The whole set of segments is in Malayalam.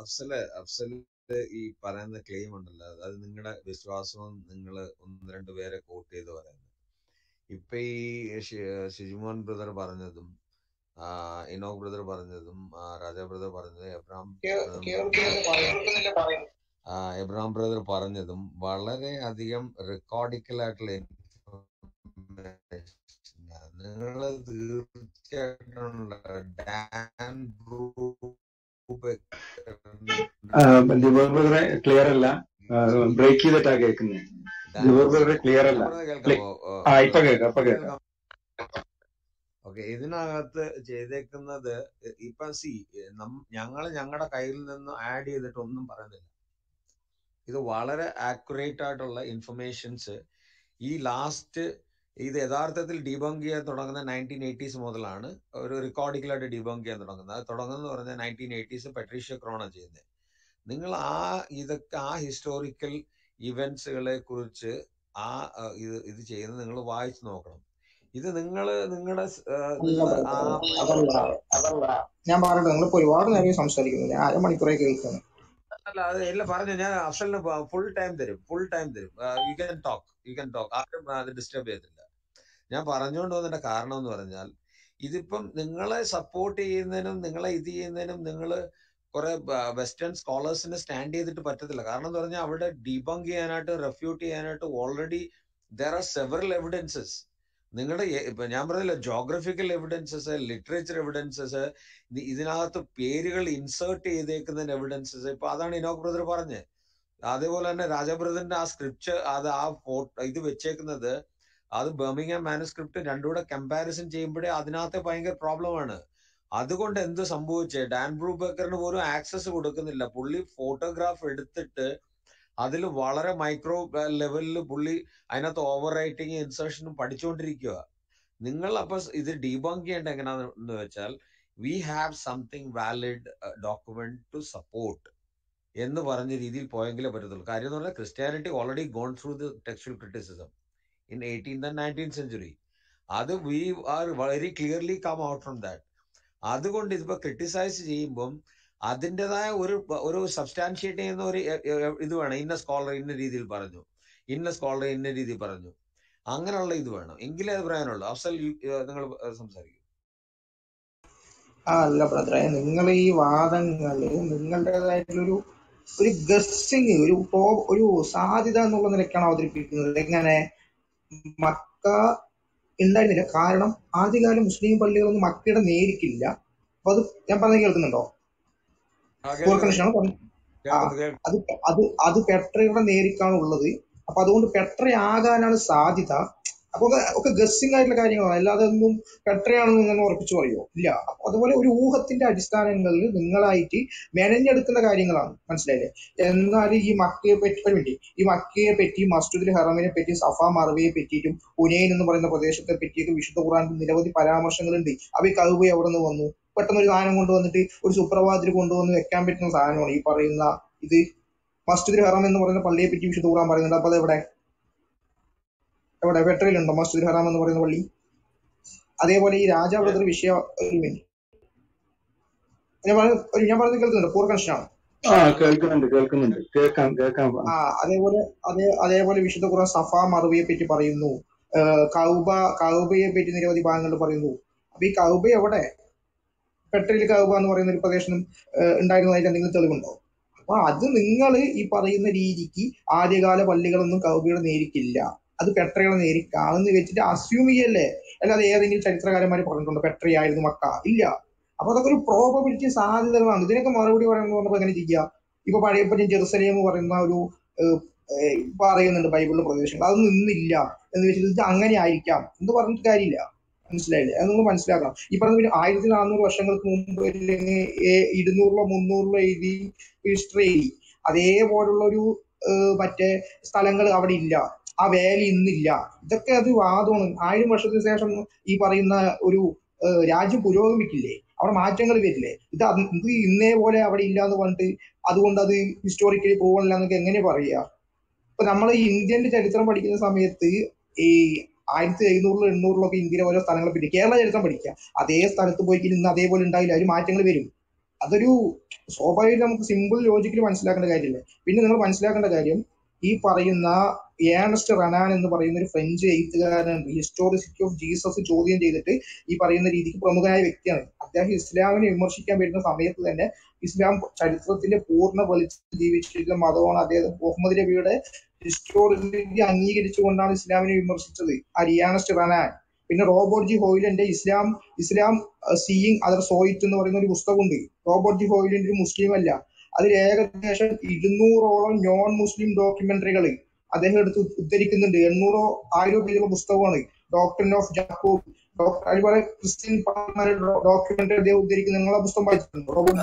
അഫ്സൽ അഫ്സൽ ഈ പറയുന്ന ക്ലെയിം ഉണ്ടല്ലോ. അത് നിങ്ങളുടെ വിശ്വാസവും നിങ്ങൾ ഒന്ന് രണ്ട് പേരെ കോട്ട് ചെയ്ത് പറയുന്നത്. ഇപ്പൊ ഈ ഷിജുമോൻ ബ്രദർ പറഞ്ഞതും ഇനോ ഇനോക് ബ്രദർ പറഞ്ഞതും രാജ ബ്രദർ പറഞ്ഞതും എബ്രാം എബ്രാം ബ്രദർ പറഞ്ഞതും വളരെ അധികം റെക്കോർഡിക്കൽ ആയിട്ടുള്ള നിങ്ങൾ തീർച്ചയായിട്ടും ഡാൻ ബ്രദറെ ക്ലിയർ അല്ല. ബ്രേക്ക് ചെയ്തിട്ടാ കേൾക്കുന്നത് ക്ലിയർ അല്ല. ആ ഇപ്പൊ കേൾക്കാം ഇപ്പൊ കേൾക്കാം. ഓക്കെ ഇതിനകത്ത് ചെയ്തേക്കുന്നത് ഇപ്പൊ സി ഞങ്ങൾ ഞങ്ങളുടെ കയ്യിൽ നിന്ന് ആഡ് ചെയ്തിട്ട് ഒന്നും പറയുന്നില്ല. ഇത് വളരെ ആക്യുറേറ്റ് ആയിട്ടുള്ള ഇൻഫർമേഷൻസ് ഈ ലാസ്റ്റ് ഇത് യഥാർത്ഥത്തിൽ ഡിബങ്ക് ചെയ്യാൻ തുടങ്ങുന്ന നയന്റീൻ എയ്റ്റീസ് മുതലാണ് ഒരു റിക്കോർഡിക്കലായിട്ട് ഡിബങ്ക് ചെയ്യാൻ തുടങ്ങുന്നത്. അത് തുടങ്ങുന്നത് പറഞ്ഞാൽ നയന്റീൻ എയ്റ്റീസ് പെട്രീഷ്യ ക്രോണ ചെയ്യുന്നത്. നിങ്ങൾ ആ ഇതൊക്കെ ആ ഹിസ്റ്റോറിക്കൽ ഇവൻസുകളെ കുറിച്ച് ആ ഇത് ഇത് ചെയ്യുന്നത് നിങ്ങൾ വായിച്ചു നോക്കണം. ഇത് നിങ്ങൾ നിങ്ങളുടെ നിങ്ങൾ ഞാൻ പറയട്ടെ നിങ്ങളിപ്പോ ഒരുപാട് നേരം സംസാരിക്കുന്നു. ഞാൻ അരമണിക്കൂറായി കേൾക്കുന്നു. അല്ല അത് എല്ലാം പറഞ്ഞു ഞാൻ അഫ്സലിന് ഫുൾ ടൈം തരും ഫുൾ ടൈം തരും. You can talk you can talk ആരും അത് ഡിസ്റ്റർബ് ചെയ്തില്ല ഞാൻ പറഞ്ഞുകൊണ്ട് വന്നിട്ട് കാരണം എന്ന് പറഞ്ഞാൽ ഇതിപ്പം നിങ്ങളെ സപ്പോർട്ട് ചെയ്യുന്നതിനും നിങ്ങളെ ഇത് ചെയ്യുന്നതിനും നിങ്ങൾ കുറെ വെസ്റ്റേൺ സ്കോളേഴ്സിനെ സ്റ്റാൻഡ് ചെയ്തിട്ട് പറ്റത്തില്ല. കാരണം എന്ന് പറഞ്ഞാൽ അവിടെ ഡീബങ്ക് ചെയ്യാനായിട്ട് റെഫ്യൂട്ട് ചെയ്യാനായിട്ട് already there are several evidences നിങ്ങളുടെ ഇപ്പൊ ഞാൻ പറഞ്ഞില്ല ജോഗ്രഫിക്കൽ എവിഡൻസസ് ലിറ്ററേച്ചർ എവിഡൻസസ് ഇതിനകത്ത് പേരുകൾ ഇൻസേർട്ട് ചെയ്തേക്കുന്ന എവിഡൻസസ് ഇപ്പൊ അതാണ് ഇനോക് ബ്രദർ പറഞ്ഞത്. അതേപോലെ തന്നെ രാജബ്രദറിന്റെ ആ സ്ക്രിപ്റ്റ് അത് ആ ഫോട്ടോ ഇത് വെച്ചേക്കുന്നത് അത് ബർമിംഗാം മാനുസ്ക്രിപ്റ്റ് രണ്ടുകൂടെ കമ്പാരിസൺ ചെയ്യുമ്പോഴേ അതിനകത്തെ ഭയങ്കര പ്രോബ്ലമാണ് അതുകൊണ്ട് എന്ത് സംഭവിച്ചേ? ഡാൻ ബ്രൂബേക്കറിന് പോലും ആക്സസ് കൊടുക്കുന്നില്ല. പുള്ളി ഫോട്ടോഗ്രാഫ് എടുത്തിട്ട് അതിൽ വളരെ മൈക്രോ ലെവലിൽ പുള്ളി അതിനകത്ത് ഓവർ റൈറ്റിംഗ് ഇൻസേർഷനും പഠിച്ചുകൊണ്ടിരിക്കുക നിങ്ങൾ അപ്പൊ ഇത് ഡീബങ്ക് ചെയ്യേണ്ട എങ്ങനെയാന്ന് വെച്ചാൽ we have something valid document to support എന്ന് പറഞ്ഞ രീതിയിൽ പോയെങ്കിലേ പറ്റത്തുള്ളൂ. കാര്യം എന്ന് പറഞ്ഞാൽ Christianity already gone through the textual criticism in eighteenth and nineteen century അത് we are very clearly come out from that അതുകൊണ്ട് ഇതിപ്പോ ക്രിട്ടിസൈസ് ചെയ്യുമ്പം അതിന്റെതായ ഒരു ഒരു സബ്സ്റ്റാൻഷിയേറ്റ് ചെയ്യുന്ന ഒരു ഇത് വേണം. ഇന്ന സ്കോളർ ഇന്ന രീതിയിൽ പറഞ്ഞു. ഇന്ന സ്കോളർ ഇന്ന രീതിയിൽ പറഞ്ഞു. അങ്ങനെയുള്ള ഇത് വേണം. എങ്കിലേ അത് പറയാനുള്ളൂ. അഫ്സൽ നിങ്ങൾ സംസാരിക്കും. ആ അല്ല ബ്രദറെ നിങ്ങൾ ഈ വാദങ്ങൾ നിങ്ങളുടേതായിട്ടുള്ളൊരു ഒരു ഗസ്സിങ് ഒരു ഒരു സാധ്യത എന്നുള്ള നിലയ്ക്കാണ് അവതരിപ്പിക്കുന്നത്. എങ്ങനെ? മക്ക ഉണ്ടായിരുന്നില്ല കാരണം ആദ്യകാല മുസ്ലിം പള്ളികളൊന്നും മക്കയുടെ നേരിക്കില്ല. അപ്പൊ അത് ഞാൻ പറഞ്ഞ കേൾക്കുന്നുണ്ടോ? അത് അത് അത് പെട്രയുടെ നേരിക്കാണ് ഉള്ളത്. അപ്പൊ അതുകൊണ്ട് പെട്ര ആകാനാണ് സാധ്യത. അപ്പൊ ഒക്കെ ഗസ്സിംഗ് ആയിട്ടുള്ള കാര്യങ്ങളാണ് അല്ലാതെ ഒന്നും കട്ടറയാണെന്ന് നിങ്ങൾ ഉറപ്പിച്ചു പറയോ ഇല്ല. അതുപോലെ ഒരു ഊഹത്തിന്റെ അടിസ്ഥാനങ്ങളിൽ നിങ്ങളായിട്ട് മെനഞ്ഞെടുക്കുന്ന കാര്യങ്ങളാണ്. മനസ്സിലായില്ലേ? എന്നാൽ ഈ മക്കയെ പറ്റി ഒരു ഈ മക്കയെ പറ്റി മസ്ജിദുൽ ഹറമിനെ പറ്റി സഫ മറവയെ പറ്റിയിട്ടും പുനൈൻ എന്ന് പറയുന്ന പ്രദേശത്തെ പറ്റിയിട്ടും വിശുദ്ധ ഖുറാനിൽ നിരവധി പരാമർശങ്ങളുണ്ട്. അപ്പൊ ഈ കഴിവ് എവിടെ നിന്ന് വന്നു? പെട്ടെന്ന് ഒരു സാധനം കൊണ്ടുവന്നിട്ട് ഒരു സുപ്രഭാതത്തിൽ കൊണ്ടുവന്ന് വെക്കാൻ പറ്റുന്ന സാധനമാണ് ഈ പറയുന്ന ഇത്. മസ്ജിദുൽ ഹറം എന്ന് പറയുന്ന പള്ളിയെ പറ്റി വിശുദ്ധ ഖുറാൻ പറയുന്നുണ്ട്. അപ്പൊ അത് എവിടെ വെട്ടറിയിലുണ്ടോ മസ്ജിദ് ഹറാം എന്ന് പറയുന്ന പള്ളി. അതേപോലെ ഈ രാജാ ബ്രദർ വിഷയ ഞാൻ പറഞ്ഞു ഞാൻ പറഞ്ഞത് കേൾക്കുന്നുണ്ട്? പൂർ കണക്ഷനാണ് ആ കേൾക്കുന്നുണ്ട് കേൾക്കുന്നുണ്ട്. കേൾക്കാം കേൾക്കാം. ആ അതേപോലെ അതേ അതേപോലെ വിശുദ്ധ ഖുറാൻ സഫ മറുവയെ പറ്റി പറയുന്നു. കൗബ കൗബയെ പറ്റി നിരവധി ഭാഗങ്ങൾ പറയുന്നു. അപ്പൊ ഈ കൗബ എവിടെ? പെട്രയിൽ കൗബ എന്ന് പറയുന്ന ഒരു പ്രദേശം ഉണ്ടായിരുന്നതായിട്ട് എന്തെങ്കിലും തെളിവുണ്ടോ? അപ്പൊ അത് നിങ്ങൾ ഈ പറയുന്ന രീതിക്ക് ആദ്യകാല പള്ളികളൊന്നും കൗബയുടെ നേരിക്കില്ല. അത് പെട്രയുടെ നേരിക്കാണെന്ന് വെച്ചിട്ട് അസ്യൂം ചെയ്യല്ലേ? അല്ലാതെ ഏതെങ്കിലും ചരിത്രകാരന്മാർ പറഞ്ഞിട്ടുണ്ടോ പെട്രയായിരുന്നു മക്ക. ഇല്ല. അപ്പൊ അതൊക്കെ ഒരു പ്രോബബിലിറ്റി സാധ്യതകളാണ്. ഇതിനൊക്കെ മറുപടി പറയുന്നത് പറഞ്ഞപ്പോ എങ്ങനെ ചെയ്യാം? ഇപ്പൊ പഴയപ്പറ്റും ജെറുസലേം പറയുന്ന ഒരു പറയുന്നുണ്ട് ബൈബിളിലെ പ്രദേശങ്ങൾ. അതൊന്നും ഇന്നില്ല എന്ന് വെച്ചിട്ട് ഇത് അങ്ങനെ ആയിരിക്കാം എന്ന് പറഞ്ഞിട്ട് കാര്യമില്ല. മനസ്സിലായില്ലേ? അത് നമുക്ക് മനസ്സിലാക്കണം. ഈ പറഞ്ഞ പിന്നെ ആയിരത്തി നാനൂറ് വർഷങ്ങൾക്ക് മുമ്പ് ഇരുന്നൂറിലോ മുന്നൂറിലോ എഴുതി ഹിസ്റ്ററി അതേപോലുള്ള ഒരു മറ്റേ സ്ഥലങ്ങൾ അവിടെ ഇല്ല. ആ വേലി ഇന്നില്ല. ഇതൊക്കെ അത് വാദമാണ്. ആയിരം വർഷത്തിന് ശേഷം ഈ പറയുന്ന ഒരു രാജ്യം പുരോഗമിക്കില്ലേ? അവിടെ മാറ്റങ്ങൾ വരില്ലേ? ഇത് ഇത് ഇന്നേ പോലെ അവിടെ ഇല്ല എന്ന് പറഞ്ഞിട്ട് അതുകൊണ്ട് അത് ഹിസ്റ്റോറിക്കലി പോകണില്ല എന്നൊക്കെ എങ്ങനെ പറയുക ഇപ്പൊ നമ്മൾ ഇന്ത്യന്റെ ചരിത്രം പഠിക്കുന്ന സമയത്ത് ഈ ആയിരത്തി എഴുന്നൂറിലും എണ്ണൂറിലൊക്കെ ഇന്ത്യയിലെ ഓരോ സ്ഥലങ്ങളെ പറ്റി കേരള ചരിത്രം പഠിക്കുക. അതേ സ്ഥലത്ത് പോയി ഇന്ന് അതേപോലെ ഉണ്ടായില്ല. അതിൽ മാറ്റങ്ങൾ വരും. അതൊരു സ്വാഭാവികം നമുക്ക് സിമ്പിൾ ലോജിക്കലി മനസ്സിലാക്കേണ്ട കാര്യമല്ലേ പിന്നെ നിങ്ങൾ മനസ്സിലാക്കേണ്ട കാര്യം ഈ പറയുന്ന ഏണസ്റ്റ് റനാൻ എന്ന് പറയുന്ന ഒരു ഫ്രഞ്ച് എഴുത്തുകാരനുണ്ട് ഹിസ്റ്റോറിസിറ്റി ഓഫ് ജീസസ് ചോദ്യം ചെയ്തിട്ട് ഈ പറയുന്ന രീതിക്ക് പ്രമുഖനായ വ്യക്തിയാണ്. അദ്ദേഹം ഇസ്ലാമിനെ വിമർശിക്കാൻ വരുന്ന സമയത്ത് തന്നെ ഇസ്ലാം ചരിത്രത്തിന്റെ പൂർണ വെളിച്ചത്തിൽ ജീവിച്ചിട്ടുള്ള മതമാണ് അദ്ദേഹം. മുഹമ്മദ് നബിയുടെ ഹിസ്റ്റോറിസിറ്റി അംഗീകരിച്ചുകൊണ്ടാണ് ഇസ്ലാമിനെ വിമർശിച്ചത്. അരിയാനസ്റ്റ് റനാൻ പിന്നെ Robert G ഹോയിലിന്റെ Islam Islam seeing other saw it എന്ന് പറയുന്ന ഒരു പുസ്തകമുണ്ട്. റോബോട്ട് ജി ഹോയിലിന്റെ ഒരു മുസ്ലിം അല്ല. അതിൽ ഏകദേശം ഇരുന്നൂറോളം നോൺ മുസ്ലിം ഡോക്യുമെന്ററികൾ അദ്ദേഹം എടുത്ത് ഉദ്ധരിക്കുന്നുണ്ട്. എണ്ണൂറോ ആയിരോ പേജുള്ള പുസ്തകമാണ്. ഡോക്ടർ ഓഫ് ജാക്കോബ് ഡോക്ടർ അതുപോലെ ക്രിസ്ത്യൻ ഡോക്യുമെന്ററി അദ്ദേഹം ഉദ്ധരിക്കുന്ന. നിങ്ങളെ പുസ്തകം വായിച്ചിട്ടുണ്ട്? റോബോട്ട്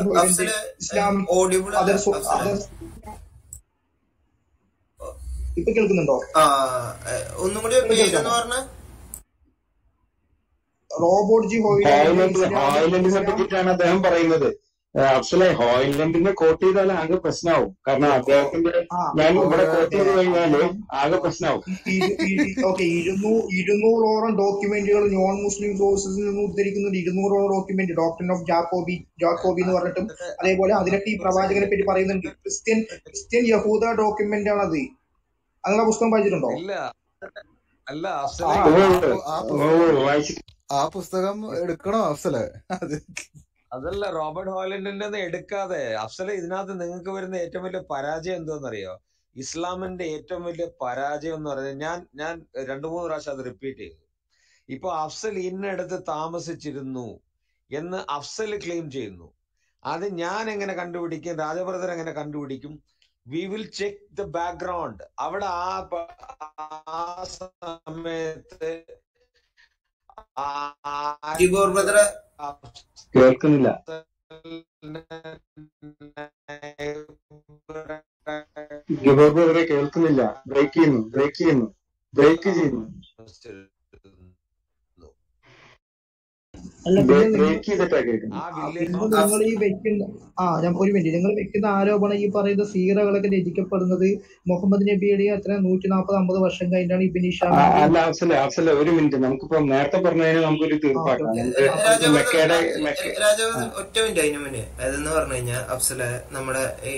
ഇസ്ലാം ഹോയിലന്റെ അഫ്സൽ ഇസ്ലാമിക് അതർ ഇപ്പൊ കേൾക്കുന്നുണ്ടോ? ആ ഒന്നും കൂടി റോബോട്ട് ജി ഹോയ്ലൻഡിനെ പറ്റിയിട്ടാണ് അദ്ദേഹം പറയുന്നത്. അഫ്സലെ ഹോയിലൻഡിനെ കോട്ട് ചെയ്താൽ ആകെ പ്രശ്നമാവും കാരണം അദ്ദേഹത്തിന്റെ ഞാൻ ഇവിടെ കോട്ട് ചെയ്ത് കഴിഞ്ഞാൽ ആകെ പ്രശ്നമാവും ഓക്കെ ഇരുന്നൂറോളം ഡോക്യുമെന്റുകൾ നോൺ മുസ്ലിം സോഴ്സസിൽ നിന്ന് ഉദ്ധരിക്കുന്നത് ഇരുന്നൂറോളം document doctor of Jacobi Jacobi എന്ന് പറഞ്ഞിട്ടും അതേപോലെ അതിലൊക്കെ ഈ പ്രവാചകനെ പറ്റി പറയുന്നുണ്ട് ക്രിസ്ത്യൻ ക്രിസ്ത്യൻ യഹൂദ ഡോക്യുമെന്റ് ആണ് അത് അങ്ങനെ പുസ്തകം വായിച്ചിട്ടുണ്ടോ അല്ല ആ പുസ്തകം വായിച്ചിട്ട് ആ പുസ്തകം എടുക്കണോ അഫ്സലെ അത് അതല്ല റോബർട്ട് ഹോലൻഡിന്റെ എടുക്കാതെ. അഫ്സലെ ഇതിനകത്ത് നിങ്ങൾക്ക് വരുന്ന ഏറ്റവും വലിയ പരാജയം എന്തോന്നറിയോ? ഇസ്ലാമിന്റെ ഏറ്റവും വലിയ പരാജയം എന്ന് പറയുന്നത് ഞാൻ ഞാൻ രണ്ടു മൂന്ന് പ്രാവശ്യം അത് റിപ്പീറ്റ് ചെയ്തു. ഇപ്പൊ അഫ്സൽ ഇന്നടുത്ത് താമസിച്ചിരുന്നു എന്ന് അഫ്സൽ ക്ലെയിം ചെയ്യുന്നു. അത് ഞാൻ എങ്ങനെ കണ്ടുപിടിക്കും? രാജബ്രദർ എങ്ങനെ കണ്ടുപിടിക്കും? We will check the background അവിടെ ആ സമയത്ത് കേൾക്കുന്നില്ല. ഗിബോർ ബ്രദറെ കേൾക്കുന്നില്ല. ബ്രേക്ക് ചെയ്യുന്നു. ബ്രേക്ക് ചെയ്യുന്നു. ബ്രേക്ക് ചെയ്യുന്നു അല്ല പിന്നെ നിങ്ങൾ ബ്രേക്ക് ചെയ്തിട്ടാ കേൾക്കുന്നത് ആ ആ, വില്ലേജ് പിന്നെ നിങ്ങൾ ഈ വെക്കുന്ന ആ ഞാൻ ഒരു മിനിറ്റ് നിങ്ങൾ വെക്കുന്ന ആരോപണം ഈ പറയുന്ന സീറകളൊക്കെ രചിക്കപ്പെടുന്നത് മുഹമ്മദ് നബിയുടെ അത്ര നൂറ്റി നാൽപ്പത് അമ്പത് വർഷം കഴിഞ്ഞാണ് ഇബിൻ അല്ല അഫ്സലെ അഫ്സലെ ഒരു മിനിറ്റ് നമുക്കിപ്പോ നേരത്തെ പറഞ്ഞതിന് നമുക്കൊരു തീർപ്പാക്കാം. ഒറ്റ മിനിറ്റ് അതിന് മുന്നേ. അതെന്ന് പറഞ്ഞു കഴിഞ്ഞാൽ അഫ്സല നമ്മുടെ ഈ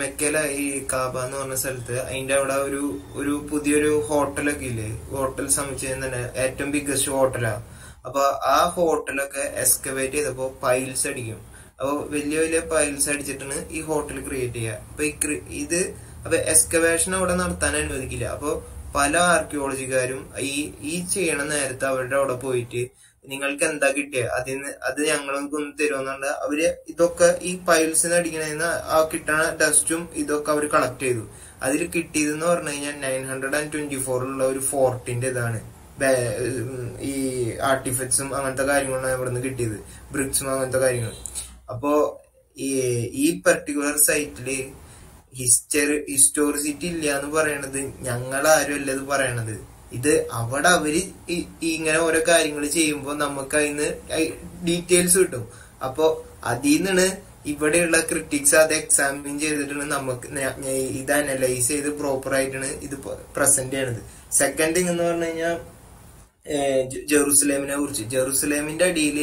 മെക്കല ഈ കാബ എന്ന് പറഞ്ഞ സ്ഥലത്ത് അതിന്റെ അവിടെ ഒരു ഒരു പുതിയൊരു ഹോട്ടലൊക്കെ ഇല്ലേ? ഹോട്ടൽ സമുച്ചയം തന്നെ ഏറ്റവും ബിഗ്ഗസ്റ്റ് ഹോട്ടലാ അപ്പൊ ആ ഹോട്ടലൊക്കെ എക്സ്കവേറ്റ് ചെയ്തപ്പോ പൈൽസ് അടിക്കും. അപ്പൊ വലിയ വലിയ പൈൽസ് അടിച്ചിട്ടാണ് ഈ ഹോട്ടൽ ക്രിയേറ്റ് ചെയ്യുക. അപ്പൊ ഈ ഇത് അപ്പൊ എക്സ്കവേഷൻ അവിടെ നടത്താൻ അനുവദിക്കില്ല. അപ്പൊ പല ആർക്കിയോളജിക്കാരും ഈ ഈ ചെയ്യണ നേരത്തെ അവരുടെ അവിടെ പോയിട്ട് നിങ്ങൾക്ക് എന്താ കിട്ടിയത് നിന്ന് അത് ഞങ്ങൾക്ക് ഒന്ന് തരുമെന്നുണ്ട് അവർ ഇതൊക്കെ ഈ പൈൽസിന് അടിക്കണേന്ന് ആ കിട്ടണ ഡസ്റ്റും ഇതൊക്കെ അവർ കളക്ട് ചെയ്തു. അതിൽ കിട്ടിയതെന്ന് പറഞ്ഞു കഴിഞ്ഞാൽ നയൻ ഹൺഡ്രഡ് ആൻഡ് ട്വന്റി ഫോറിലുള്ള ഒരു ഫോർട്ടിന്റെ ഇതാണ്. ഈ ആർട്ടിഫിക്സും അങ്ങനത്തെ കാര്യങ്ങളാണ് ഇവിടുന്ന് കിട്ടിയത്. ബ്രിക്സും അങ്ങനത്തെ കാര്യങ്ങൾ. അപ്പോ ഈ പെർട്ടിക്കുലർ സൈറ്റിൽ ഹിസ്റ്ററി ഹിസ്റ്റോറിസിറ്റി ഇല്ല എന്ന് പറയണത് ഞങ്ങളാരും അല്ല ഇത് പറയണത്. ഇത് അവിടെ അവർ ഇങ്ങനെ ഓരോ കാര്യങ്ങൾ ചെയ്യുമ്പോൾ നമുക്ക് അതിന് ഡീറ്റെയിൽസ് കിട്ടും. അപ്പോ അതിൽ നിന്നാണ് ഇവിടെയുള്ള ക്രിറ്റിക്സ് അത് എക്സാമിൻ ചെയ്തിട്ടാണ് നമുക്ക് ഇത് അനലൈസ് ചെയ്ത് പ്രോപ്പർ ആയിട്ടാണ് ഇത് പ്രസന്റ് ചെയ്യണത്. സെക്കൻഡ് തിങ് എന്ന് പറഞ്ഞു കഴിഞ്ഞാൽ ജെറുസലേമിനെ കുറിച്ച്. ജെറുസലേമിന്റെ അടിയിൽ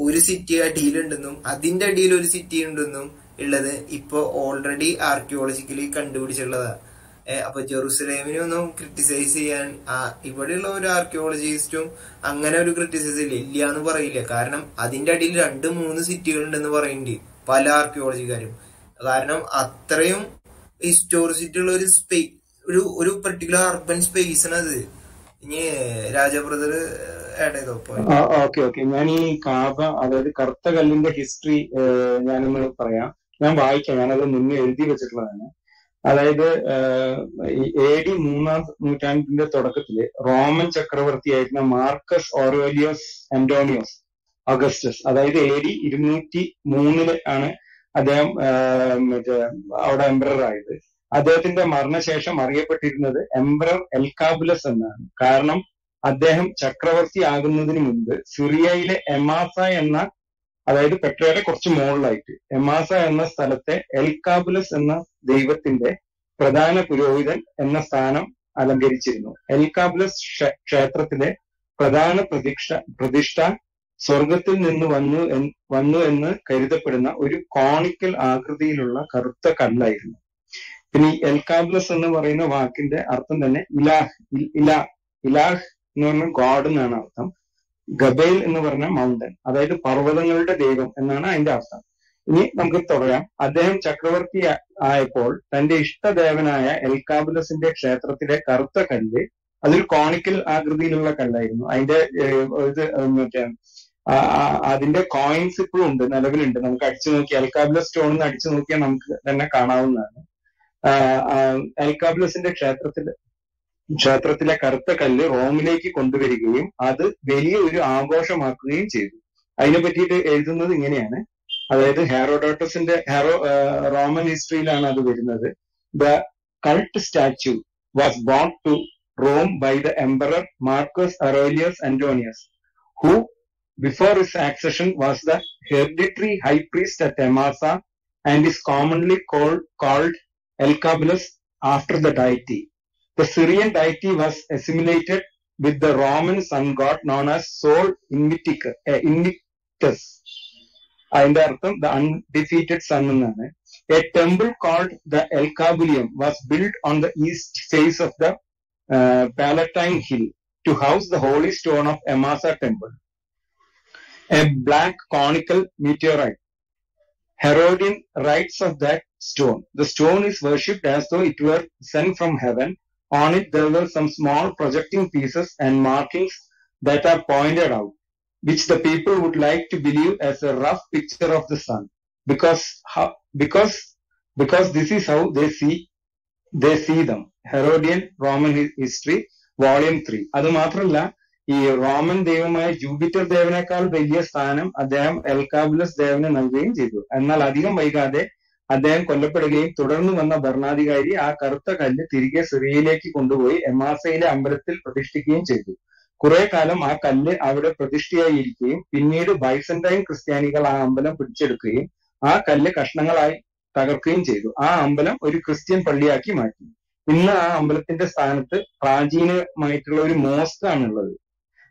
ഒരു സിറ്റി അടിയിലുണ്ടെന്നും അതിന്റെ അടിയിൽ ഒരു സിറ്റി ഉണ്ടെന്നും ഉള്ളത് ഇപ്പൊ ഓൾറെഡി ആർക്കിയോളജിക്കലി കണ്ടുപിടിച്ചിട്ടുള്ളതാണ് അപ്പൊ ജെറുസലേമിനെ ഒന്നും ക്രിട്ടിസൈസ് ചെയ്യാൻ ഇവിടെയുള്ള ഒരു ആർക്കിയോളജിസ്റ്റും അങ്ങനെ ഒരു ക്രിട്ടിസൈസ് ഇല്ല ഇല്ല എന്ന് പറയില്ല. കാരണം അതിന്റെ അടിയിൽ രണ്ട് മൂന്ന് സിറ്റികൾ ഉണ്ടെന്ന് പറയുന്നുണ്ട് പല ആർക്കിയോളജിക്കാരും കാരണം അത്രയും ഹിസ്റ്റോറിസിറ്റി ഉള്ള ഒരു സ്പേ ഒരു ഒരു പെർട്ടിക്കുലർ അർബൻ സ്പേസ് ആണ് അത്. ഇനി രാജ ആഡ് ചെയ്തോ ഓക്കെ ഓക്കെ. ഞാൻ ഈ കാബ അതായത് കറുത്ത കല്ലിന്റെ ഹിസ്റ്ററി ഞാനൊന്ന് പറയാം. ഞാൻ വായിക്കാം. ഞാനത് മുന്നേ എഴുതി വെച്ചിട്ടുള്ളതാണ്. അതായത് എ ഡി മൂന്നാം നൂറ്റാണ്ടിന്റെ തുടക്കത്തിൽ റോമൻ ചക്രവർത്തിയായിരുന്ന മാർക്കസ് ഓറോലിയോസ് അന്റോണിയോസ് അഗസ്റ്റസ് അതായത് എ ഡി ഇരുന്നൂറ്റി മൂന്നിൽ ആണ് അദ്ദേഹം മറ്റേ അവിടെ എംബ്രർ ആയത്. അദ്ദേഹത്തിന്റെ മരണശേഷം അറിയപ്പെട്ടിരുന്നത് എംബ്രർ എൽകാബുലസ് എന്നാണ്. കാരണം അദ്ദേഹം ചക്രവർത്തി ആകുന്നതിന് മുമ്പ് സിറിയയിലെ എമാസ എന്ന അതായത് പെട്രയുടെ കുറച്ച് മുകളിലായിട്ട് എമാസ എന്ന സ്ഥലത്തെ എൽകാബുലസ് എന്ന ദൈവത്തിന്റെ പ്രധാന പുരോഹിതൻ എന്ന സ്ഥാനം അലങ്കരിച്ചിരുന്നു. എൽകാബുലസ് ക്ഷേ- ക്ഷേത്രത്തിലെ പ്രധാന പ്രതിഷ്ഠ പ്രതിഷ്ഠ സ്വർഗത്തിൽ നിന്ന് വന്നു വന്നു എന്ന് കരുതപ്പെടുന്ന ഒരു കോണിക്കൽ ആകൃതിയിലുള്ള കറുത്ത കല്ലായിരുന്നു. പിന്നെ ഈ എൽകാബ്ലസ് എന്ന് പറയുന്ന വാക്കിന്റെ അർത്ഥം തന്നെ ഇലാഹ്. ഇലാഹ് ഇലാഹ് എന്ന് പറഞ്ഞ ഗോഡ് എന്നാണ് അർത്ഥം. ഗബേൽ എന്ന് പറഞ്ഞ മൗണ്ടൻ അതായത് പർവതങ്ങളുടെ ദൈവം എന്നാണ് അതിന്റെ അർത്ഥം. ഇനി നമുക്ക് തുടരാം. അദ്ദേഹം ചക്രവർത്തി ആയപ്പോൾ തന്റെ ഇഷ്ടദേവനായ എൽകാബുലസിന്റെ ക്ഷേത്രത്തിലെ കറുത്ത കല്ല് അതൊരു കോണിക്കൽ ആകൃതിയിലുള്ള കല്ലായിരുന്നു. അതിന്റെ ഇത് മറ്റേ അതിന്റെ കോയിൻസ് ഇപ്പോഴും ഉണ്ട് നിലവിലുണ്ട്. നമുക്ക് അടിച്ചു നോക്കി എൽകാബുലസ് സ്റ്റോൺ അടിച്ചു നോക്കിയാൽ നമുക്ക് തന്നെ കാണാവുന്നതാണ്. ആ, ക്ഷേത്രത്തിൽ ക്ഷേത്രത്തിലെ കറുത്ത കല്ല് റോമിലേക്ക് കൊണ്ടുവരികയും അത് വലിയ ഒരു ആഘോഷമാക്കുകയും ചെയ്തു. അതിനെ പറ്റിയിട്ട് എഴുതുന്നത് ഇങ്ങനെയാണ്. അതായത് ഹെറോഡോട്ടസിന്റെ ഹെറോ റോമൻ ഹിസ്റ്ററിയിലാണ് അത് വരുന്നത്. The cult statue was borne to Rome by the emperor Marcus Aurelius Antonius who before his accession was the hereditary high priest at Emesa and is commonly call called called Elcabulus after the deity. The Syrian deity was assimilated with the Roman sun god known as Sol Invictus. Uh, Invictus. അതിന്റെ അർത്ഥം ദ അൺഡിഫീറ്റഡ് സൺ എന്നാണ് a temple called the Elagabalium was build on the east face of the Palatine hill to house the holy stone of Emesa temple a black conical meteorite Herodian writes of that stone. The stone is worshipped as though it were sent from heaven. On it there were some small projecting pieces and markings that are pointed out, which the people would like to believe as a rough picture of the sun, because how, because because this is how they see they see them. Herodian Roman Hi- History, Volume 3. അത് മാത്രമല്ല ഈ റോമൻ ദൈവമായ ജൂപിറ്റർ ദേവനേക്കാൾ വലിയ സ്ഥാനം അദ്ദേഹം എൽകാബുലസ് ദേവന് നൽകുകയും ചെയ്തു. എന്നാൽ അധികം വൈകാതെ അദ്ദേഹം കൊല്ലപ്പെടുകയും തുടർന്ന് വന്ന ഭരണാധികാരി ആ കറുത്ത കല്ല് തിരികെ സിറിയയിലേക്ക് കൊണ്ടുപോയി എമാസയിലെ അമ്പലത്തിൽ പ്രതിഷ്ഠിക്കുകയും ചെയ്തു. കുറെ കാലം ആ കല്ല് അവിടെ പ്രതിഷ്ഠയായിരിക്കുകയും പിന്നീട് ബൈസന്റൈൻ ക്രിസ്ത്യാനികൾ ആ അമ്പലം പിടിച്ചെടുക്കുകയും ആ കല്ല് കഷ്ണങ്ങളായി തകർക്കുകയും ചെയ്തു. ആ അമ്പലം ഒരു ക്രിസ്ത്യൻ പള്ളിയാക്കി മാറ്റി. ഇന്ന് ആ അമ്പലത്തിന്റെ സ്ഥാനത്ത് പ്രാചീനമായിട്ടുള്ള ഒരു മോസ്ക് ആണുള്ളത്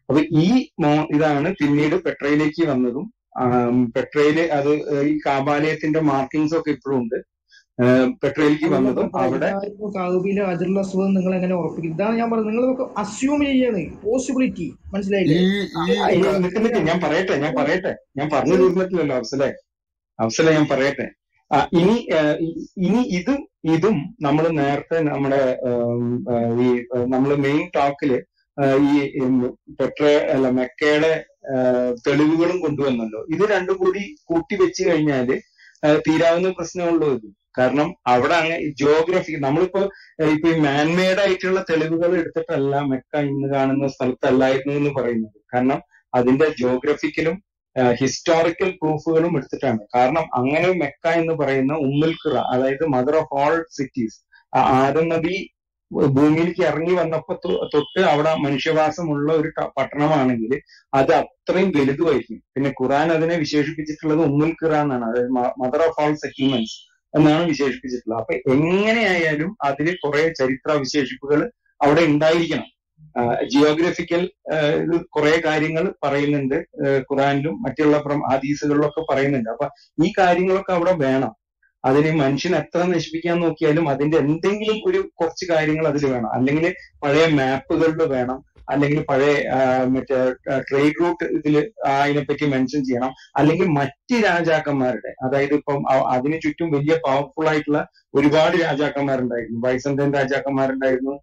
അപ്പൊ ഈ മോ ഇതാണ് പിന്നീട് പെട്രയിലേക്ക് വന്നതും പെട്രയിൽ അത് ഈ കാബാലയത്തിന്റെ മാർക്കിങ്സ് ഒക്കെ ഇപ്പോഴും ഉണ്ട്. പെട്രയിലേക്ക് വന്നതും അവിടെ കാവുബിയിലെ അജറുൽ നിങ്ങൾ എങ്ങനെ ഉറപ്പിക്കും? ഇതാണ് ഞാൻ പറഞ്ഞത്. നിങ്ങൾ അസ്യൂം ചെയ്യാണ്. പോസിബിലിറ്റി മനസ്സിലായില്ലേ? ഞാൻ പറയട്ടെ ഞാൻ പറയട്ടെ. ഞാൻ പറഞ്ഞു തീർന്നിട്ടില്ലല്ലോ അഫ്സലെ. അഫ്സലെ ഞാൻ പറയട്ടെ. ഇനി ഇനി ഇതും ഇതും നമ്മൾ നേരത്തെ നമ്മുടെ ഈ നമ്മൾ മെയിൻ ടോക്കിൽ ഈ പെട്രേ അല്ല മെക്കയുടെ തെളിവുകളും കൊണ്ടുവന്നല്ലോ. ഇത് രണ്ടും കൂടി കൂട്ടി വെച്ച് കഴിഞ്ഞാൽ തീരാവുന്ന പ്രശ്നമുള്ളൂ ഇത്. കാരണം അവിടെ അങ്ങ് ജിയോഗ്രഫി നമ്മളിപ്പോ ഇപ്പൊ ഈ മാൻമെയ്ഡ് ആയിട്ടുള്ള തെളിവുകൾ എടുത്തിട്ടല്ല മെക്ക ഇന്ന് കാണുന്ന സ്ഥലത്തല്ലായിരുന്നു എന്ന് പറയുന്നത്. കാരണം അതിന്റെ ജിയോഗ്രഫിക്കലും ഹിസ്റ്റോറിക്കൽ പ്രൂഫുകളും എടുത്തിട്ടാണ്. കാരണം അങ്ങനെ മെക്ക എന്ന് പറയുന്ന ഉമ്മുൽ ഖുറ അതായത് mother of all cities Adam നബി ഭൂമിയിലേക്ക് ഇറങ്ങി വന്നപ്പോ തൊട്ട് അവിടെ മനുഷ്യവാസമുള്ള ഒരു പട്ടണമാണെങ്കിൽ അത് അത്രയും വലുതുമായിരിക്കും പിന്നെ ഖുറാൻ അതിനെ വിശേഷിപ്പിച്ചിട്ടുള്ളത് ഉമ്മുൽ ഖുറ എന്നാണ് അതായത് മദർ ഓഫ് ഓൾ സെറ്റിൽമെന്റ്സ് എന്നാണ് വിശേഷിപ്പിച്ചിട്ടുള്ളത്. അപ്പൊ എങ്ങനെയായാലും അതിൽ കുറെ ചരിത്ര വിശേഷിപ്പുകൾ അവിടെ ഉണ്ടായിരിക്കണം. ജിയോഗ്രഫിക്കൽ കുറെ കാര്യങ്ങൾ പറയുന്നുണ്ട്. ഖുറാനിലും മറ്റുള്ള ഹദീസുകളിലൊക്കെ ഹദീസുകളിലും പറയുന്നുണ്ട്. അപ്പൊ ഈ കാര്യങ്ങളൊക്കെ അവിടെ വേണം. അതിന് മനുഷ്യൻ എത്ര നശിപ്പിക്കാൻ നോക്കിയാലും അതിന്റെ എന്തെങ്കിലും ഒരു കുറച്ച് കാര്യങ്ങൾ അതിൽ വേണം. അല്ലെങ്കിൽ പഴയ മാപ്പുകളിൽ വേണം. അല്ലെങ്കിൽ പഴയ മറ്റേ ട്രേഡ് റൂട്ട് ഇതിൽ അതിനെപ്പറ്റി മെൻഷൻ ചെയ്യണം. അല്ലെങ്കിൽ മറ്റ് രാജാക്കന്മാരുടെ അതായത് ഇപ്പം അതിനു ചുറ്റും വലിയ പവർഫുൾ ആയിട്ടുള്ള ഒരുപാട് രാജാക്കന്മാരുണ്ടായിരുന്നു. ബൈസന്തൻ രാജാക്കന്മാരുണ്ടായിരുന്നു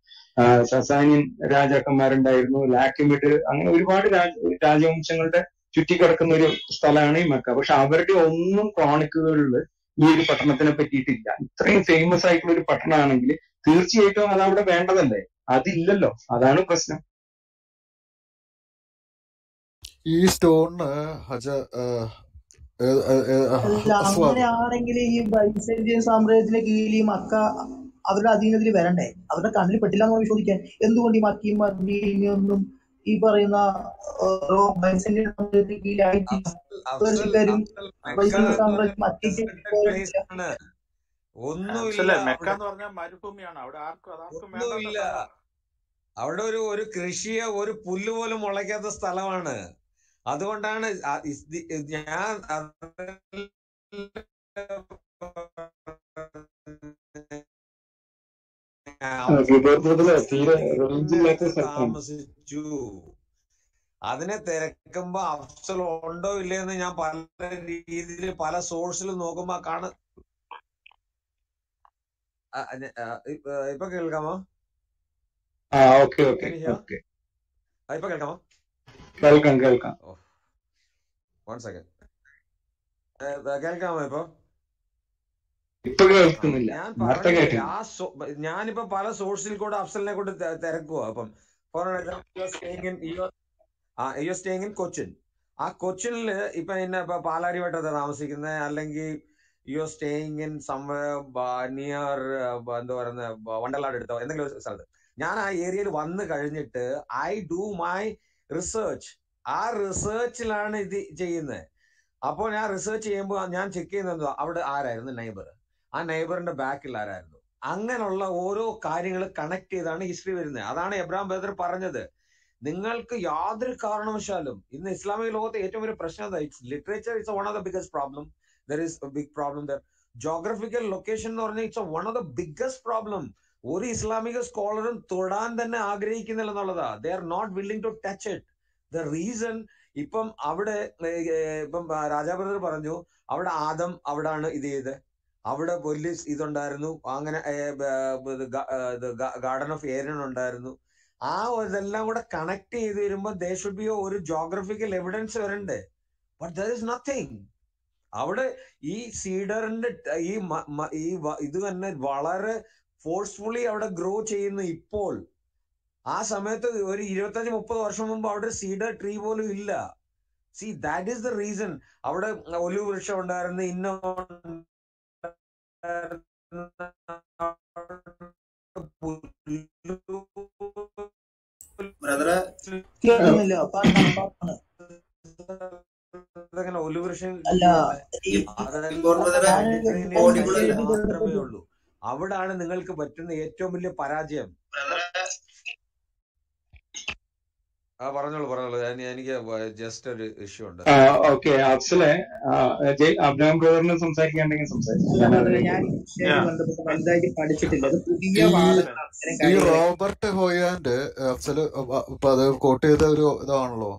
സസാനിയൻ രാജാക്കന്മാരുണ്ടായിരുന്നു ലാക്കിമിഡ് അങ്ങനെ ഒരുപാട് രാജ രാജവംശങ്ങളുടെ ചുറ്റിക്കിടക്കുന്ന ഒരു സ്ഥലമാണ് ഈ മക്ക. പക്ഷെ അവരുടെ ഒന്നും ക്രോണിക്കുകളിൽ ഈ ഒരു പട്ടണത്തിനെ പറ്റിയിട്ടില്ല. ഇത്രയും ഫേമസ് ആയിട്ടുള്ള ഒരു പട്ടണമാണെങ്കിൽ തീർച്ചയായിട്ടും അത് അവിടെ വേണ്ടതല്ലേ? അതില്ലല്ലോ. അതാണ് പ്രശ്നം. ഈ സ്റ്റോണിന് ഹജ അങ്ങനെയാണെങ്കിൽ ഈ ബൈസന്റിയൻ സാമ്രാജ്യത്തിന്റെ കീഴിൽ ഈ മക്ക അവരുടെ അധീനത്തിൽ വരണ്ടേ? അവരുടെ കണ്ണിൽ പെട്ടില്ല എന്ന് ചോദിക്കാൻ എന്തുകൊണ്ട് ഈ മക്കയും മദീനയൊന്നും ഈ പറയുന്ന ഒന്നുമില്ല മെക്ക അവിടെ എന്ന് പറഞ്ഞാൽ മരുഭൂമിയാണ്. അവിടെ ആർക്കും ഒന്നുമില്ല. അവിടെ ഒരു ഒരു കൃഷിയെ ഒരു പുല്ല് പോലും മുളയ്ക്കാത്ത സ്ഥലമാണ്. അതുകൊണ്ടാണ് ഞാൻ താമസിച്ചു അതിനെ തിരക്കുമ്പോ അഫ്സൽ ഉണ്ടോ ഇല്ലയെന്ന് ഞാൻ പല രീതിയിൽ പല സോഴ്സിൽ നോക്കുമ്പോ കാണ ഇപ്പ കേൾക്കാമോ? ഇപ്പൊ കേൾക്കാമോ? കേൾക്കാം കേൾക്കാം. വൺ സെക്കൻഡ് കേൾക്കാമോ ഇപ്പൊ? ഇപ്പൊ കേൾക്കുന്നില്ല നേരത്തെ കേട്ടില്ല. ഞാനിപ്പോ പല സോഴ്സിൽ കൂടെ അഫ്സലിനെ കൊണ്ട് തിരക്കുക തിരക്കുവാ. അപ്പം for example you staying in Cochin. ആ കൊച്ചിനിൽ ഇപ്പൊ എന്നെ ഇപ്പൊ പാലാരിവട്ടത്ത് താമസിക്കുന്നത് അല്ലെങ്കിൽ you are staying in somewhere near എന്താ പറയുന്ന വണ്ടർലാട് എടുത്തോ എന്തെങ്കിലും ഒരു സ്ഥലത്ത്. ഞാൻ ആ ഏരിയയിൽ വന്നു കഴിഞ്ഞിട്ട് ഐ ഡു മൈ റിസർച്ച്. ആ റിസർച്ചിലാണ് ഇത് ചെയ്യുന്നത് അപ്പോൾ ഞാൻ റിസർച്ച് ചെയ്യുമ്പോൾ ഞാൻ ചെക്ക് ചെയ്യുന്നത് അവിടെ ആരായിരുന്നു? നൈബർ ആ നൈബറിന്റെ ബാക്കിൽ ആരായിരുന്നു? അങ്ങനെയുള്ള ഓരോ കാര്യങ്ങൾ കണക്ട് ചെയ്താണ് ഹിസ്റ്ററി വരുന്നത്. അതാണ് എബ്രാം ബദർ പറഞ്ഞത്. നിങ്ങൾക്ക് യാതൊരു കാരണവശാലും ഇന്ന് ഇസ്ലാമിക ലോകത്തെ ഏറ്റവും വലിയ പ്രശ്നം എന്താ? Literature it's one of the biggest problem there is big problem there geographical location എന്ന് പറഞ്ഞാൽ it's one of the biggest problem ഒരു ഇസ്ലാമിക സ്കോളറും തൊടാൻ തന്നെ ആഗ്രഹിക്കുന്നില്ല എന്നുള്ളതാ. They are not willing to touch it the reason ഇപ്പം അവിടെ ഇപ്പം ബ്രദർ പറഞ്ഞു അവിടെ ആദം അവിടാണ് ഇത് ചെയ്ത് അവിടെ വലിയ ഇതുണ്ടായിരുന്നു. അങ്ങനെ ഗാർഡൻ ഓഫ് ഏരിയൻ ഉണ്ടായിരുന്നു. ആ ഇതെല്ലാം കൂടെ കണക്ട് ചെയ്ത് വരുമ്പോൾ ദേ ഷുഡ് ബി ഒരു ജോഗ്രഫിക്കൽ എവിഡൻസ് വരണ്ടേ. ബട്ട് ദർ ഇസ് നത്തിങ് അവിടെ ഈ സീഡറിന്റെ ഈ ഈ ഇത് തന്നെ വളരെ ഫോഴ്സ്ഫുള്ളി അവിടെ ഗ്രോ ചെയ്യുന്നു ഇപ്പോൾ. ആ സമയത്ത് ഒരു ഇരുപത്തഞ്ച് മുപ്പത് വർഷം മുമ്പ് അവിടെ സീഡർ ട്രീ പോലും ഇല്ല. See that is the reason അവിടെ ഒലിവ് വൃക്ഷം ഉണ്ടായിരുന്നു ഇന്ന ബ്രദറെ കേൾക്കുന്നില്ല. മാത്രമേ ഉള്ളൂ. അവിടാണ് നിങ്ങൾക്ക് പറ്റുന്ന ഏറ്റവും വലിയ പരാജയം. ആ പറഞ്ഞോളൂ പറഞ്ഞോളൂ. എനിക്ക് ജസ്റ്റ് ഒരു ഇഷ്യൂ ഉണ്ട്. ഓക്കെ അഫ്സലെ അബ്രഹാം ബ്രദറിന് സംസാരിക്കാണ്ടെങ്കിൽ സംസാരിക്കും ഞാൻ ഞാൻ അതിലേക്ക് ഈ റോബർട്ട് ഹോയാൻഡ് അഫ്സൽ അത് കോട്ട് ചെയ്ത ഒരു ഇതാണല്ലോ.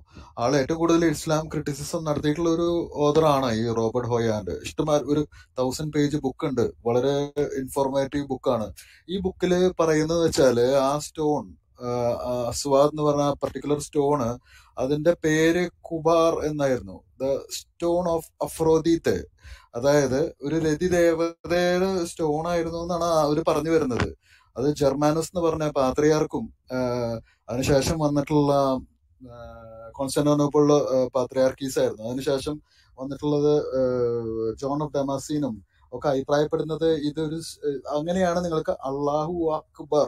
ആൾ ഏറ്റവും കൂടുതൽ ഇസ്ലാം ക്രിറ്റിസിസം നടത്തിയിട്ടുള്ള ഒരു ഓതറാണ് ഈ റോബർട്ട് ഹോയാൻഡ്. ഇഷ്ടമായ ഒരു തൗസൻഡ് പേജ് ബുക്ക് ഉണ്ട്. വളരെ ഇൻഫോർമേറ്റീവ് ബുക്കാണ് ഈ ബുക്കിൽ പറയുന്നത് വെച്ചാൽ ആ സ്റ്റോൺ സ്വാദ് എന്ന് പറഞ്ഞ പർട്ടിക്കുലർ സ്റ്റോണ് അതിന്റെ പേര് കുബാർ എന്നായിരുന്നു. ദ സ്റ്റോൺ ഓഫ് അഫ്രോദീത്ത് അതായത് ഒരു രതി ദേവതയുടെ സ്റ്റോൺ ആയിരുന്നു എന്നാണ് അവർ പറഞ്ഞു വരുന്നത്. അത് ജർമാനസ് എന്ന് പറഞ്ഞ പാത്രിയാർക്കും അതിനുശേഷം വന്നിട്ടുള്ള കോൺസ്റ്റാന്റോനോപ്പിളിലെ പാത്രിയാർക്കീസ് ആയിരുന്നു. അതിനുശേഷം വന്നിട്ടുള്ളത് ജോൺ ഓഫ് ഡമാസീനും ഒക്കെ അഭിപ്രായപ്പെടുന്നത് ഇതൊരു അങ്ങനെയാണ് നിങ്ങൾക്ക് അള്ളാഹു അക്ബർ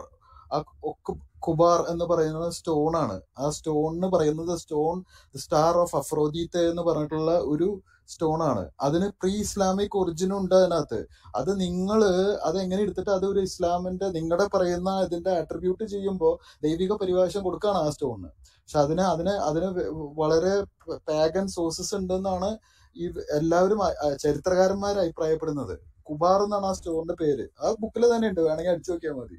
കുബാർ എന്ന് പറയുന്നത് സ്റ്റോൺ ആണ്. ആ സ്റ്റോണിന് പറയുന്നത് സ്റ്റോൺ സ്റ്റാർ ഓഫ് അഫ്രോദീത്ത എന്ന് പറഞ്ഞിട്ടുള്ള ഒരു സ്റ്റോൺ ആണ്. അതിന് പ്രീ ഇസ്ലാമിക് ഒറിജിൻ ഉണ്ട് അതിനകത്ത്. അത് നിങ്ങൾ അത് എങ്ങനെ എടുത്തിട്ട് അത് ഒരു ഇസ്ലാമിന്റെ നിങ്ങളുടെ പറയുന്ന ഇതിന്റെ അട്രിബ്യൂട്ട് ചെയ്യുമ്പോൾ ദൈവിക പരിഭാഷം കൊടുക്കുകയാണ് ആ സ്റ്റോണിന് പക്ഷെ അതിന് അതിന് അതിന് വളരെ പാഗൻ സോഴ്സസ് ഉണ്ടെന്നാണ് ഈ എല്ലാവരും ചരിത്രകാരന്മാർ അഭിപ്രായപ്പെടുന്നത്. കുബാർ എന്നാണ് ആ സ്റ്റോറിന്റെ പേര്. ആ ബുക്കിൽ തന്നെ ഉണ്ട്. വേണമെങ്കിൽ അടിച്ചു നോക്കിയാൽ മതി.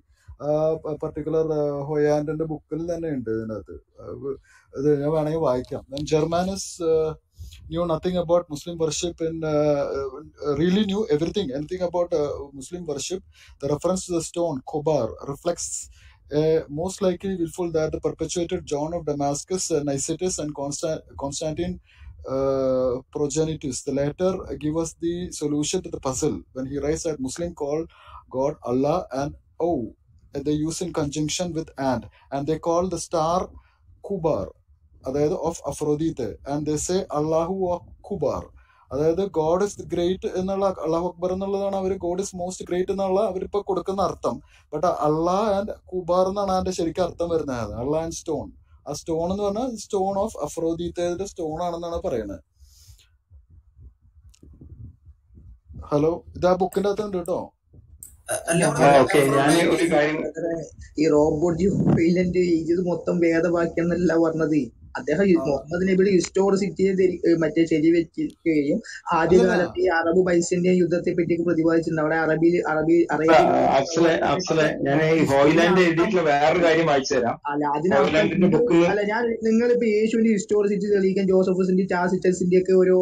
പർട്ടിക്കുലർ ഹൊയാൻഡിന്റെ ബുക്കിൽ തന്നെ ഉണ്ട് ഇതിനകത്ത് അത് ഇത് ഞാൻ വേണമെങ്കിൽ വായിക്കാം Germanus knew nothing about Muslim worship and uh, uh, really knew everything, anything about uh, Muslim worship. The reference to the stone, Khobar, reflects uh, most likely willful that the perpetuated John of Damascus, uh, Nicetas, and Constant- Constantine uh, progenitus. The latter give us the solution to the puzzle when he writes that Muslim call God Allah and Oh. They use in conjunction with and, and they call the star Kubar. അതായത് of Aphrodite and they say അള്ളാഹു കുബാർ അതായത് ഗോഡ് ഇസ് ഗ്രേറ്റ് എന്നുള്ള അള്ളാഹു അക്ബർ എന്നുള്ളതാണ് അവർ ഗോഡ് ഇസ് മോസ്റ്റ് ഗ്രേറ്റ് എന്നുള്ള അവരിപ്പോ കൊടുക്കുന്ന അർത്ഥം. ബട്ട് അള്ളാഹ് ആൻഡ് കുബാർ എന്നാണ് അതിന്റെ ശരിക്കും അർത്ഥം വരുന്നത്. അള്ളാഹ് ആൻഡ് സ്റ്റോൺ ആ സ്റ്റോൺ എന്ന് പറഞ്ഞാൽ സ്റ്റോൺ ഓഫ് അഫ്രോദീത്തയുടെ സ്റ്റോൺ ആണെന്നാണ് പറയുന്നത്. ഹലോ ഇത് ആ ബുക്കിന്റെ അകത്തുണ്ട് കേട്ടോ. ഈ റോബോട്ട് വൈലന്റ് ഇത് മൊത്തം വേദവാക്യം എന്നല്ല പറഞ്ഞത്. അദ്ദേഹം മുഹമ്മദിനെ മുഹമ്മദ് നബിയുടെ ഹിസ്റ്റോറിസിറ്റിയെ മറ്റേ ചെരി വെച്ചിരിക്കുകയും ആദ്യകാലത്ത് ഈ അറബ് പൈസന്റെ യുദ്ധത്തെ പറ്റി പ്രതിപാദിച്ചിട്ടുണ്ട്. അവിടെ അറബിയിൽ അറബി അറിയാം അഫ്സലെ അഫ്സലെ ഞാൻ ഈ ഹോയിലാൻഡ് എഴുതിയിട്ടുള്ള വേറൊരു കാര്യം വായിച്ചു തരാം. അല്ല അല്ല ഞാൻ നിങ്ങളിപ്പോ യേശുവിന്റെ ഹിസ്റ്റോറിസിറ്റി തെളിയിക്കാൻ ജോസഫസിന്റെ ചാസിറ്റസിന്റെ ഒക്കെ ഓരോ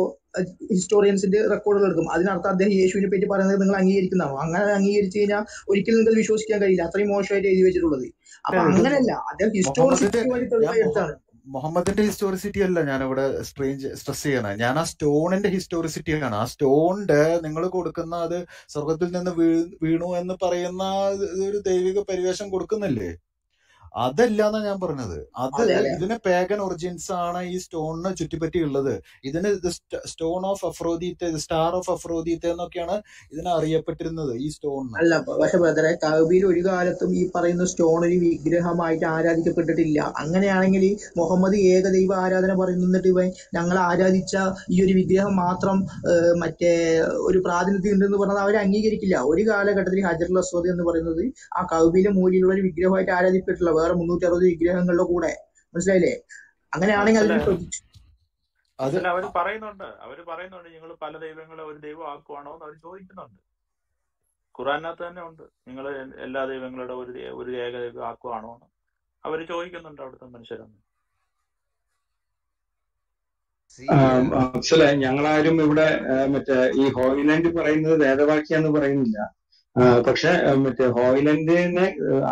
ഹിസ്റ്റോറിയൻസിന്റെ റെക്കോർഡുകൾ എടുക്കും. അതിനർത്ഥം അദ്ദേഹം യേശുവിനെ പറ്റി പറയുന്നത് നിങ്ങൾ അംഗീകരിക്കുന്നതാണോ? അങ്ങനെ അംഗീകരിച്ചു കഴിഞ്ഞാൽ ഒരിക്കലും നിങ്ങൾക്ക് വിശ്വസിക്കാൻ കഴിയില്ല. അത്രയും മോശമായിട്ട് എഴുതി വെച്ചിട്ടുള്ളത്. അപ്പൊ അങ്ങനെയല്ല. അദ്ദേഹം ഹിസ്റ്റോറിയാണ് ഹിസ്റ്റോറിസിറ്റി മുഹമ്മദിന്റെ ഹിസ്റ്റോറിസിറ്റി അല്ല ഞാൻ ഇവിടെ സ്ട്രേഞ്ച് സ്ട്രെസ് ചെയ്യണേ. ഞാൻ ആ സ്റ്റോണിന്റെ ഹിസ്റ്റോറിസിറ്റി ആണ് ആ സ്റ്റോണിന്റെ നിങ്ങൾ കൊടുക്കുന്ന അത് സ്വർഗത്തിൽ നിന്ന് വീണു എന്ന് പറയുന്ന ഒരു ദൈവിക പരിവേഷം കൊടുക്കുന്നില്ലേ? അതല്ല എന്നാ ഞാൻ പറഞ്ഞത്. അത് ഇതിന് പേഗൻ ഒറിജിൻസ് ആണ് ഈ സ്റ്റോണിന് ചുറ്റിപ്പറ്റി ഉള്ളത് ഇതിന് stone of Aphrodite star of Aphrodite എന്നൊക്കെയാണ് ഇതിനെ അറിയപ്പെട്ടിരുന്നത് ഈ സ്റ്റോൺ അല്ല പക്ഷെ ബ്രദറെ കഅബയിൽ ഒരു കാലത്തും ഈ പറയുന്ന സ്റ്റോൺ ഒരു വിഗ്രഹമായിട്ട് ആരാധിക്കപ്പെട്ടിട്ടില്ല. അങ്ങനെയാണെങ്കിൽ ഈ മുഹമ്മദ് ഏകദൈവ ആരാധന പറയുന്നിട്ട് ഇവൻ ഞങ്ങൾ ആരാധിച്ച ഈ ഒരു വിഗ്രഹം മാത്രം മറ്റേ ഒരു പ്രാതിനിധ്യം ഉണ്ടെന്ന് പറഞ്ഞാൽ അവർ അംഗീകരിക്കില്ല. ഒരു കാലഘട്ടത്തിൽ ഹജറുൽ അസ്വദ് എന്ന് പറയുന്നത് ആ കഅബയിലെ മൂലയിലുള്ള ഒരു വിഗ്രഹമായിട്ട് ആരാധിക്കപ്പെട്ടില്ല വേറെ മുന്നൂറ്റി അറുപത് വിഗ്രഹങ്ങളുടെ കൂടെ. മനസ്സിലായില്ലേ? അങ്ങനെയാണെങ്കിൽ അതിന് ശ്രദ്ധിച്ചു. അവർ പറയുന്നുണ്ട്. അവർ പറയുന്നുണ്ട് നിങ്ങൾ പല ദൈവങ്ങളെ ഒരു ദൈവം ആക്കുവാണോ എന്ന് അവർ ചോദിക്കുന്നുണ്ട്. ഖുറാനകത്ത് തന്നെ ഉണ്ട്. നിങ്ങൾ എല്ലാ ദൈവങ്ങളുടെ ഒരു ഒരു ഏക ദൈവം ആക്കുവാണോ എന്ന്. അവർ ചോദിക്കുന്നുണ്ട് അവിടുത്തെ മനുഷ്യരൊന്നും. ഞങ്ങളാരും ഇവിടെ മറ്റേ ഈ ഹോയിലാൻഡ് പറയുന്നത് വേദവാക്യാന്ന് പറയുന്നില്ല. പക്ഷെ മറ്റേ ഹോയിലൻഡിനെ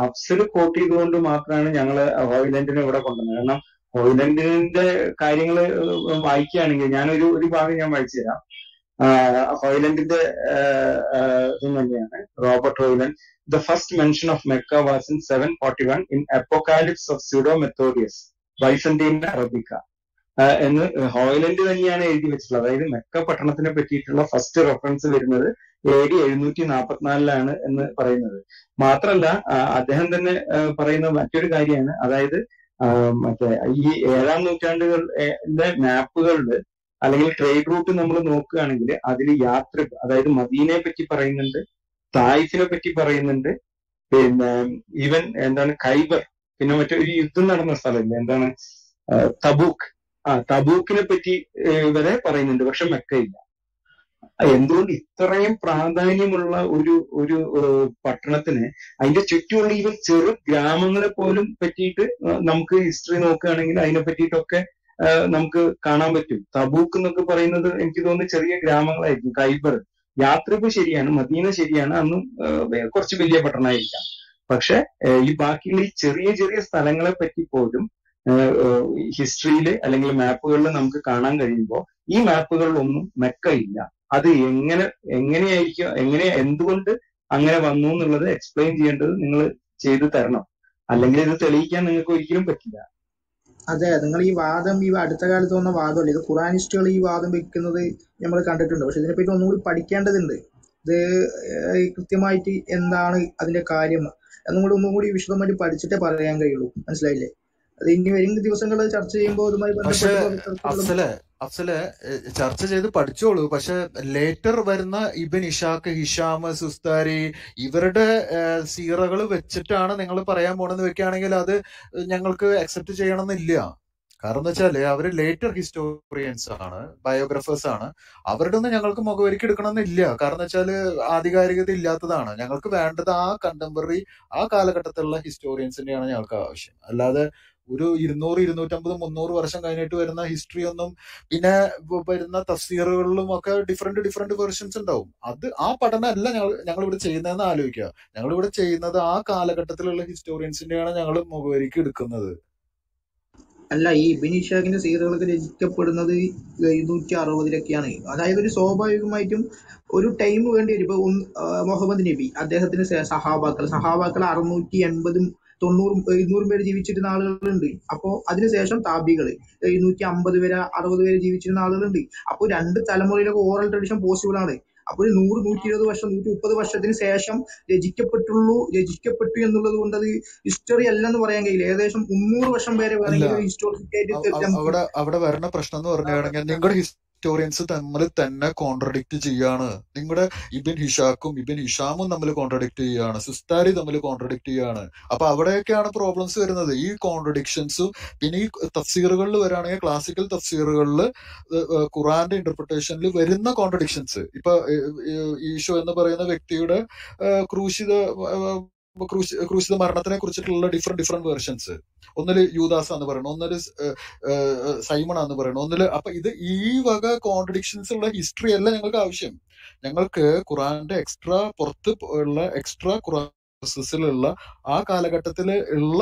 അഫ്സൽ കോട്ട് ചെയ്തുകൊണ്ട് മാത്രമാണ് ഞങ്ങൾ ഹോയിലൻഡിനെ ഇവിടെ കൊണ്ടുവന്നത്. കാരണം ഹോയിലൻഡിന്റെ കാര്യങ്ങൾ വായിക്കുകയാണെങ്കിൽ ഞാനൊരു ഒരു ഭാഗം ഞാൻ വായിച്ചു തരാം. ഹോയിലൻഡിന്റെ തന്നെയാണ്. Robert Hoyland. The first mention of Mecca was in seven forty one in apocalypse of pseudo Methodius Byzantine arabica എന്ന് ഹോയ്ലൻഡ് തന്നെയാണ് എഴുതി വെച്ചിട്ടുള്ളത്. അതായത് മെക്ക പട്ടണത്തിനെ പറ്റിയിട്ടുള്ള ഫസ്റ്റ് റെഫറൻസ് വരുന്നത് എ ഡി എഴുന്നൂറ്റി നാൽപ്പത്തിനാലിലാണ് എന്ന് പറയുന്നത്. മാത്രല്ല അദ്ദേഹം തന്നെ പറയുന്ന മറ്റൊരു കാര്യമാണ്. അതായത് മറ്റേ ഈ ഏഴാം നൂറ്റാണ്ടുകളിലെ മാപ്പുകളിൽ അല്ലെങ്കിൽ ട്രേഡ് റൂട്ട് നമ്മൾ നോക്കുകയാണെങ്കിൽ അതിൽ യാത്ര അതായത് മദീനയെ പറ്റി പറയുന്നുണ്ട് തായിഫിനെ പറ്റി പറയുന്നുണ്ട് പിന്നെ ഈവൻ എന്താണ് ഖൈബർ പിന്നെ മറ്റൊരു യുദ്ധം നടന്ന സ്ഥലമില്ല എന്താണ് തബൂക്ക്. ആ തബൂക്കിനെ പറ്റി വരെ പറയുന്നുണ്ട് പക്ഷെ മെക്കയില്ല. എന്തുകൊണ്ട് ഇത്രയും പ്രാധാന്യമുള്ള ഒരു ഒരു പട്ടണത്തിന് അതിന്റെ ചുറ്റുമുള്ള ഈവൻ ചെറു ഗ്രാമങ്ങളെ പോലും പറ്റിയിട്ട് നമുക്ക് ഹിസ്റ്ററി നോക്കുകയാണെങ്കിൽ അതിനെ പറ്റിയിട്ടൊക്കെ നമുക്ക് കാണാൻ പറ്റും. തബൂക്ക് എന്നൊക്കെ പറയുന്നത് എനിക്ക് തോന്നുന്നു ചെറിയ ഗ്രാമങ്ങളായിരിക്കും. കൈബർ യാത്രയ്ക്ക് ശരിയാണ് മദീന ശരിയാണ്. അന്നും കുറച്ച് വലിയ പട്ടണമായിരിക്കാം. പക്ഷെ ഈ ബാക്കിയുള്ള ഈ ചെറിയ ചെറിയ സ്ഥലങ്ങളെ പറ്റി പോലും ഹിസ്റ്ററിയിൽ അല്ലെങ്കിൽ മാപ്പുകളിൽ നമുക്ക് കാണാൻ കഴിയുമ്പോൾ ഈ മാപ്പുകളിലൊന്നും മെക്ക ഇല്ല. അത് എങ്ങനെ എങ്ങനെയായിരിക്കും എങ്ങനെ എന്തുകൊണ്ട് അങ്ങനെ വന്നു എന്നുള്ളത് എക്സ്പ്ലെയിൻ ചെയ്യേണ്ടത് നിങ്ങൾ ചെയ്തു തരണം. അല്ലെങ്കിൽ ഇത് തെളിയിക്കാൻ നിങ്ങൾക്ക് ഒരിക്കലും പറ്റില്ല. അതെ നിങ്ങൾ ഈ വാദം ഈ അടുത്ത കാലത്ത് വന്ന വാദമല്ല? ഇത് ഖുറാനിസ്റ്റുകൾ ഈ വാദം വെക്കുന്നത് നമ്മൾ കണ്ടിട്ടുണ്ട്. പക്ഷെ ഇതിനെപ്പറ്റി ഒന്നുകൂടി പഠിക്കേണ്ടതുണ്ട്. ഇത് കൃത്യമായിട്ട് എന്താണ് അതിന്റെ കാര്യം? എന്നും കൂടി ഒന്നും കൂടി വിശദമായിട്ട് പഠിച്ചിട്ടേ പറയാൻ കഴിയുള്ളൂ. മനസ്സിലായില്ലേ? അത് ഇനി വരുന്ന ദിവസങ്ങൾ ചർച്ച ചെയ്യുമ്പോൾ ഇതുമായി പക്ഷെ അഫ്സലെ ചർച്ച ചെയ്ത് പഠിച്ചോളൂ. പക്ഷെ ലേറ്റർ വരുന്ന ഇബിൻ ഇഷാഖ് ഹിഷാം സുസ്താരി ഇവരുടെ സീറകൾ വെച്ചിട്ടാണ് നിങ്ങൾ പറയാൻ പോണെന്ന് വെക്കുകയാണെങ്കിൽ അത് ഞങ്ങൾക്ക് അക്സെപ്റ്റ് ചെയ്യണമെന്നില്ല. കാരണം എന്ന് വെച്ചാൽ അവർ ലേറ്റർ ഹിസ്റ്റോറിയൻസ് ആണ് ബയോഗ്രഫേഴ്സ് ആണ്. അവരുടെ ഒന്നും ഞങ്ങൾക്ക് മുഖവരിക്ക് എടുക്കണമെന്നില്ല. കാരണം വെച്ചാൽ ആധികാരികത ഇല്ലാത്തതാണ്. ഞങ്ങൾക്ക് വേണ്ടത് ആ കണ്ടംപററി ആ കാലഘട്ടത്തിലുള്ള ഹിസ്റ്റോറിയൻസിന്റെയാണ് ഞങ്ങൾക്ക് ആവശ്യം. അല്ലാതെ ഒരു ഇരുന്നൂറ് ഇരുന്നൂറ്റമ്പത് മുന്നൂറ് വർഷം കഴിഞ്ഞിട്ട് വരുന്ന ഹിസ്റ്ററി ഒന്നും പിന്നെ വരുന്ന തഫ്സീറുകളിലും ഒക്കെ ഡിഫറെന്റ് ഡിഫറെന്റ് വെർഷൻസ് ഉണ്ടാവും. അത് ആ പഠനമല്ല ഞങ്ങൾ ഞങ്ങൾ ഇവിടെ ചെയ്യുന്നതെന്ന് ആലോചിക്കുക. ഞങ്ങൾ ഇവിടെ ചെയ്യുന്നത് ആ കാലഘട്ടത്തിലുള്ള ഹിസ്റ്റോറിയൻസിന്റെയാണ് ഞങ്ങൾ മുഖവരിക്ക് എടുക്കുന്നത്. അല്ല ഈ ബിനിഷാഖിന്റെ സീറുകളൊക്കെ രചിക്കപ്പെടുന്നത് എഴുന്നൂറ്റി അറുപതിലൊക്കെയാണ് അതായത് ഒരു സ്വാഭാവികമായിട്ടും ഒരു ടൈം വേണ്ടി വരും. ഇപ്പൊ മുഹമ്മദ് നബി അദ്ദേഹത്തിന് സഹാബാക്കൾ. സഹാബാക്കൾ അറുന്നൂറ്റി എൺപതും തൊണ്ണൂറും എഴുന്നൂറും പേര് ജീവിച്ചിരുന്ന ആളുകളുണ്ട്. അപ്പോ അതിനുശേഷം താബികൾ എഴുന്നൂറ്റി അമ്പത് പേര് അറുപത് പേര് ജീവിച്ചിരുന്ന ആളുകളുണ്ട്. അപ്പൊ രണ്ട് തലമുറയിലൊക്കെ ഓറൽ ട്രഡീഷൻ പോസിബിൾ ആണ്. അപ്പോൾ ഒരു നൂറ് നൂറ്റി ഇരുപത് വർഷം നൂറ്റി മുപ്പത് വർഷത്തിന് ശേഷം രചിക്കപ്പെട്ടുള്ളൂ രചിക്കപ്പെട്ടു എന്നുള്ളത് കൊണ്ട് അത് ഹിസ്റ്ററി അല്ലെന്ന് പറയാൻ കഴിയില്ല. ഏകദേശം മുന്നൂറ് വർഷം വരെ വേണമെങ്കിൽ നമുക്ക് അവിടെ അവിടെ വരുന്ന പ്രശ്നം എന്ന് നിങ്ങളുടെ ഹിസ്റ്ററി ഹിസ്റ്റോറിയൻസ് തമ്മിൽ തന്നെ കോൺട്രഡിക്ട് ചെയ്യാണ്. നിങ്ങളുടെ ഇബിൻ ഹിഷാക്കും ഇബിൻ ഹിഷാമും തമ്മിൽ കോൺട്രഡിക്ട് ചെയ്യാണ്. സിസ്താരി തമ്മിൽ കോൺട്രഡിക്ട് ചെയ്യാണ്. അപ്പൊ അവിടെയൊക്കെയാണ് പ്രോബ്ലംസ് വരുന്നത്. ഈ കോൺട്രഡിക്ഷൻസും പിന്നെ ഈ തഫ്സീറുകളിൽ വരാണെങ്കിൽ ക്ലാസിക്കൽ തഫ്സീറുകളിൽ ഖുറാന്റെ ഇന്റർപ്രിട്ടേഷനിൽ വരുന്ന കോൺട്രഡിക്ഷൻസ് ഇപ്പൊ ഈശോ എന്ന് പറയുന്ന വ്യക്തിയുടെ ക്രൂശിത ക്രൂശിത മരണത്തിനെ കുറിച്ചിട്ടുള്ള ഡിഫറെന്റ് ഡിഫറെന്റ് വേർഷൻസ് ഒന്നിൽ യൂദാസ് എന്ന് പറയുന്നു ഒന്നിൽ സൈമൺ എന്ന് പറയുന്നു ഒന്നിൽ അപ്പൊ ഇത് ഈ വക കോൺട്രഡിക്ഷൻസ് ഉള്ള ഹിസ്റ്ററി അല്ല ഞങ്ങൾക്ക് ആവശ്യം. ഞങ്ങൾക്ക് ഖുറാന്റെ എക്സ്ട്രാ പുറത്ത് ഉള്ള എക്സ്ട്രാ ഖുറാൻ പ്രോസസ്സിലുള്ള ആ കാലഘട്ടത്തിൽ ഉള്ള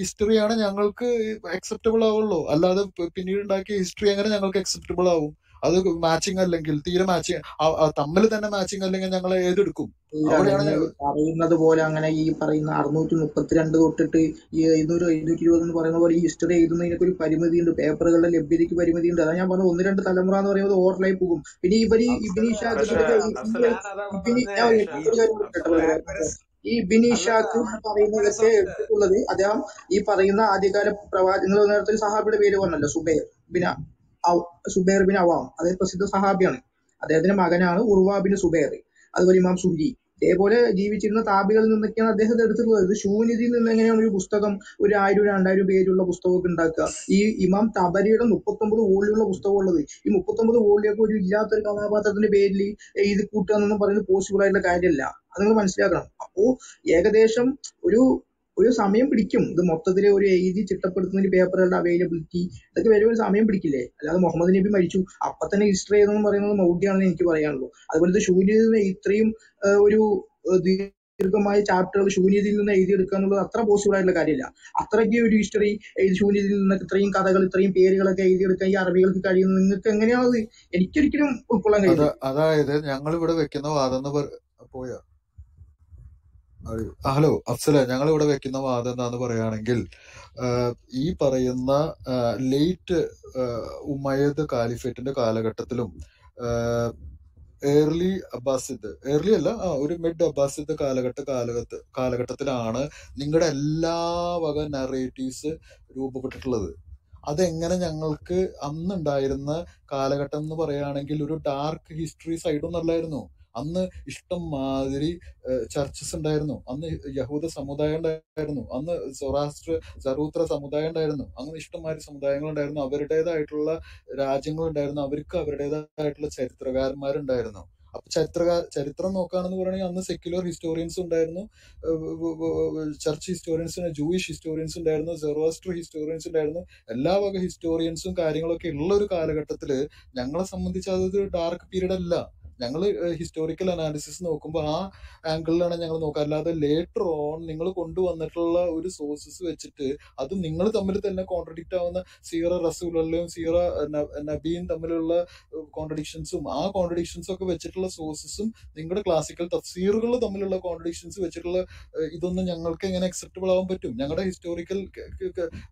ഹിസ്റ്ററിയാണ് ഞങ്ങൾക്ക് അക്സെപ്റ്റബിൾ ആവുള്ളൂ. അല്ലാതെ പിന്നീട് ഉണ്ടാക്കിയ ഹിസ്റ്ററി എങ്ങനെ ഞങ്ങൾക്ക് അക്സെപ്റ്റബിൾ ആവും? അത് മാച്ചിങ് അല്ലെങ്കിൽ തീരെ മാച്ചിങ് തമ്മിൽ തന്നെ മാച്ചിങ് അല്ലെങ്കിൽ ഞങ്ങൾ ഏതെടുക്കും? പറയുന്നത് പോലെ അങ്ങനെ ഈ പറയുന്ന അറുന്നൂറ്റി മുപ്പത്തിരണ്ട് തൊട്ടിട്ട് ഈ എഴുന്നൂറ് എഴുന്നൂറ്റി ഇരുപത് എന്ന് പറയുന്ന പോലെ ഈ ഹിസ്റ്ററി എഴുതുന്നതിനൊക്കെ ഒരു പരിമിതിയുണ്ട്. പേപ്പറുകളുടെ ലഭ്യതയ്ക്ക് പരിമിതിയുണ്ട്. അതാ ഞാൻ പറഞ്ഞത് ഒന്ന് രണ്ട് തലമുറ എന്ന് പറയുന്നത് ഓവർലായി പോകും. പിന്നെ ഇവർ പറഞ്ഞേ ഈ ബിനീഷാക്ക് ബിനി പറയുന്നതൊക്കെ എടുത്തിട്ടുള്ളത് അദ്ദേഹം ഈ പറയുന്ന ആദ്യകാല പ്രവാചകങ്ങൾ നേരത്തെ ഒരു സഹാബിയുടെ പേര് പറഞ്ഞല്ലോ സുബൈർ ഔ- സുബൈർ ബിൻ അവാം അദ്ദേഹം പ്രസിദ്ധ സഹാബിയാണ്. അദ്ദേഹത്തിന്റെ മകനാണ് ഉർവാ ബിൻ സുബൈർ. അതുപോലെ ഇമാം സുരി ഇതേപോലെ ജീവിച്ചിരുന്ന താബികളിൽ നിന്നൊക്കെയാണ് അദ്ദേഹം എടുത്തിട്ടുള്ളത്. ഇത് ശൂന്യതയിൽ നിന്ന് എങ്ങനെയാണ് ഒരു പുസ്തകം ഒരു ആയിരം രണ്ടായിരം പേജുള്ള പുസ്തകമൊക്കെ ഉണ്ടാക്കുക? ഈ ഇമാം തബരിയുടെ മുപ്പത്തൊമ്പത് വോളിയുള്ള പുസ്തകം ഉള്ളത് ഈ മുപ്പത്തൊമ്പത് വോളിയൊക്കെ ഒരു ഇല്ലാത്തൊരു കഥാപാത്രത്തിന്റെ പേരിൽ ഇത് കൂട്ടുക എന്നൊന്നും പറയുന്നത് പോസിബിൾ ആയിട്ടുള്ള കാര്യമല്ല. അത് നിങ്ങൾ മനസ്സിലാക്കണം. അപ്പോ ഏകദേശം ഒരു ഒരു സമയം പിടിക്കും. ഇത് മൊത്തത്തിൽ ഒരു എഴുതി ചിട്ടപ്പെടുത്തുന്ന പേപ്പറുകളുടെ അവൈലബിലിറ്റി ഇതൊക്കെ വരെ ഒരു സമയം പിടിക്കില്ലേ? അല്ലാതെ മുഹമ്മദ് നബി മരിച്ചു. അപ്പൊ തന്നെ ഹിസ്റ്ററി എന്ന് പറയുന്നത് മൗഢ്യാണെന്ന് എനിക്ക് പറയാനുള്ളൂ. അതുപോലെ നിന്ന് ഇത്രയും ഒരു ദീർഘമായ ചാപ്റ്ററുകൾ ശൂന്യതയിൽ നിന്ന് എഴുതിയെടുക്കുക എന്നുള്ളത് അത്ര പോസിബിൾ ആയിട്ടുള്ള കാര്യമില്ല. അത്രയ്ക്ക് ഒരു ഹിസ്റ്ററി ശൂന്യതയിൽ നിന്ന് ഇത്രയും കഥകൾ ഇത്രയും പേരുകളൊക്കെ എഴുതിയെടുക്കാൻ ഈ അറബികൾക്ക് കഴിയുന്നത് നിങ്ങൾക്ക് എങ്ങനെയാണത്? എനിക്കൊരിക്കലും ഉൾക്കൊള്ളാൻ കഴിയില്ല. അതായത് ഞങ്ങൾ ഇവിടെ വെക്കുന്ന വാദം പോയാ? ഹലോ അഫ്സല ഞങ്ങൾ ഇവിടെ വെക്കുന്ന വാദം എന്താന്ന് പറയുകയാണെങ്കിൽ ഈ പറയുന്ന ലേറ്റ് ഉമയ്യദ് കാലിഫേറ്റിന്റെ കാലഘട്ടത്തിലും ഏർലി അബ്ബാസിദ് ഏർലി അല്ല ഒരു മിഡ് അബ്ബാസിദ് കാലഘട്ട കാലഘട്ട കാലഘട്ടത്തിലാണ് നിങ്ങളുടെ എല്ലാ വക നറേറ്റീവ്സ് രൂപപ്പെട്ടിട്ടുള്ളത്. അതെങ്ങനെ ഞങ്ങൾക്ക് അന്നുണ്ടായിരുന്ന കാലഘട്ടം എന്ന് പറയുകയാണെങ്കിൽ ഒരു ഡാർക്ക് ഹിസ്റ്ററി സൈഡൊന്നും അല്ലായിരുന്നു അന്ന് ഇഷ്ടം മാതിരി ചർച്ചസ് ഉണ്ടായിരുന്നു. അന്ന് യഹൂദ സമുദായം ഉണ്ടായിരുന്നു. അന്ന് സൊറാസ്ട്ര സറൂത്ര സമുദായം ഉണ്ടായിരുന്നു. അങ്ങനെ ഇഷ്ടംമാതിരി സമുദായങ്ങൾ ഉണ്ടായിരുന്നു. അവരുടേതായിട്ടുള്ള രാജ്യങ്ങൾ ഉണ്ടായിരുന്നു. അവർക്ക് അവരുടേതായിട്ടുള്ള ചരിത്രകാരന്മാരുണ്ടായിരുന്നു. അപ്പൊ ചരിത്രകാ ചരിത്രം നോക്കുകയാണെന്ന് പറയുകയാണെങ്കിൽ അന്ന് സെക്യുലർ ഹിസ്റ്റോറിയൻസ് ഉണ്ടായിരുന്നു. ചർച്ച് ഹിസ്റ്റോറിയൻസ് ജൂയിഷ് ഹിസ്റ്റോറിയൻസ് ഉണ്ടായിരുന്നു. സെറോസ്റ്റർ ഹിസ്റ്റോറിയൻസ് ഉണ്ടായിരുന്നു. എല്ലാ വക ഹിസ്റ്റോറിയൻസും കാര്യങ്ങളൊക്കെ ഉള്ള ഒരു കാലഘട്ടത്തിൽ ഞങ്ങളെ സംബന്ധിച്ച് അതൊരു ഡാർക്ക് പീരീഡ് അല്ല. ഞങ്ങൾ ഹിസ്റ്റോറിക്കൽ അനാലിസിസ് നോക്കുമ്പോൾ ആ ആംഗിളിലാണ് ഞങ്ങൾ നോക്കുക അല്ലാതെ ലേറ്റർ ഓൺ നിങ്ങൾ കൊണ്ടുവന്നിട്ടുള്ള ഒരു സോഴ്സസ് വെച്ചിട്ട് അത് നിങ്ങൾ തമ്മിൽ തന്നെ കോൺട്രഡിക്റ്റ് ആവുന്ന സീറ റസൂലും സീറ നബീം നബീൻ തമ്മിലുള്ള കോൺട്രഡിക്ഷൻസും ആ കോൺട്രഡിക്ഷൻസ് ഒക്കെ വെച്ചിട്ടുള്ള സോഴ്സസും നിങ്ങളുടെ ക്ലാസിക്കൽ തഫ്സീറുകൾ തമ്മിലുള്ള കോൺട്രഡിക്ഷൻസ് വെച്ചിട്ടുള്ള ഇതൊന്നും ഞങ്ങൾക്ക് എങ്ങനെ അക്സെപ്റ്റബിൾ ആവാൻ പറ്റും? ഞങ്ങളുടെ ഹിസ്റ്റോറിക്കൽ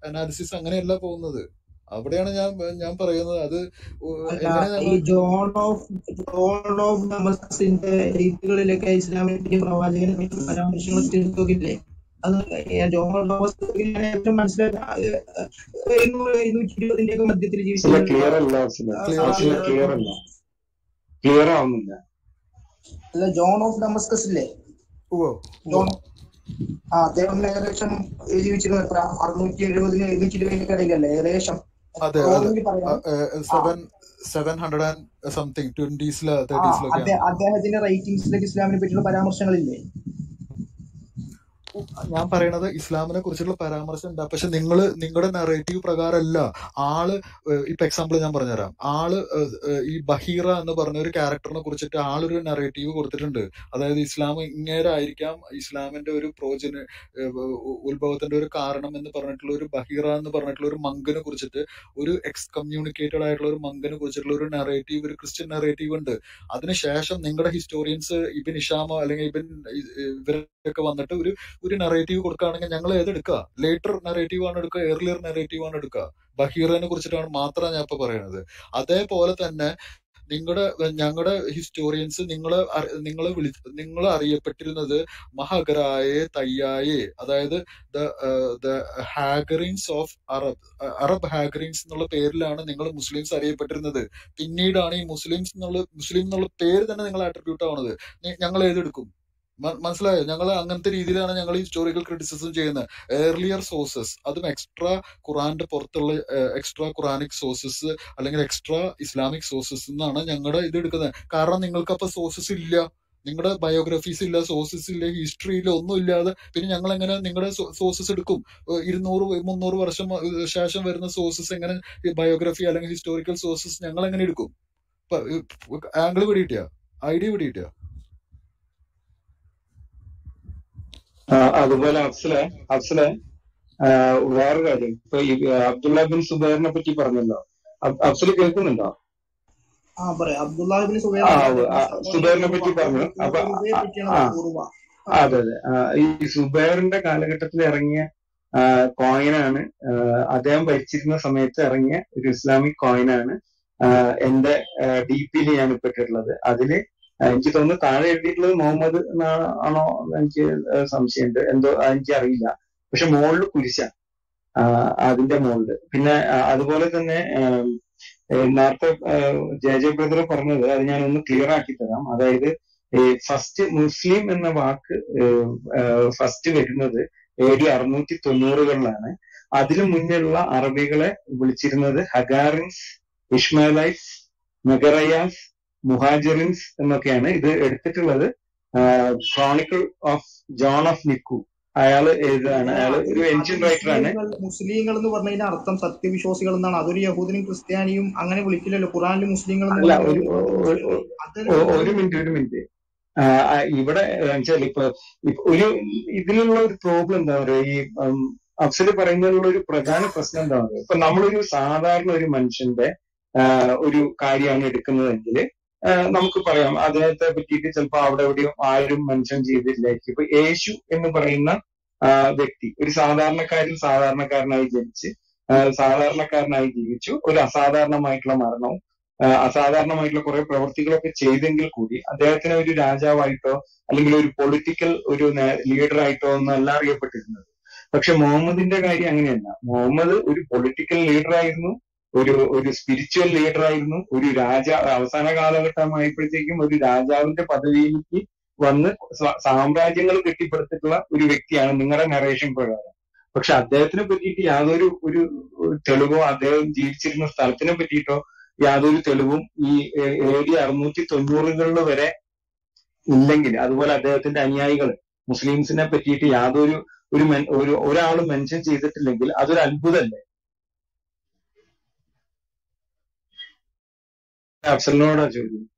അനാലിസിസ് അങ്ങനെയല്ല പോകുന്നത്. അവിടെയാണ് ഞാൻ ഞാൻ പറയുന്നത്. അത് ഈ ജോൺ ഓഫ് ജോൺ ഓഫ് ഡമസ്കസിന്റെ രീതികളിലൊക്കെ ഇസ്ലാമിനെ പറ്റി പ്രവാചകനെ പരാമർശങ്ങൾ തീർത്തോക്കില്ലേ അത് ജോൺ ഓഫ് ഏറ്റവും മനസ്സിലാക്കുക ഇരുപതിന്റെ ഒക്കെ മധ്യത്തിൽ അല്ല ക്ലിയർ അല്ല ക്ലിയർ അല്ല. ക്ലിയർ ആവുന്നില്ല. അല്ല ജോൺ ഓഫ് ഡമസ്കസ് ഇല്ലേ ജോൺ ആ അദ്ദേഹം ഏകദേശം ജീവിച്ചിരുന്നത് എത്ര? അറുന്നൂറ്റി എഴുപതിന് എഴുന്നൂറ്റി ഇരുപതിനൊക്കെ ഇടയിലല്ലേ ഏകദേശം? അതെ seven seven hundred and something ട്വന്റീസിൽ ആ. അദ്ദേഹത്തിന്റെ റൈറ്റിംഗ്സിലേക്ക് ഇസ്ലാമിനെ പറ്റിയുള്ള പരാമർശങ്ങളില്ലേ? ഞാൻ പറയണത് ഇസ്ലാമിനെ കുറിച്ചുള്ള പരാമർശം ഉണ്ട് പക്ഷെ നിങ്ങൾ നിങ്ങളുടെ നെറേറ്റീവ് പ്രകാരമല്ല ആൾ ഇപ്പൊ എക്സാമ്പിൾ ഞാൻ പറഞ്ഞുതരാം. ആൾ ഈ ബഹീറ എന്ന് പറഞ്ഞ ഒരു ക്യാരക്ടറിനെ കുറിച്ചിട്ട് ആളൊരു നെറേറ്റീവ് കൊടുത്തിട്ടുണ്ട്. അതായത് ഇസ്ലാം ഇങ്ങേരായിരിക്കാം ഇസ്ലാമിന്റെ ഒരു പ്രോജന് ഉത്ഭവത്തിന്റെ ഒരു കാരണം എന്ന് പറഞ്ഞിട്ടുള്ള ഒരു ബഹീറ എന്ന് പറഞ്ഞിട്ടുള്ള ഒരു മങ്കനെ കുറിച്ചിട്ട് ഒരു എക്സ് കമ്മ്യൂണിക്കേറ്റഡ് ആയിട്ടുള്ള ഒരു മങ്കനെ കുറിച്ചിട്ടുള്ള ഒരു നെറേറ്റീവ് ഒരു ക്രിസ്ത്യൻ നെറേറ്റീവ് ഉണ്ട്. അതിനുശേഷം നിങ്ങളുടെ ഹിസ്റ്റോറിയൻസ് ഇബിൻ ഇഷാമോ അല്ലെങ്കിൽ ഇബിൻ ഇ- ഇവരൊക്കെ വന്നിട്ട് ഒരു ഒരു നെറേറ്റീവ് കൊടുക്കുകയാണെങ്കിൽ ഞങ്ങൾ ഏതെടുക്കുക ലേറ്റർ നെറേറ്റീവ് ആണ് എടുക്കുക ഏർലിയർ നെറേറ്റീവ് ആണ് എടുക്കുക. ബഹീറിനെ കുറിച്ചിട്ടാണ് മാത്രമാണ് ഞാൻ ഇപ്പൊ പറയുന്നത് അതേപോലെ തന്നെ നിങ്ങളുടെ ഞങ്ങളുടെ ഹിസ്റ്റോറിയൻസ് നിങ്ങളെ നിങ്ങളെ വിളി നിങ്ങൾ അറിയപ്പെട്ടിരുന്നത് മഹഗറായെ തയ്യായെ അതായത് the the Hagarenes of Arab Arab Hagarenes എന്നുള്ള പേരിലാണ് നിങ്ങൾ മുസ്ലിംസ് അറിയപ്പെട്ടിരുന്നത്. പിന്നീടാണ് ഈ മുസ്ലിംസ് എന്നുള്ള മുസ്ലിം എന്നുള്ള പേര് തന്നെ നിങ്ങൾ ആട്രിബ്യൂട്ട് ആവുന്നത് ഞങ്ങൾ ഏതെടുക്കും മനസ്സിലായോ? ഞങ്ങൾ അങ്ങനത്തെ രീതിയിലാണ് ഞങ്ങൾ ഹിസ്റ്റോറിക്കൽ ക്രിറ്റിസിസം ചെയ്യുന്നത്. ഏർലിയർ സോഴ്സസ് അതും എക്സ്ട്രാ ഖുറാന്റെ പുറത്തുള്ള എക്സ്ട്രാ ഖുറാനിക് സോഴ്സസ് അല്ലെങ്കിൽ എക്സ്ട്രാ ഇസ്ലാമിക് സോഴ്സസ് എന്നാണ് ഞങ്ങളുടെ ഇത് എടുക്കുന്നത്. കാരണം നിങ്ങൾക്ക് അപ്പൊ സോഴ്സസ് ഇല്ല. നിങ്ങളുടെ ബയോഗ്രഫീസ് ഇല്ല സോഴ്സസ് ഇല്ല ഹിസ്റ്ററി ഇല്ല ഒന്നും ഇല്ലാതെ പിന്നെ ഞങ്ങൾ എങ്ങനെ നിങ്ങളുടെ സോഴ്സസ് എടുക്കും? ഇരുന്നൂറ് മുന്നൂറ് വർഷം ശേഷം വരുന്ന സോഴ്സസ് എങ്ങനെ ബയോഗ്രഫി അല്ലെങ്കിൽ ഹിസ്റ്റോറിക്കൽ സോഴ്സസ് ഞങ്ങൾ എങ്ങനെ എടുക്കും ആംഗിൾ പിടിയിട്ടിയ ഐഡിയ പിടിയിട്ടിയ അതുപോലെ അഫ്സലെ അഫ്സലെ വേറൊരു വേറെ കാര്യം. ഇപ്പൊ ഈ അബ്ദുള്ള ബിൻ സുബൈറിനെ പറ്റി പറഞ്ഞല്ലോ. അഫ്സൽ കേൾക്കുന്നുണ്ടോ. സുബൈറിനെ പറ്റി പറഞ്ഞു. അപ്പൊ അതെ അതെ. ഈ സുബൈറിന്റെ കാലഘട്ടത്തിൽ ഇറങ്ങിയ കോയിനാണ് അദ്ദേഹം ഭരിച്ചിരുന്ന സമയത്ത് ഇറങ്ങിയ ഒരു ഇസ്ലാമിക് കോയിനാണ് എന്റെ ഡി പിയിൽ ഞാൻ ഇപ്പൊ ഇട്ടിട്ടുള്ളത് അതിൽ എനിക്ക് തോന്നുന്നു താഴെ എഴുതിയിട്ടുള്ളത് മുഹമ്മദ് എന്നാണ് ആണോ എനിക്ക് സംശയമുണ്ട്. എന്തോ എനിക്ക് അറിയില്ല. പക്ഷെ മുകളിൽ കുരിശ. അതിന്റെ മോളിൽ. പിന്നെ അതുപോലെ തന്നെ ഏ, നേരത്തെ ജെ ജെ ബ്രദർ പറഞ്ഞത് അത് ഞാൻ ഒന്ന് ക്ലിയർ ആക്കി തരാം. അതായത് ഫസ്റ്റ് മുസ്ലിം എന്ന വാക്ക് ഫസ്റ്റ് വരുന്നത് എ ഡി അറുന്നൂറ്റി തൊണ്ണൂറുകളിലാണ്. അതിനു മുന്നിലുള്ള അറബികളെ വിളിച്ചിരുന്നത് ഹഗാറിൻസ് ഇഷ്മലൈസ് മെഗറയാസ് മുഹാജറിൻസ് എന്നൊക്കെയാണ് ഇത് എടുത്തിട്ടുള്ളത്. Chronicle of John of Nikiu അയാൾ എഴുതാണ്. അയാൾ ഒരു എൻജിൻ റൈറ്റർ ആണ്. മുസ്ലിങ്ങൾ എന്ന് പറഞ്ഞതിന്റെ അർത്ഥം സത്യവിശ്വാസികൾ എന്നാണ്. അതൊരു യഹൂദനും ക്രിസ്ത്യാനിയും അങ്ങനെ വിളിക്കില്ലല്ലോ. ഖുറാനിൽ മുസ്ലിങ്ങൾ അല്ല ഒരു ഒരു- മിനിറ്റ് ഒരു മിനിറ്റ്. ഇവിടെ വെച്ചാൽ ഇപ്പൊ ഒരു ഇതിലുള്ള ഒരു പ്രോബ്ലം എന്താ പറയുക? ഈ അഫ്സൽ പറയുന്നതിലുള്ള ഒരു പ്രധാന പ്രശ്നം എന്താ പറയുക? ഇപ്പൊ നമ്മളൊരു സാധാരണ ഒരു മനുഷ്യന്റെ ഒരു കാര്യമാണ് എടുക്കുന്നതെങ്കിൽ നമുക്ക് പറയാം. അദ്ദേഹത്തെ പറ്റിയിട്ട് ചിലപ്പോൾ അവിടെ എവിടെയും ആരും മെൻഷൻ ചെയ്തിട്ടില്ലായിരിക്കും ഇപ്പൊ യേശു എന്ന് പറയുന്ന വ്യക്തി ഒരു സാധാരണക്കാരിൽ സാധാരണക്കാരനായി ജനിച്ച് സാധാരണക്കാരനായി ജീവിച്ചു. ഒരു അസാധാരണമായിട്ടുള്ള മരണവും അസാധാരണമായിട്ടുള്ള കുറെ പ്രവൃത്തികളൊക്കെ ചെയ്തെങ്കിൽ കൂടി അദ്ദേഹത്തിന് ഒരു രാജാവായിട്ടോ അല്ലെങ്കിൽ ഒരു പൊളിറ്റിക്കൽ ഒരു ലീഡർ ആയിട്ടോ ഒന്നും അല്ല അറിയപ്പെട്ടിരുന്നത്. പക്ഷെ മുഹമ്മദിന്റെ കാര്യം അങ്ങനെയല്ല. മുഹമ്മദ് ഒരു പൊളിറ്റിക്കൽ ലീഡർ ആയിരുന്നു. ഒരു ഒരു സ്പിരിച്വൽ ലീഡർ ആയിരുന്നു. ഒരു രാജ അവസാന കാലഘട്ടമായപ്പോഴത്തേക്കും ഒരു രാജാവിന്റെ പദവിയിലേക്ക് വന്ന് സാമ്രാജ്യങ്ങൾ കെട്ടിപ്പടുത്തിട്ടുള്ള ഒരു വ്യക്തിയാണ് നിങ്ങളുടെ നറേഷൻ പ്രകാരം. പക്ഷെ അദ്ദേഹത്തിനെ പറ്റിയിട്ട് യാതൊരു ഒരു തെളിവോ അദ്ദേഹം ജീവിച്ചിരുന്ന സ്ഥലത്തിനെ പറ്റിയിട്ടോ യാതൊരു തെളിവും ഈ എ ഡി അറുന്നൂറ്റി തൊണ്ണൂറുകളിൽ വരെ ഇല്ലെങ്കിൽ അതുപോലെ അദ്ദേഹത്തിന്റെ അനുയായികൾ മുസ്ലിംസിനെ പറ്റിയിട്ട് യാതൊരു ഒരു ഒരു ഒരാൾ മെൻഷൻ ചെയ്തിട്ടില്ലെങ്കിൽ അതൊരു അത്ഭുതമല്ലേ? അഫ്സലിനോടാ ചോദിക്കുന്നത്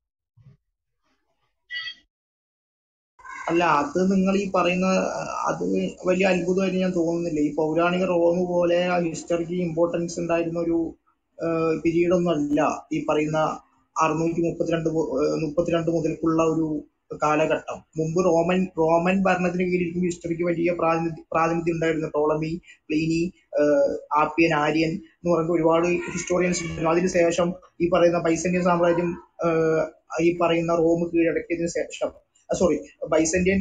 അല്ല അത് നിങ്ങൾ ഈ പറയുന്ന അത് വലിയ അത്ഭുതമായിട്ട് ഞാൻ തോന്നുന്നില്ല. ഈ പൗരാണിക റോം പോലെ ആ ഹിസ്റ്ററിക്ക് ഇമ്പോർട്ടൻസ് ഉണ്ടായിരുന്ന ഒരു പീരീഡ് ഒന്നല്ല ഈ പറയുന്ന അറുന്നൂറ്റി മുപ്പത്തിരണ്ട് മുപ്പത്തിരണ്ട് മുതൽക്കുള്ള ഒരു കാലഘട്ടം. മുമ്പ് റോമൻ റോമൻ ഭരണത്തിന് കീഴിൽ ഹിസ്റ്ററിക്ക് വലിയ പ്രാതിനിധ്യം ഉണ്ടായിരുന്നു. ടോളമി പ്ലീനി ഏഹ് ആപ്പിയൻ ആര്യൻ എന്ന് പറഞ്ഞിട്ട് ഒരുപാട് ഹിസ്റ്റോറിയൻസ് ഉണ്ടായിരുന്നു അതിനുശേഷം ഈ പറയുന്ന ബൈസന്റിയൻ സാമ്രാജ്യം ഈ പറയുന്ന റോം കീഴടക്കിയതിനു ശേഷം സോറി ബൈസന്റിയൻ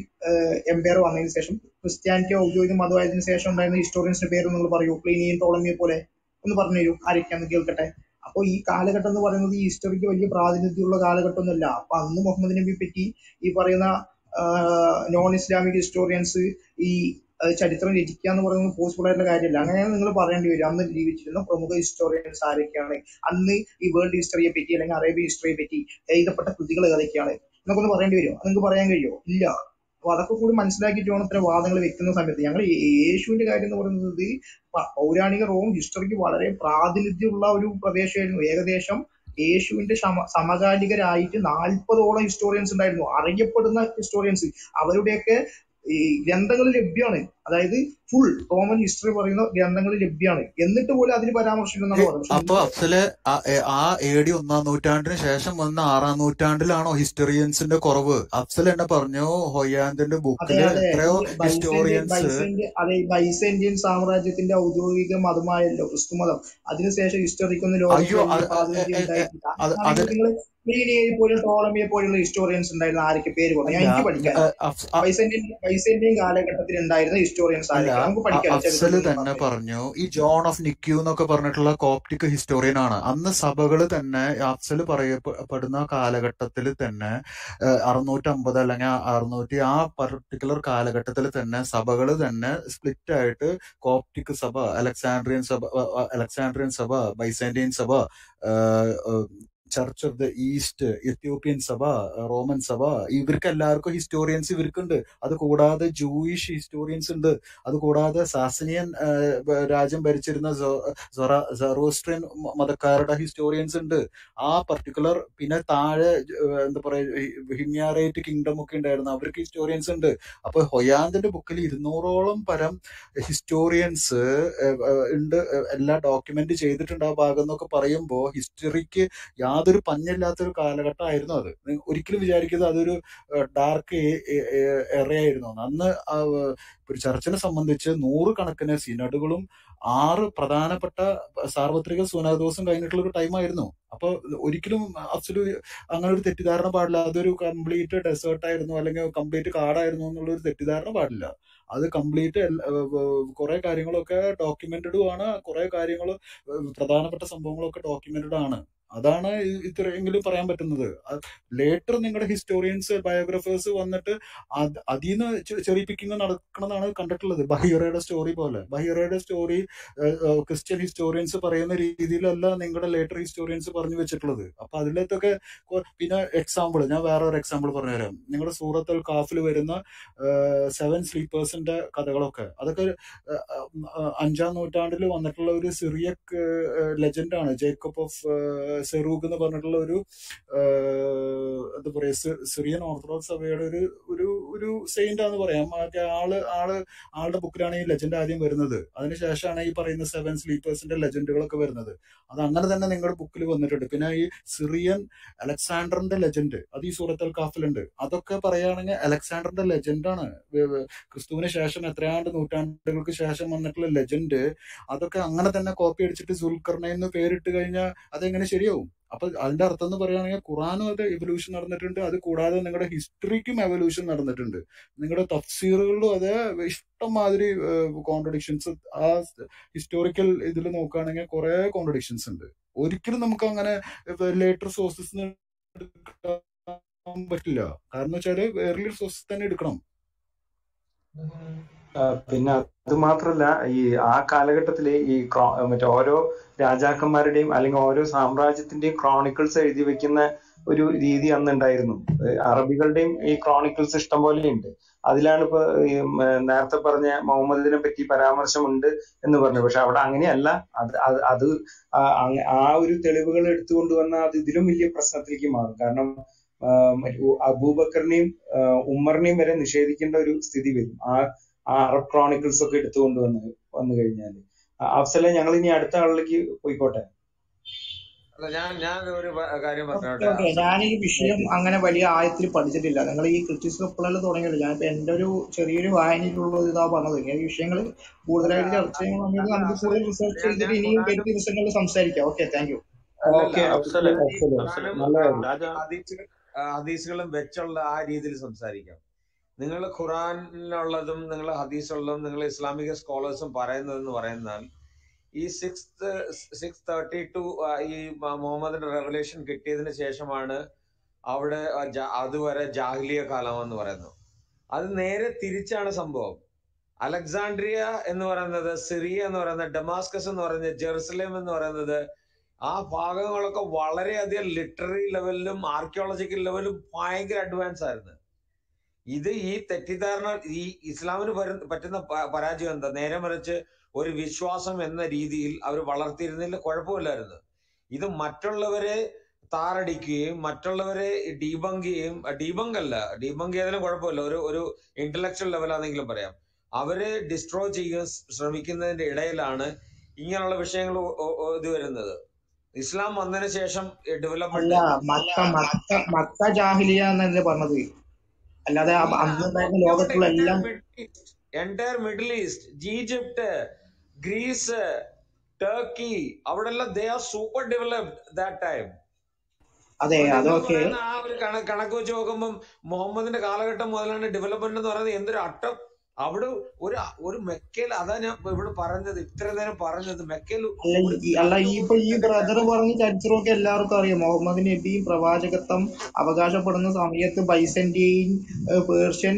എംപയർ വന്നതിന് ശേഷം ക്രിസ്ത്യാനിറ്റി ഔദ്യോഗിക മതമായതിനു ശേഷം ഉണ്ടായിരുന്ന ഹിസ്റ്റോറിയൻസിന്റെ പേര് നിങ്ങൾ പറയൂ. പ്ലീനിയൻ ടോളമിയെ പോലെ ഒന്ന് പറഞ്ഞു തരൂ ആരൊക്കെയാന്ന് കേൾക്കട്ടെ. അപ്പോൾ ഈ കാലഘട്ടം എന്ന് പറയുന്നത് ഈ ഹിസ്റ്ററിക്ക് വലിയ പ്രാതിനിധ്യമുള്ള കാലഘട്ടമൊന്നുമല്ല. അപ്പൊ അന്ന് മുഹമ്മദ് നബിയെ പറ്റി ഈ പറയുന്ന നോൺ ഇസ്ലാമിക് ഹിസ്റ്റോറിയൻസ് ഈ ചരിത്രം രചിക്കുക എന്ന് പറയുന്നത് പോസിബിൾ ആയിട്ടുള്ള കാര്യമല്ല. അങ്ങനെയാണ് നിങ്ങൾ പറയേണ്ടി വരും അന്ന് ജീവിച്ചിരുന്ന പ്രമുഖ ഹിസ്റ്റോറിയൻസ് ആരൊക്കെയാണ്? അന്ന് ഈ വേൾഡ് ഹിസ്റ്ററിയെ പറ്റി അല്ലെങ്കിൽ അറേബ്യൻ ഹിസ്റ്ററിയെ പറ്റി എഴുതപ്പെട്ട കൃതികൾ ഏതൊക്കെയാണ്? എന്നൊക്കെ ഒന്ന് പറയേണ്ടി വരുമോ? നിങ്ങൾക്ക് പറയാൻ കഴിയുമോ? ഇല്ല. അപ്പൊ അതൊക്കെ കൂടി മനസ്സിലാക്കിയിട്ട് വേണം ഇത്തരം വാദങ്ങൾ വെക്കുന്ന സമയത്ത്. ഞങ്ങൾ യേശുവിന്റെ കാര്യം എന്ന് പറയുന്നത് പൗരാണിക റോം ഹിസ്റ്ററിക്ക് വളരെ പ്രാതിനിധ്യമുള്ള ഒരു പ്രദേശമായിരുന്നു. ഏകദേശം യേശുവിന്റെ സമ സമകാലികരായിട്ട് നാൽപ്പതോളം ഹിസ്റ്റോറിയൻസ് ഉണ്ടായിരുന്നു. അറിയപ്പെടുന്ന ഹിസ്റ്റോറിയൻസ് അവരുടെയൊക്കെ ഈ ഗ്രന്ഥങ്ങൾ ലഭ്യമാണ് അതായത് ഫുൾ റോമൻ ഹിസ്റ്ററി പറയുന്ന ഗ്രന്ഥങ്ങൾ ലഭ്യമാണ്. എന്നിട്ട് പോലും അതിന് പരാമർശിക്കുന്ന അപ്പൊ അഫ്സൽ ആ ഏ- എ ഡി ഒന്നാം നൂറ്റാണ്ടിന് ശേഷം വന്ന ആറാം നൂറ്റാണ്ടിലാണോ ഹിസ്റ്ററിയൻസിന്റെ കുറവ്? അഫ്സൽ എന്നെ പറഞ്ഞു ഹൊയാന്തിന്റെ ബുക്കിൽ എത്രയോ ഹിസ്റ്റോറിയൻസ് അതെ ബൈസെന്റിയൻ സാമ്രാജ്യത്തിന്റെ ഔദ്യോഗിക മതമായല്ലോ ക്രിസ്തു മതം. അതിനുശേഷം ഹിസ്റ്ററിക്കൊന്നും നിങ്ങൾ പ്ലീനിയെ പോലും ടോളമിയെ പോലുള്ള ഹിസ്റ്റോറിയൻസ് ഉണ്ടായിരുന്ന ആരൊക്കെ പേര് പറഞ്ഞു. എനിക്ക് അ- ബൈസന്റിയൻ ബൈസന്റിയൻ കാലഘട്ടത്തിൽ ഉണ്ടായിരുന്ന ഹിസ്റ്റോറിയൻസ് തന്നെ പറഞ്ഞു ഈ ജോൺ ഓഫ് നിക്യൂ എന്നൊക്കെ പറഞ്ഞിട്ടുള്ള കോപ്റ്റിക് ഹിസ്റ്റോറിയൻ ആണ്. അന്ന് സഭകൾ തന്നെ അഫ്സൽ പറയപ്പെടുന്ന കാലഘട്ടത്തിൽ തന്നെ അറുന്നൂറ്റമ്പത് അല്ലെങ്കിൽ അറുന്നൂറ്റി ആ പർട്ടിക്കുലർ കാലഘട്ടത്തിൽ തന്നെ സഭകൾ തന്നെ സ്പ്ലിറ്റ് ആയിട്ട് കോപ്റ്റിക് സഭ അലക്സാൻഡ്രിയൻ സഭ അലക്സാൻഡ്രിയൻ സഭ ബൈസാൻഡിയൻ സഭ church of the East Ethiopian സഭ റോമൻ സഭ ഇവർക്ക് എല്ലാവർക്കും ഹിസ്റ്റോറിയൻസ് ഇവർക്കുണ്ട്. അത് കൂടാതെ ജൂയിഷ് ഹിസ്റ്റോറിയൻസ് ഉണ്ട്. അത് കൂടാതെ സാസനിയൻ രാജ്യം ഭരിച്ചിരുന്ന സെറോസ്ട്രിയൻ മതക്കാരുടെ ഹിസ്റ്റോറിയൻസ് ഉണ്ട്. ആ പർട്ടിക്കുലർ പിന്നെ താഴെ എന്താ പറയുക ഹിമ്യാറേറ്റ് കിങ്ഡം ഒക്കെ ഉണ്ടായിരുന്നു. അവർക്ക് ഹിസ്റ്റോറിയൻസ് ഉണ്ട്. അപ്പൊ ഹൊയാന്തിന്റെ ബുക്കിൽ ഇരുന്നൂറോളം പരം ഹിസ്റ്റോറിയൻസ് ഉണ്ട്. എല്ലാ ഡോക്യുമെന്റ് ചെയ്തിട്ടുണ്ട് ആ ഭാഗം എന്നൊക്കെ പറയുമ്പോൾ ഹിസ്റ്ററിക്ക് യാതൊരു പഞ്ഞില്ലാത്തൊരു കാലഘട്ടമായിരുന്നു അത്. ഒരിക്കലും വിചാരിക്കുന്നത് അതൊരു ഡാർക്ക് എറയായിരുന്നു അന്ന്. ഒരു ചർച്ചിനെ സംബന്ധിച്ച് നൂറുകണക്കിന് സിനഡുകളും ആറ് പ്രധാനപ്പെട്ട സാർവത്രിക സുനാദോസും കഴിഞ്ഞിട്ടുള്ള ഒരു ടൈമായിരുന്നു. അപ്പൊ ഒരിക്കലും അബ്സലു അങ്ങനെ ഒരു തെറ്റിദ്ധാരണ പാടില്ല. അതൊരു കംപ്ലീറ്റ് ഡെസേർട്ട് ആയിരുന്നു അല്ലെങ്കിൽ കംപ്ലീറ്റ് കാടായിരുന്നു എന്നുള്ള ഒരു തെറ്റിദ്ധാരണ പാടില്ല. അത് കംപ്ലീറ്റ് കുറെ കാര്യങ്ങളൊക്കെ ഡോക്യുമെന്റഡും ആണ്. കുറെ കാര്യങ്ങൾ പ്രധാനപ്പെട്ട സംഭവങ്ങളൊക്കെ ഡോക്യുമെന്റഡ് ആണ് അതാണ് ഇത്രയെങ്കിലും പറയാൻ പറ്റുന്നത്. ലേറ്റർ നിങ്ങളുടെ ഹിസ്റ്റോറിയൻസ് ബയോഗ്രഫേഴ്സ് വന്നിട്ട് അത് അതിന്ന് ചെറിയ പിക്കിങ് നടക്കണമെന്നാണ് കണ്ടിട്ടുള്ളത്. ബഹിറയുടെ സ്റ്റോറി പോലെ. ബഹിറയുടെ സ്റ്റോറി ക്രിസ്ത്യൻ ഹിസ്റ്റോറിയൻസ് പറയുന്ന രീതിയിലല്ല നിങ്ങളുടെ ലേറ്റർ ഹിസ്റ്റോറിയൻസ് പറഞ്ഞു വെച്ചിട്ടുള്ളത്. അപ്പൊ അതിലത്തൊക്കെ പിന്നെ എക്സാമ്പിൾ ഞാൻ വേറെ ഒരു എക്സാമ്പിൾ പറഞ്ഞുതരാം. നിങ്ങളുടെ സൂറത്ത് അൽ കാഫിൽ വരുന്ന സെവൻ സ്ലീപ്പേഴ്സിന്റെ കഥകളൊക്കെ. അതൊക്കെ അഞ്ചാം നൂറ്റാണ്ടിൽ വന്നിട്ടുള്ള ഒരു സിറിയക് ലെജൻഡാണ് ജേക്കബ് ഓഫ് സെറൂഗ് എന്ന് പറഞ്ഞിട്ടുള്ള ഒരു എന്താ പറയുക സിറിയൻ ഓർത്തഡോക്സ് സഭയുടെ ഒരു ഒരു ഒരു സെയിന്റ് ആണെന്ന് പറയാം. ആൾ ആൾ ആളുടെ ബുക്കിലാണ് ഈ ലെജൻഡ് ആദ്യം വരുന്നത്. അതിനുശേഷമാണ് ഈ പറയുന്ന സെവൻ സ്ലീപ്പേഴ്സിന്റെ ലെജൻഡുകളൊക്കെ വരുന്നത്. അത് അങ്ങനെ തന്നെ നിങ്ങളുടെ ബുക്കിൽ വന്നിട്ടുണ്ട്. പിന്നെ ഈ സിറിയൻ അലക്സാണ്ടറിന്റെ ലെജൻഡ് അത് ഈ സൂറത്തൽ കാഫിലുണ്ട്. അതൊക്കെ പറയുകയാണെങ്കിൽ അലക്സാണ്ടറിന്റെ ലെജൻഡാണ് ക്രിസ്തുവിന് ശേഷം എത്രയാണ്ട് നൂറ്റാണ്ടുകൾക്ക് ശേഷം വന്നിട്ടുള്ള ലെജൻഡ് അതൊക്കെ അങ്ങനെ തന്നെ കോപ്പി അടിച്ചിട്ട് സുൽക്കർണ എന്ന് പേരിട്ട് കഴിഞ്ഞാൽ അതെങ്ങനെ ശരിയാവും? അപ്പൊ അതിന്റെ അർത്ഥം എന്ന് പറയുകയാണെങ്കിൽ ഖുറാനും അത് എവല്യൂഷൻ നടന്നിട്ടുണ്ട്. അത് കൂടാതെ നിങ്ങളുടെ ഹിസ്റ്ററിക്കും എവല്യൂഷൻ നടന്നിട്ടുണ്ട്. നിങ്ങളുടെ തഫ്സീറുകളിലും അത് ഇഷ്ടംമാതിരി കോൺട്രഡിക്ഷൻസ് ആ ഹിസ്റ്റോറിക്കൽ ഇതിൽ നോക്കുകയാണെങ്കിൽ കുറെ കോൺട്രഡിക്ഷൻസ് ഉണ്ട്. ഒരിക്കലും നമുക്ക് അങ്ങനെ ലേറ്റർ സോഴ്സസ് പറ്റില്ല. കാരണം വെച്ചാൽ ഏർലിയർ സോഴ്സസ് തന്നെ എടുക്കണം. പിന്നെ അത് മാത്രല്ല ഈ ആ കാലഘട്ടത്തിൽ ഈ മറ്റേ ഓരോ രാജാക്കന്മാരുടെയും അല്ലെങ്കിൽ ഓരോ സാമ്രാജ്യത്തിന്റെയും ക്രോണിക്കിൾസ് എഴുതി വെക്കുന്ന ഒരു രീതി അന്ന് ഉണ്ടായിരുന്നു അറബികളുടെയും ഈ ക്രോണിക്കിൾസ് ഇഷ്ടം ഉണ്ട്. അതിലാണ് ഇപ്പൊ നേരത്തെ പറഞ്ഞ മുഹമ്മദിനെ പറ്റി പരാമർശമുണ്ട് എന്ന് പറഞ്ഞു പക്ഷെ അവിടെ അങ്ങനെയല്ല. അത് അത് ആ ഒരു തെളിവുകൾ എടുത്തുകൊണ്ട് വന്നാൽ അത് ഇതിലും വലിയ പ്രശ്നത്തിലേക്ക് മാറും. കാരണം അബൂബക്കറിനെയും ഉമ്മറിനെയും വരെ നിഷേധിക്കേണ്ട ഒരു സ്ഥിതി വരും. ആ ആ അറബ് ക്രോണിക്കിൾസ് ഒക്കെ എടുത്തുകൊണ്ട് വന്ന് വന്നു കഴിഞ്ഞാൽ. അഫ്സലെ ഞങ്ങൾ ഇനി അടുത്ത ആളിലേക്ക് പോയിക്കോട്ടെ. അല്ല ഞാൻ ഈ വിഷയം അങ്ങനെ വലിയ ആഴത്തിൽ പഠിച്ചിട്ടില്ല. നിങ്ങൾ ഈ ക്രിറ്റിക്സ് എപ്പോഴെല്ലാം തുടങ്ങിയല്ലോ ഞാനിപ്പോ എന്റെ ഒരു ചെറിയൊരു വായനയിലുള്ള ഇതാ പറഞ്ഞത്. ഈ വിഷയങ്ങൾ കൂടുതലായിട്ട് ചർച്ച ചെയ്യുമ്പോൾ നമുക്ക് കൂടുതൽ റിസർച്ച് ചെയ്തിട്ട് ഇനിയും വരും ദിവസങ്ങളിൽ സംസാരിക്കാം. ഓക്കെ താങ്ക് യു ഹദീസുകളും വെച്ചുള്ള ആ രീതിയിൽ സംസാരിക്കാം. നിങ്ങൾ ഖുറാനിലുള്ളതും നിങ്ങൾ ഹദീസുള്ളതും നിങ്ങൾ ഇസ്ലാമിക സ്കോളേഴ്സും പറയുന്നതെന്ന് പറയുന്നാൽ ഈ സിക്സ് സിക്സ് തേർട്ടി ടു ഈ മുഹമ്മദിന്റെ റെവലേഷൻ കിട്ടിയതിന് ശേഷമാണ് അവിടെ അതുവരെ ജാഹ്ലിയ കാലം എന്ന് പറയുന്നത്. അത് നേരെ തിരിച്ചാണ് സംഭവം. അലക്സാണ്ട്രിയ എന്ന് പറയുന്നത് സിറിയ എന്ന് പറയുന്നത് ഡമാസ്കസ് എന്ന് പറയുന്നത് ജെറുസലേം എന്ന് പറയുന്നത് ആ ഭാഗങ്ങളൊക്കെ വളരെയധികം ലിറ്റററി ലെവലിലും ആർക്കിയോളജിക്കൽ ലെവലിലും ഭയങ്കര അഡ്വാൻസ് ആയിരുന്നു. ഇത് ഈ തെറ്റിദ്ധാരണ ഈ ഇസ്ലാമിന് പറ്റുന്ന പരാജയം എന്താ? നേരെ മറിച്ച് ഒരു വിശ്വാസം എന്ന രീതിയിൽ അവർ വളർത്തിയിരുന്നതിൽ കുഴപ്പമില്ലായിരുന്നു. ഇത് മറ്റുള്ളവരെ താറടിക്കുകയും മറ്റുള്ളവരെ ഡീബങ്ക് ചെയ്യും ഡീബങ്ക് അല്ല ഡീബങ്ക് ചെയ്തതിലും കുഴപ്പമില്ല. ഒരു ഒരു ഇന്റലക്ച്വൽ ലെവലാണെങ്കിലും പറയാം. അവരെ ഡിസ്ട്രോ ചെയ്യാൻ ശ്രമിക്കുന്നതിന്റെ ഇടയിലാണ് ഇങ്ങനെയുള്ള വിഷയങ്ങൾ ഇത് വരുന്നത്. ഇസ്ലാം വന്നതിന് ശേഷം ഡെവലപ്മെന്റ് മക്ക ജാഹിലിയ എന്നല്ലേ പറഞ്ഞത്? അല്ലാതെ അന്നുണ്ടായിരുന്ന ലോകത്തുള്ള എല്ലാം entire Middle East Egypt Greece Turkey അവിടെ എല്ലാം they are super developed that time അതെ അതൊക്കെ ആ ഒരു കണക്ക് കണക്ക് വെച്ച് നോക്കുമ്പോൾ മുഹമ്മദിന്റെ കാലഘട്ടം മുതലാണ് ഡെവലപ്മെന്റ് എന്ന് പറയുന്നത് എന്തൊരു അട്ടം അവിടെ ഒരു ഒരു മെക്കയിൽ അതാ ഞാൻ ഇവിടെ പറഞ്ഞത് ഇത്ര നേരം പറഞ്ഞത് മെക്കയിൽ അല്ല ഇപ്പൊ ഈ ബ്രദർ പറഞ്ഞ ചരിത്രമൊക്കെ എല്ലാവർക്കും അറിയാം. മുഹമ്മദ് നബിയും പ്രവാചകത്വം അവകാശപ്പെടുന്ന സമയത്ത് ബൈസന്റെയും പേർഷ്യൻ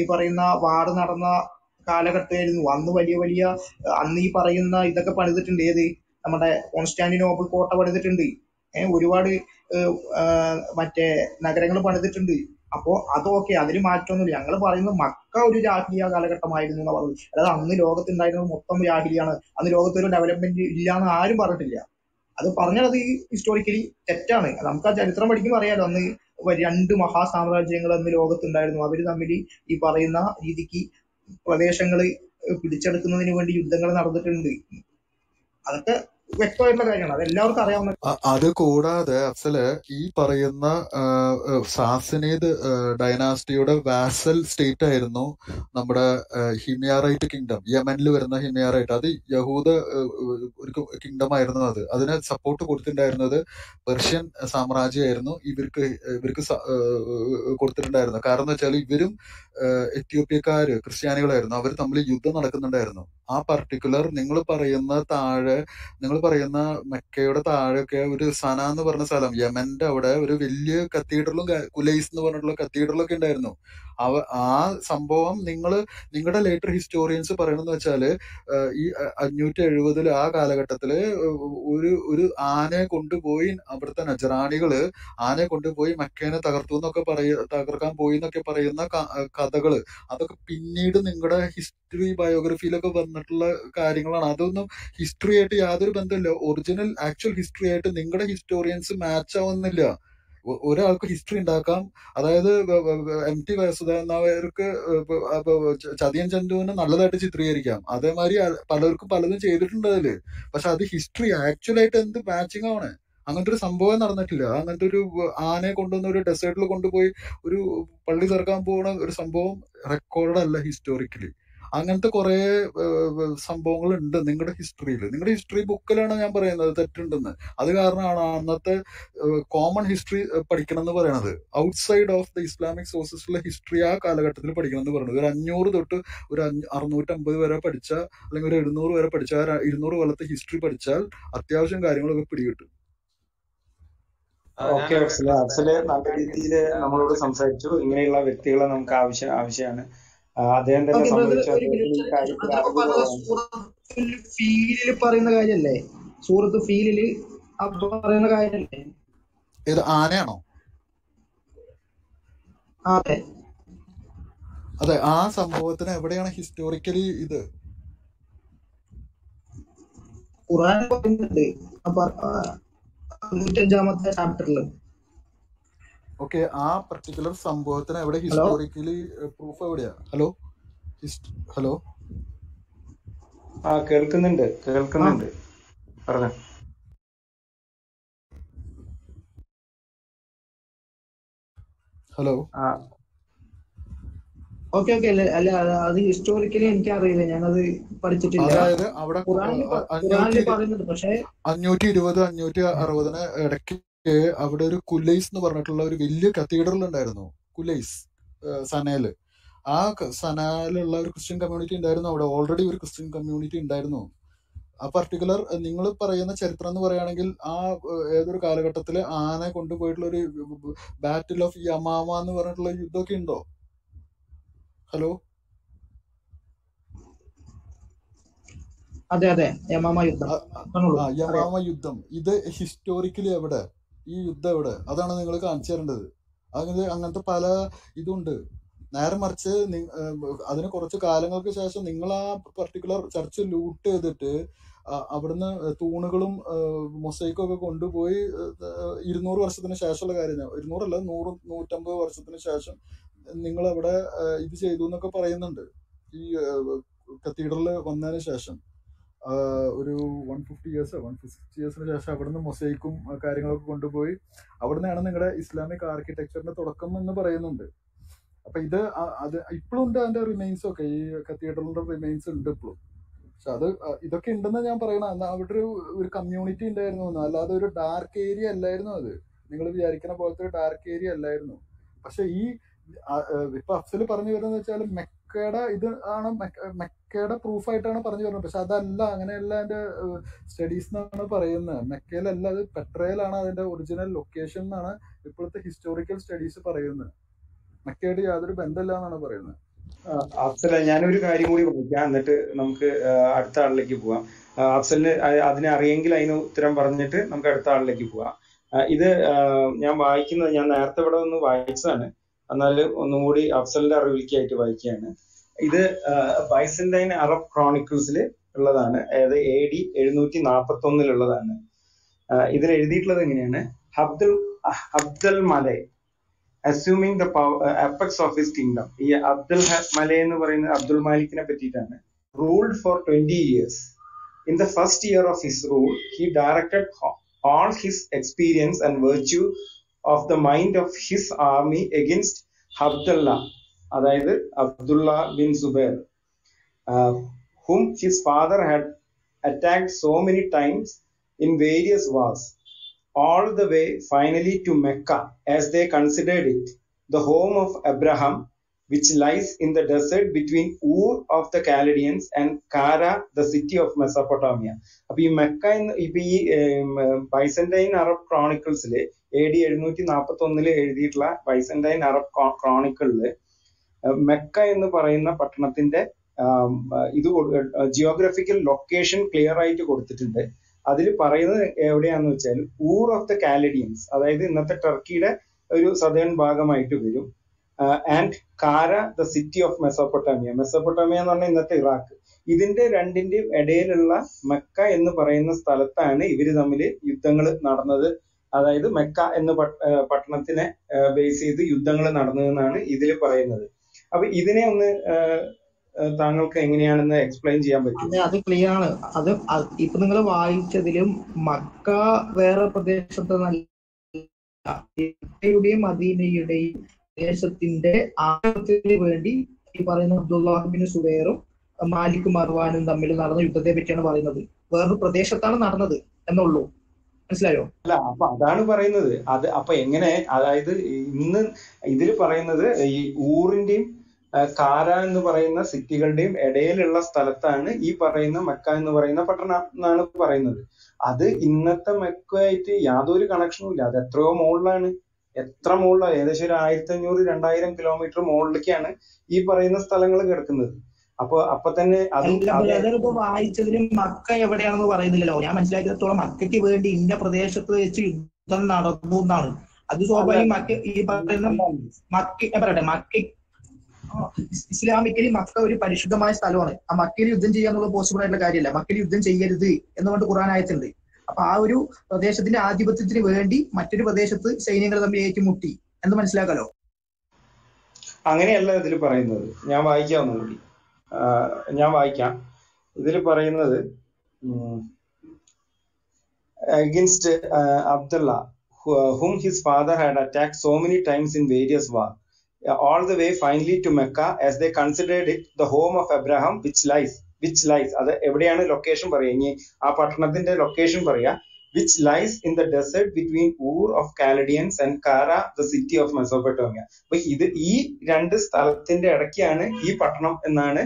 ഈ പറയുന്ന വാർ നടന്ന കാലഘട്ടമായിരുന്നു അന്ന് വലിയ വലിയ അന്ന് ഈ പറയുന്ന ഇതൊക്കെ പണിതിട്ടുണ്ട്. ഏത്? നമ്മുടെ കോൺസ്റ്റാന്റിനോപ്പിൾ കോട്ട പണിതിട്ടുണ്ട്. ഏഹ് ഒരുപാട് മറ്റേ നഗരങ്ങൾ പണിതിട്ടുണ്ട്. അപ്പോ അതൊക്കെ അതിന് മാറ്റമൊന്നുമില്ല ഞങ്ങൾ പറയുന്നത് മക്ക ഒരു രാഹിലിയ കാലഘട്ടമായിരുന്നു എന്ന് പറഞ്ഞു അതായത് അന്ന് ലോകത്തുണ്ടായിരുന്നത് മൊത്തം രാഹിലിയാണ് അന്ന് ലോകത്ത് ഒരു ഡെവലപ്മെന്റ് ഇല്ല എന്ന് ആരും പറഞ്ഞിട്ടില്ല. അത് പറഞ്ഞത് ഹിസ്റ്റോറിക്കലി തെറ്റാണ്. നമുക്ക് ആ ചരിത്രം പഠിക്കുമ്പോൾ അറിയാലോ. അന്ന് രണ്ട് മഹാസാമ്രാജ്യങ്ങൾ അന്ന് ലോകത്തുണ്ടായിരുന്നു. അവർ തമ്മിൽ ഈ പറയുന്ന രീതിക്ക് പ്രദേശങ്ങൾ പിടിച്ചെടുക്കുന്നതിന് വേണ്ടി യുദ്ധങ്ങൾ നടന്നിട്ടുണ്ട്. അതൊക്കെ അത് എല്ലാവർക്കും കൂടാതെ അഫ്സൽ ഈ പറയുന്ന സാസനീദ് ഡൈനാസ്റ്റിയുടെ വാസൽ സ്റ്റേറ്റ് ആയിരുന്നു നമ്മുടെ ഹിമിയാറൈറ്റ് കിങ്ഡം യമനിൽ വരുന്ന ഹിമിയാറൈറ്റ്. അത് യഹൂദ ഒരു കിങ്ഡം ആയിരുന്നു അത്. അതിന് സപ്പോർട്ട് കൊടുത്തിട്ടുണ്ടായിരുന്നത് പെർഷ്യൻ സാമ്രാജ്യമായിരുന്നു. ഇവർക്ക് ഇവർക്ക് കൊടുത്തിട്ടുണ്ടായിരുന്നു. കാരണം എന്ന് വെച്ചാൽ ഇവരും എത്യോപ്യക്കാര് ക്രിസ്ത്യാനികളായിരുന്നു. അവർ തമ്മിൽ യുദ്ധം നടക്കുന്നുണ്ടായിരുന്നു. ആ പർട്ടിക്കുലർ നിങ്ങൾ പറയുന്ന താഴെ നിങ്ങൾ പറയുന്ന മെക്കയുടെ താഴെയൊക്കെ ഒരു സന എന്ന് പറഞ്ഞ സ്ഥലം. യമന്റെ അവിടെ ഒരു വലിയ കത്തീഡ്രലും കുലൈസ് എന്ന് പറഞ്ഞിട്ടുള്ള കത്തീഡ്രലൊക്കെ ഉണ്ടായിരുന്നു. അവ ആ സംഭവം നിങ്ങൾ നിങ്ങളുടെ ലേറ്റർ ഹിസ്റ്റോറിയൻസ് പറയണമെന്ന് വെച്ചാൽ ഈ അഞ്ഞൂറ്റി എഴുപതിൽ ആ കാലഘട്ടത്തിൽ ഒരു ഒരു ആനയെ കൊണ്ടുപോയി അവിടുത്തെ നജറാണികൾ ആനയെ കൊണ്ടുപോയി മക്കേനെ തകർത്തു എന്നൊക്കെ പറയ തകർക്കാൻ പോയി എന്നൊക്കെ പറയുന്ന കഥകൾ അതൊക്കെ പിന്നീട് നിങ്ങളുടെ ഹിസ്റ്ററി ബയോഗ്രഫിയിലൊക്കെ വന്നിട്ടുള്ള കാര്യങ്ങളാണ്. അതൊന്നും ഹിസ്റ്ററി ആയിട്ട് യാതൊരു ബന്ധമില്ല. ഒറിജിനൽ ആക്ച്വൽ ഹിസ്റ്ററി ആയിട്ട് നിങ്ങളുടെ ഹിസ്റ്റോറിയൻസ് മാച്ച് ആവുന്നില്ല. ഒരാൾക്ക് ഹിസ്റ്ററി ഉണ്ടാക്കാം അതായത് എം ടി വാസുദേവൻ നായർക്ക് ചതിയൻ ചന്തുവിനെ നല്ലതായിട്ട് ചിത്രീകരിക്കാം. അതേമാതിരി പലർക്കും പലതും ചെയ്തിട്ടുണ്ട് അതിൽ. പക്ഷെ അത് ഹിസ്റ്ററി ആക്ച്വൽ ആയിട്ട് എന്ത് മാച്ചിങ് ആണ്? അങ്ങനത്തെ ഒരു സംഭവം നടന്നിട്ടില്ല. അങ്ങനത്തെ ഒരു ആനയെ കൊണ്ടുവന്ന് ഒരു ഡെസേർട്ടിൽ കൊണ്ടുപോയി ഒരു പള്ളി തീർക്കാൻ പോകുന്ന ഒരു സംഭവം റെക്കോർഡ് അല്ല ഹിസ്റ്റോറിക്കലി അങ്ങനത്തെ കുറെ സംഭവങ്ങൾ ഉണ്ട് നിങ്ങളുടെ ഹിസ്റ്ററിയിൽ നിങ്ങളുടെ ഹിസ്റ്ററി ബുക്കിലാണ് ഞാൻ പറയുന്നത് തെറ്റുണ്ടെന്ന്. അത് കാരണമാണ് അന്നത്തെ കോമൺ ഹിസ്റ്ററി പഠിക്കണം എന്ന് പറയുന്നത് ഔട്ട്സൈഡ് ഓഫ് ദ ഇസ്ലാമിക് സോഴ്സസിലെ ഹിസ്റ്ററി ആ കാലഘട്ടത്തിൽ പഠിക്കണം എന്ന് പറയുന്നത് ഒരു അഞ്ഞൂറ് തൊട്ട് ഒരു അറുന്നൂറ്റമ്പത് വരെ പഠിച്ച അല്ലെങ്കിൽ ഒരു എഴുന്നൂറ് വരെ പഠിച്ച ഇരുന്നൂറ് കൊല്ലത്തെ ഹിസ്റ്ററി പഠിച്ചാൽ അത്യാവശ്യം കാര്യങ്ങളൊക്കെ പിടികിട്ടും. ഓക്കെ അഫ്സൽ. അഫ്സൽ നല്ല രീതിയിൽ നമ്മളോട് സംസാരിച്ചു. ഇങ്ങനെയുള്ള വ്യക്തികളെ നമുക്ക് ആവശ്യം ആവശ്യമാണ് അദ്ദേഹം തന്നെ ഫീലിൽ പറയുന്ന കാര്യല്ലേ? സൂറത്ത് ഫീലിൽ അപ്പൊ പറയുന്ന കാര്യല്ലേ? ഇത് ആനയാണോ? അതെ. അതെ ആ സംഭവത്തിന് എവിടെയാണ് ഹിസ്റ്റോറിക്കലി ഇത്? ഖുറാൻ പറയുന്നുണ്ട്. നൂറ്റഞ്ചാമത്തെ ചാപ്റ്ററിൽ ഓക്കെ ആ പർട്ടിക്കുലർ സംഭവത്തിന് എവിടെ ഹിസ്റ്റോറിക്കലി പ്രൂഫ് എവിടെയാ? ഹലോ ഹലോ ആ കേൾക്കുന്നുണ്ട് കേൾക്കുന്നുണ്ട്. പറഞ്ഞു. ഹലോ ആ. ഓക്കെ ഓക്കെ അല്ല അല്ല അത് ഹിസ്റ്റോറിക്കലി എനിക്ക് അറിയില്ല ഞാനത് പഠിച്ചിട്ടില്ല. അതായത് അവിടെ അഞ്ഞൂറ്റി ഇരുപത് അഞ്ഞൂറ്റി അറുപതിന് ഇടയ്ക്ക് അവിടെ ഒരു കുലൈസ് എന്ന് പറഞ്ഞിട്ടുള്ള ഒരു വലിയ കത്തീഡ്രൽ ഉണ്ടായിരുന്നു. കുലൈസ് സനേൽ. സനയിൽ ആ സനാലുള്ള സനയിലുള്ള ഒരു ക്രിസ്ത്യൻ കമ്മ്യൂണിറ്റി ഉണ്ടായിരുന്നു. അവിടെ ഓൾറെഡി ഒരു ക്രിസ്ത്യൻ കമ്മ്യൂണിറ്റി ഉണ്ടായിരുന്നു. ആ പർട്ടിക്കുലർ നിങ്ങൾ പറയുന്ന ചരിത്രം എന്ന് പറയുകയാണെങ്കിൽ ആ ഏതൊരു കാലഘട്ടത്തിൽ ആനെ കൊണ്ടുപോയിട്ടുള്ള ഒരു ബാറ്റിൽ ഓഫ് യമാമ എന്ന് പറഞ്ഞിട്ടുള്ള യുദ്ധമൊക്കെ ഉണ്ടോ? ഹലോ അതെ അതെ. യമാമ യുദ്ധം. യമാമ യുദ്ധം. ഇത് ഹിസ്റ്റോറിക്കലി എവിടെ? ഈ യുദ്ധം എവിടെ അതാണ് നിങ്ങൾ കാണിച്ചു തരേണ്ടത്. അങ്ങനെ അങ്ങനത്തെ പല ഇതുണ്ട്. നേരെ മറിച്ച് അതിന് കുറച്ച് കാലങ്ങൾക്ക് ശേഷം നിങ്ങൾ ആ പർട്ടിക്കുലർ ചർച്ച് ലൂട്ട് ചെയ്തിട്ട് അവിടുന്ന് തൂണുകളും മൊസൈക്കും ഒക്കെ കൊണ്ടുപോയി ഇരുന്നൂറ് വർഷത്തിന് ശേഷമുള്ള കാര്യം ഇരുന്നൂറല്ല നൂറ് നൂറ്റമ്പത് വർഷത്തിന് ശേഷം നിങ്ങൾ അവിടെ ഇത് ചെയ്തു എന്നൊക്കെ പറയുന്നുണ്ട്. ഈ കത്തീഡ്രൽ വന്നതിന് ശേഷം. ഒരു one fifty years one sixty ഇയേഴ്സിന് ശേഷം അവിടുന്ന് മൊസൈക്കും കാര്യങ്ങളൊക്കെ കൊണ്ടുപോയി. അവിടുന്നാണ് നിങ്ങളുടെ ഇസ്ലാമിക് ആർക്കിടെക്ചറിന്റെ തുടക്കം എന്ന് പറയുന്നുണ്ട്. അപ്പൊ ഇത് അത് ഇപ്പോഴും ഉണ്ട് അതിന്റെ റിമൈൻസ് ഒക്കെ. ഈ കത്തീഡ്രലിന്റെ റിമൈൻസ് ഉണ്ട് ഇപ്പോഴും പക്ഷെ അത് ഇതൊക്കെ ഉണ്ടെന്ന് ഞാൻ പറയണ. അവിടെ ഒരു ഒരു കമ്മ്യൂണിറ്റി ഉണ്ടായിരുന്നു എന്ന്. അല്ലാതെ ഒരു ഡാർക്ക് ഏരിയ അല്ലായിരുന്നു അത്. നിങ്ങൾ വിചാരിക്കുന്ന പോലത്തെ ഒരു ഡാർക്ക് ഏരിയ അല്ലായിരുന്നു. പക്ഷെ ഈ ഇപ്പൊ അഫ്സൽ പറഞ്ഞു വരുന്നത് വെച്ചാൽ മെക്കയുടെ ഇത് ആണ് മെക്ക- മെക്കയുടെ പ്രൂഫായിട്ടാണ് പറഞ്ഞു വരുന്നത്. പക്ഷെ അതല്ല അങ്ങനെയല്ല അതിന്റെ സ്റ്റഡീസ് എന്നാണ് പറയുന്നത്. മെക്കയിലല്ല അത് പെട്രയിലാണ് അതിന്റെ ഒറിജിനൽ ലൊക്കേഷൻ എന്നാണ് ഇപ്പോഴത്തെ ഹിസ്റ്റോറിക്കൽ സ്റ്റഡീസ് പറയുന്നത്. മെക്കയായിട്ട് യാതൊരു ബന്ധമില്ല എന്നാണ് പറയുന്നത്. അഫ്സല ഞാനൊരു കാര്യം കൂടി വായിക്കാം എന്നിട്ട് നമുക്ക് അടുത്ത ആളിലേക്ക് പോവാം. അഫ്സലിന് അതിനെ അറിയെങ്കിൽ അതിന് ഉത്തരം പറഞ്ഞിട്ട് നമുക്ക് അടുത്ത ആളിലേക്ക് പോവാം. ഇത് ഞാൻ വായിക്കുന്നത് ഞാൻ നേരത്തെ ഇവിടെ ഒന്ന് വായിച്ചതാണ്. എന്നാൽ ഒന്നും കൂടി അഫ്സലിന്റെ അറിവിലേക്കായിട്ട് വായിക്കുകയാണ്. ഇത് ബൈസന്റൈൻ അറബ് ക്രോണിക്കിൾസിൽ ഉള്ളതാണ്. അതായത് എ ഡി എഴുന്നൂറ്റി നാൽപ്പത്തി ഒന്നിലുള്ളതാണ് ഇതിൽ എഴുതിയിട്ടുള്ളത് എങ്ങനെയാണ്? ഹബ്ദുൽ Abdul malai assuming the apex of his kingdom ഈ അബ്ദുൽ മലെ എന്ന് പറയുന്നത് അബ്ദുൽ മാലിക്കിനെ പറ്റിയിട്ടാണ്. Ruled for twenty years in the first year of his rule he directed all his experience and virtue of the mind of his army against Abdullah, അതായത് Abdullah bin Zubair uh, whom his father had attacked so many times in various wars, all the way finally to Mecca, as they considered it, the home of Abraham, which lies in the desert between Ur of the Chaldeans and Kara, the city of Mesopotamia. അപ്പൊ ഈ മെക്ക എന്ന് ഇപ്പൊ ഈ ബൈസന്റൈൻ അറബ് ക്രോണിക്കിൾസിൽ എ ഡി എഴുന്നൂറ്റി നാൽപ്പത്തി ഒന്നിൽ എഴുതിയിട്ടുള്ള ബൈസന്റൈൻ അറബ് ക്രോണിക്കിളിൽ മെക്ക എന്ന് പറയുന്ന പട്ടണത്തിന്റെ ഇത് ജിയോഗ്രഫിക്കൽ ലൊക്കേഷൻ ക്ലിയർ ആയിട്ട് കൊടുത്തിട്ടുണ്ട് അതിൽ പറയുന്നത് എവിടെയാന്ന് വെച്ചാൽ ഊർ ഓഫ് ദ കാലഡിയൻസ് അതായത് ഇന്നത്തെ ടർക്കിയുടെ ഒരു സദേൺ ഭാഗമായിട്ട് വരും ആൻഡ് കാര the city of Mesopotamia Mesopotamia എന്ന് പറഞ്ഞാൽ ഇന്നത്തെ ഇറാഖ്. ഇതിന്റെ രണ്ടിന്റെയും ഇടയിലുള്ള മെക്ക എന്ന് പറയുന്ന സ്ഥലത്താണ് ഇവർ തമ്മിൽ യുദ്ധങ്ങൾ നടന്നത്. അതായത് മെക്ക എന്ന പട്ടണത്തിനെ ബേസ് ചെയ്ത് യുദ്ധങ്ങൾ നടന്നതെന്നാണ് ഇതിൽ പറയുന്നത്. അപ്പൊ ഇതിനെ ഒന്ന് താങ്കൾക്ക് എങ്ങനെയാണെന്ന് എക്സ്പ്ലെയിൻ ചെയ്യാൻ പറ്റും അത് ക്ലിയർ ആണ്. അത് ഇപ്പൊ നിങ്ങൾ വായിച്ചതിലും മക്ക വേറെ പ്രദേശത്ത് നല്ല മദീനയുടെയും ദേശത്തിന്റെ ആഗ്രഹത്തിന് വേണ്ടി ഈ പറയുന്ന അബ്ദുല്ലാഹിബിന് സുബൈറും മാലിക് മർവാനും തമ്മിൽ നടന്ന യുദ്ധത്തെ പറ്റിയാണ് പറയുന്നത്. വേറൊരു പ്രദേശത്താണ് നടന്നത് എന്നുള്ളൂ. മനസ്സിലായോ? അല്ല അപ്പൊ അതാണ് പറയുന്നത്. അത് അപ്പൊ എങ്ങനെ അതായത് ഇന്ന് ഇതിൽ പറയുന്നത് ഈ ഊറിന്റെയും കാര എന്ന് പറയുന്ന സിറ്റികളുടെയും ഇടയിലുള്ള സ്ഥലത്താണ് ഈ പറയുന്ന മക്ക എന്ന് പറയുന്ന പട്ടണം എന്നാണ് പറയുന്നത്. അത് ഇന്നത്തെ മെക്കയായിട്ട് യാതൊരു കണക്ഷനും ഇല്ല. അത് എത്രയോ മുകളിലാണ് എത്ര മുകളിലാണ് ഏകദേശം ഒരു ആയിരത്തി അഞ്ഞൂറ് രണ്ടായിരം കിലോമീറ്റർ മുകളിലേക്കാണ് ഈ പറയുന്ന സ്ഥലങ്ങൾ കിടക്കുന്നത്. അപ്പൊ അപ്പൊ തന്നെ ഇപ്പൊ വായിച്ചതിലും മക്ക എവിടെയാണെന്ന് പറയുന്നില്ലല്ലോ. ഞാൻ മനസ്സിലാക്കിയത്തോളം മക്കയ്ക്ക് വേണ്ടി ഇന്ത്യ പ്രദേശത്ത് വെച്ച് യുദ്ധം നടന്നു എന്നാണ്. അത് സ്വാഭാവികം മക്ക ഈ പറയുന്ന മക്ക ഞാൻ പറയട്ടെ മക്ക ഇസ്ലാമിക്കലി മക്ക ഒരു പരിശുദ്ധമായ സ്ഥലമാണ്. ആ മക്കയിൽ യുദ്ധം ചെയ്യാന്നുള്ള പോസിബിൾ ആയിട്ടുള്ള കാര്യമല്ല. മക്കയിൽ യുദ്ധം ചെയ്യരുത് എന്നുകൊണ്ട് ഖുറാൻ ആയത്തുണ്ട്. അപ്പൊ ആ ഒരു പ്രദേശത്തിന്റെ ആധിപത്യത്തിന് വേണ്ടി മറ്റൊരു പ്രദേശത്ത് സൈന്യങ്ങൾ തമ്മിൽ ഏറ്റുമുട്ടി. എന്ന് മനസ്സിലാക്കാലോ? അങ്ങനെയല്ല ഇതിൽ പറയുന്നത്. ഞാൻ വായിക്കാം ഒന്നുകൂടി. ഞാൻ വായിക്കാം. ഇതിൽ പറയുന്നത് against Abdullah whom his father had attack so many times in various war all the way finally to Mecca as they considered it the home of Abraham which lies. Which lies അത് എവിടെയാണ് ലൊക്കേഷൻ പറയാ ഇനി ആ പട്ടണത്തിന്റെ ലൊക്കേഷൻ പറയാ which lies in the desert between Ur of Chaldeans and Kara the city of Mesopotamia. അപ്പൊ ഇത് ഈ രണ്ട് സ്ഥലത്തിന്റെ ഇടയ്ക്കാണ് ഈ പട്ടണം എന്നാണ്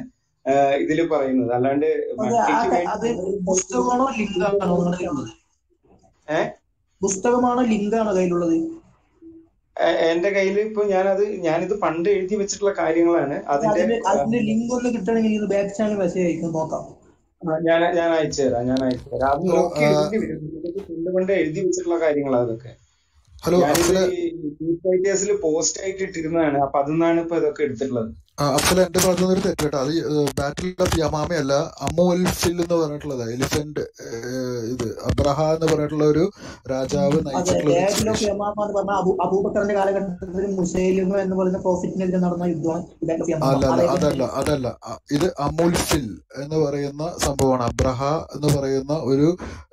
ഇതിൽ പറയുന്നത്. അല്ലാണ്ട് പുസ്തകമാണോ ലിങ്കാണോ ഏഹ്? പുസ്തകമാണോ ലിങ്കാണോ കയ്യിലുള്ളത് എന്റെ കയ്യിൽ ഇപ്പൊ ഞാനത് ഞാനിത് പണ്ട് എഴുതി വെച്ചിട്ടുള്ള കാര്യങ്ങളാണ്. അതിന്റെ ലിങ്ക് ഒന്ന് കിട്ടണമെങ്കിൽ ഇത് ബാക്ക് ചാനൽ മെസ്സേജ് അയക്കും നോക്കാം. ഞാൻ ഞാൻ അയച്ചു തരാം ഞാൻ അയച്ചു തരാം. അത് നോക്കി എഴുതി പണ്ട് പണ്ട് എഴുതി വെച്ചിട്ടുള്ള കാര്യങ്ങളാണ് അതൊക്കെ. ഹലോ പോസ്റ്റ് ആയിട്ട് ഇട്ടിരുന്നതാണ്. അപ്പൊ അതിന്നാണ് ഇപ്പൊ ഇതൊക്കെ എടുത്തിട്ടുള്ളത്. അഫ്സൽ എന്റെ ഭാഗത്തുനിന്ന് ഒരു തെറ്റ് കേട്ടോ. അത് ബാറ്റിൽ ഓഫ് യമാമയല്ല അമോൽഫിൽ എന്ന് പറഞ്ഞിട്ടുള്ളത് എലിഫന്റ് ഇത് അബ്രഹ എന്ന് പറഞ്ഞിട്ടുള്ള ഒരു രാജാവ് അബൂബക്കറിന്റെ കാലഘട്ടത്തിൽ മുസൈലിമ എന്ന് പറയുന്ന പ്രോഫിറ്റിനെതിരെ നടന്ന യുദ്ധമാണ് അല്ല അതല്ല അതല്ല. ഇത് അമുൽഫിൽ എന്ന് പറയുന്ന സംഭവമാണ്. അബ്രഹ എന്ന് പറയുന്ന ഒരു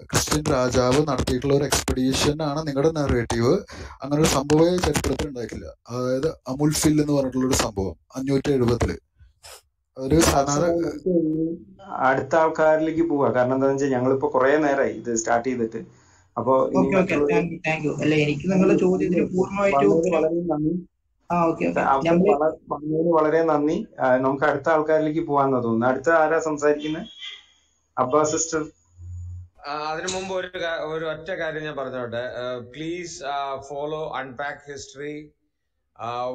ക്രിസ്ത്യൻ രാജാവ് നടത്തിയിട്ടുള്ള ഒരു എക്സ്പെഡീഷൻ ആണ് നിങ്ങളുടെ നെറേറ്റീവ് അങ്ങനെ ഒരു സംഭവം ചരിത്രത്തിൽ ഉണ്ടായിട്ടില്ല. അതായത് അമുൽഫിൽ എന്ന് പറഞ്ഞിട്ടുള്ള ഒരു സംഭവം. അഞ്ഞൂറ്റി എഴുപതിൽ ഒരു ഈ അടുത്ത ആൾക്കാരിലേക്ക് പോവാ. കാരണം എന്താണെന്ന് വെച്ചാൽ ഞങ്ങളിപ്പോ കുറെ നേരമായി ഇത് സ്റ്റാർട്ട് ചെയ്തിട്ട്. അപ്പൊ അല്ല എനിക്ക് നിങ്ങളുടെ ചോദ്യത്തിന് പൂർണമായിട്ട് വളരെ നന്ദി. നമുക്ക് അടുത്ത ആൾക്കാരിലേക്ക് പോവാന്ന് തോന്നുന്നു. അടുത്ത ആരാ സംസാരിക്കുന്നത് അബ്ബാ സിസ്റ്റർ. അതിനു മുമ്പ് ഒരു ഒരു ഒറ്റ കാര്യം ഞാൻ പറഞ്ഞോട്ടെ. Please follow unpack history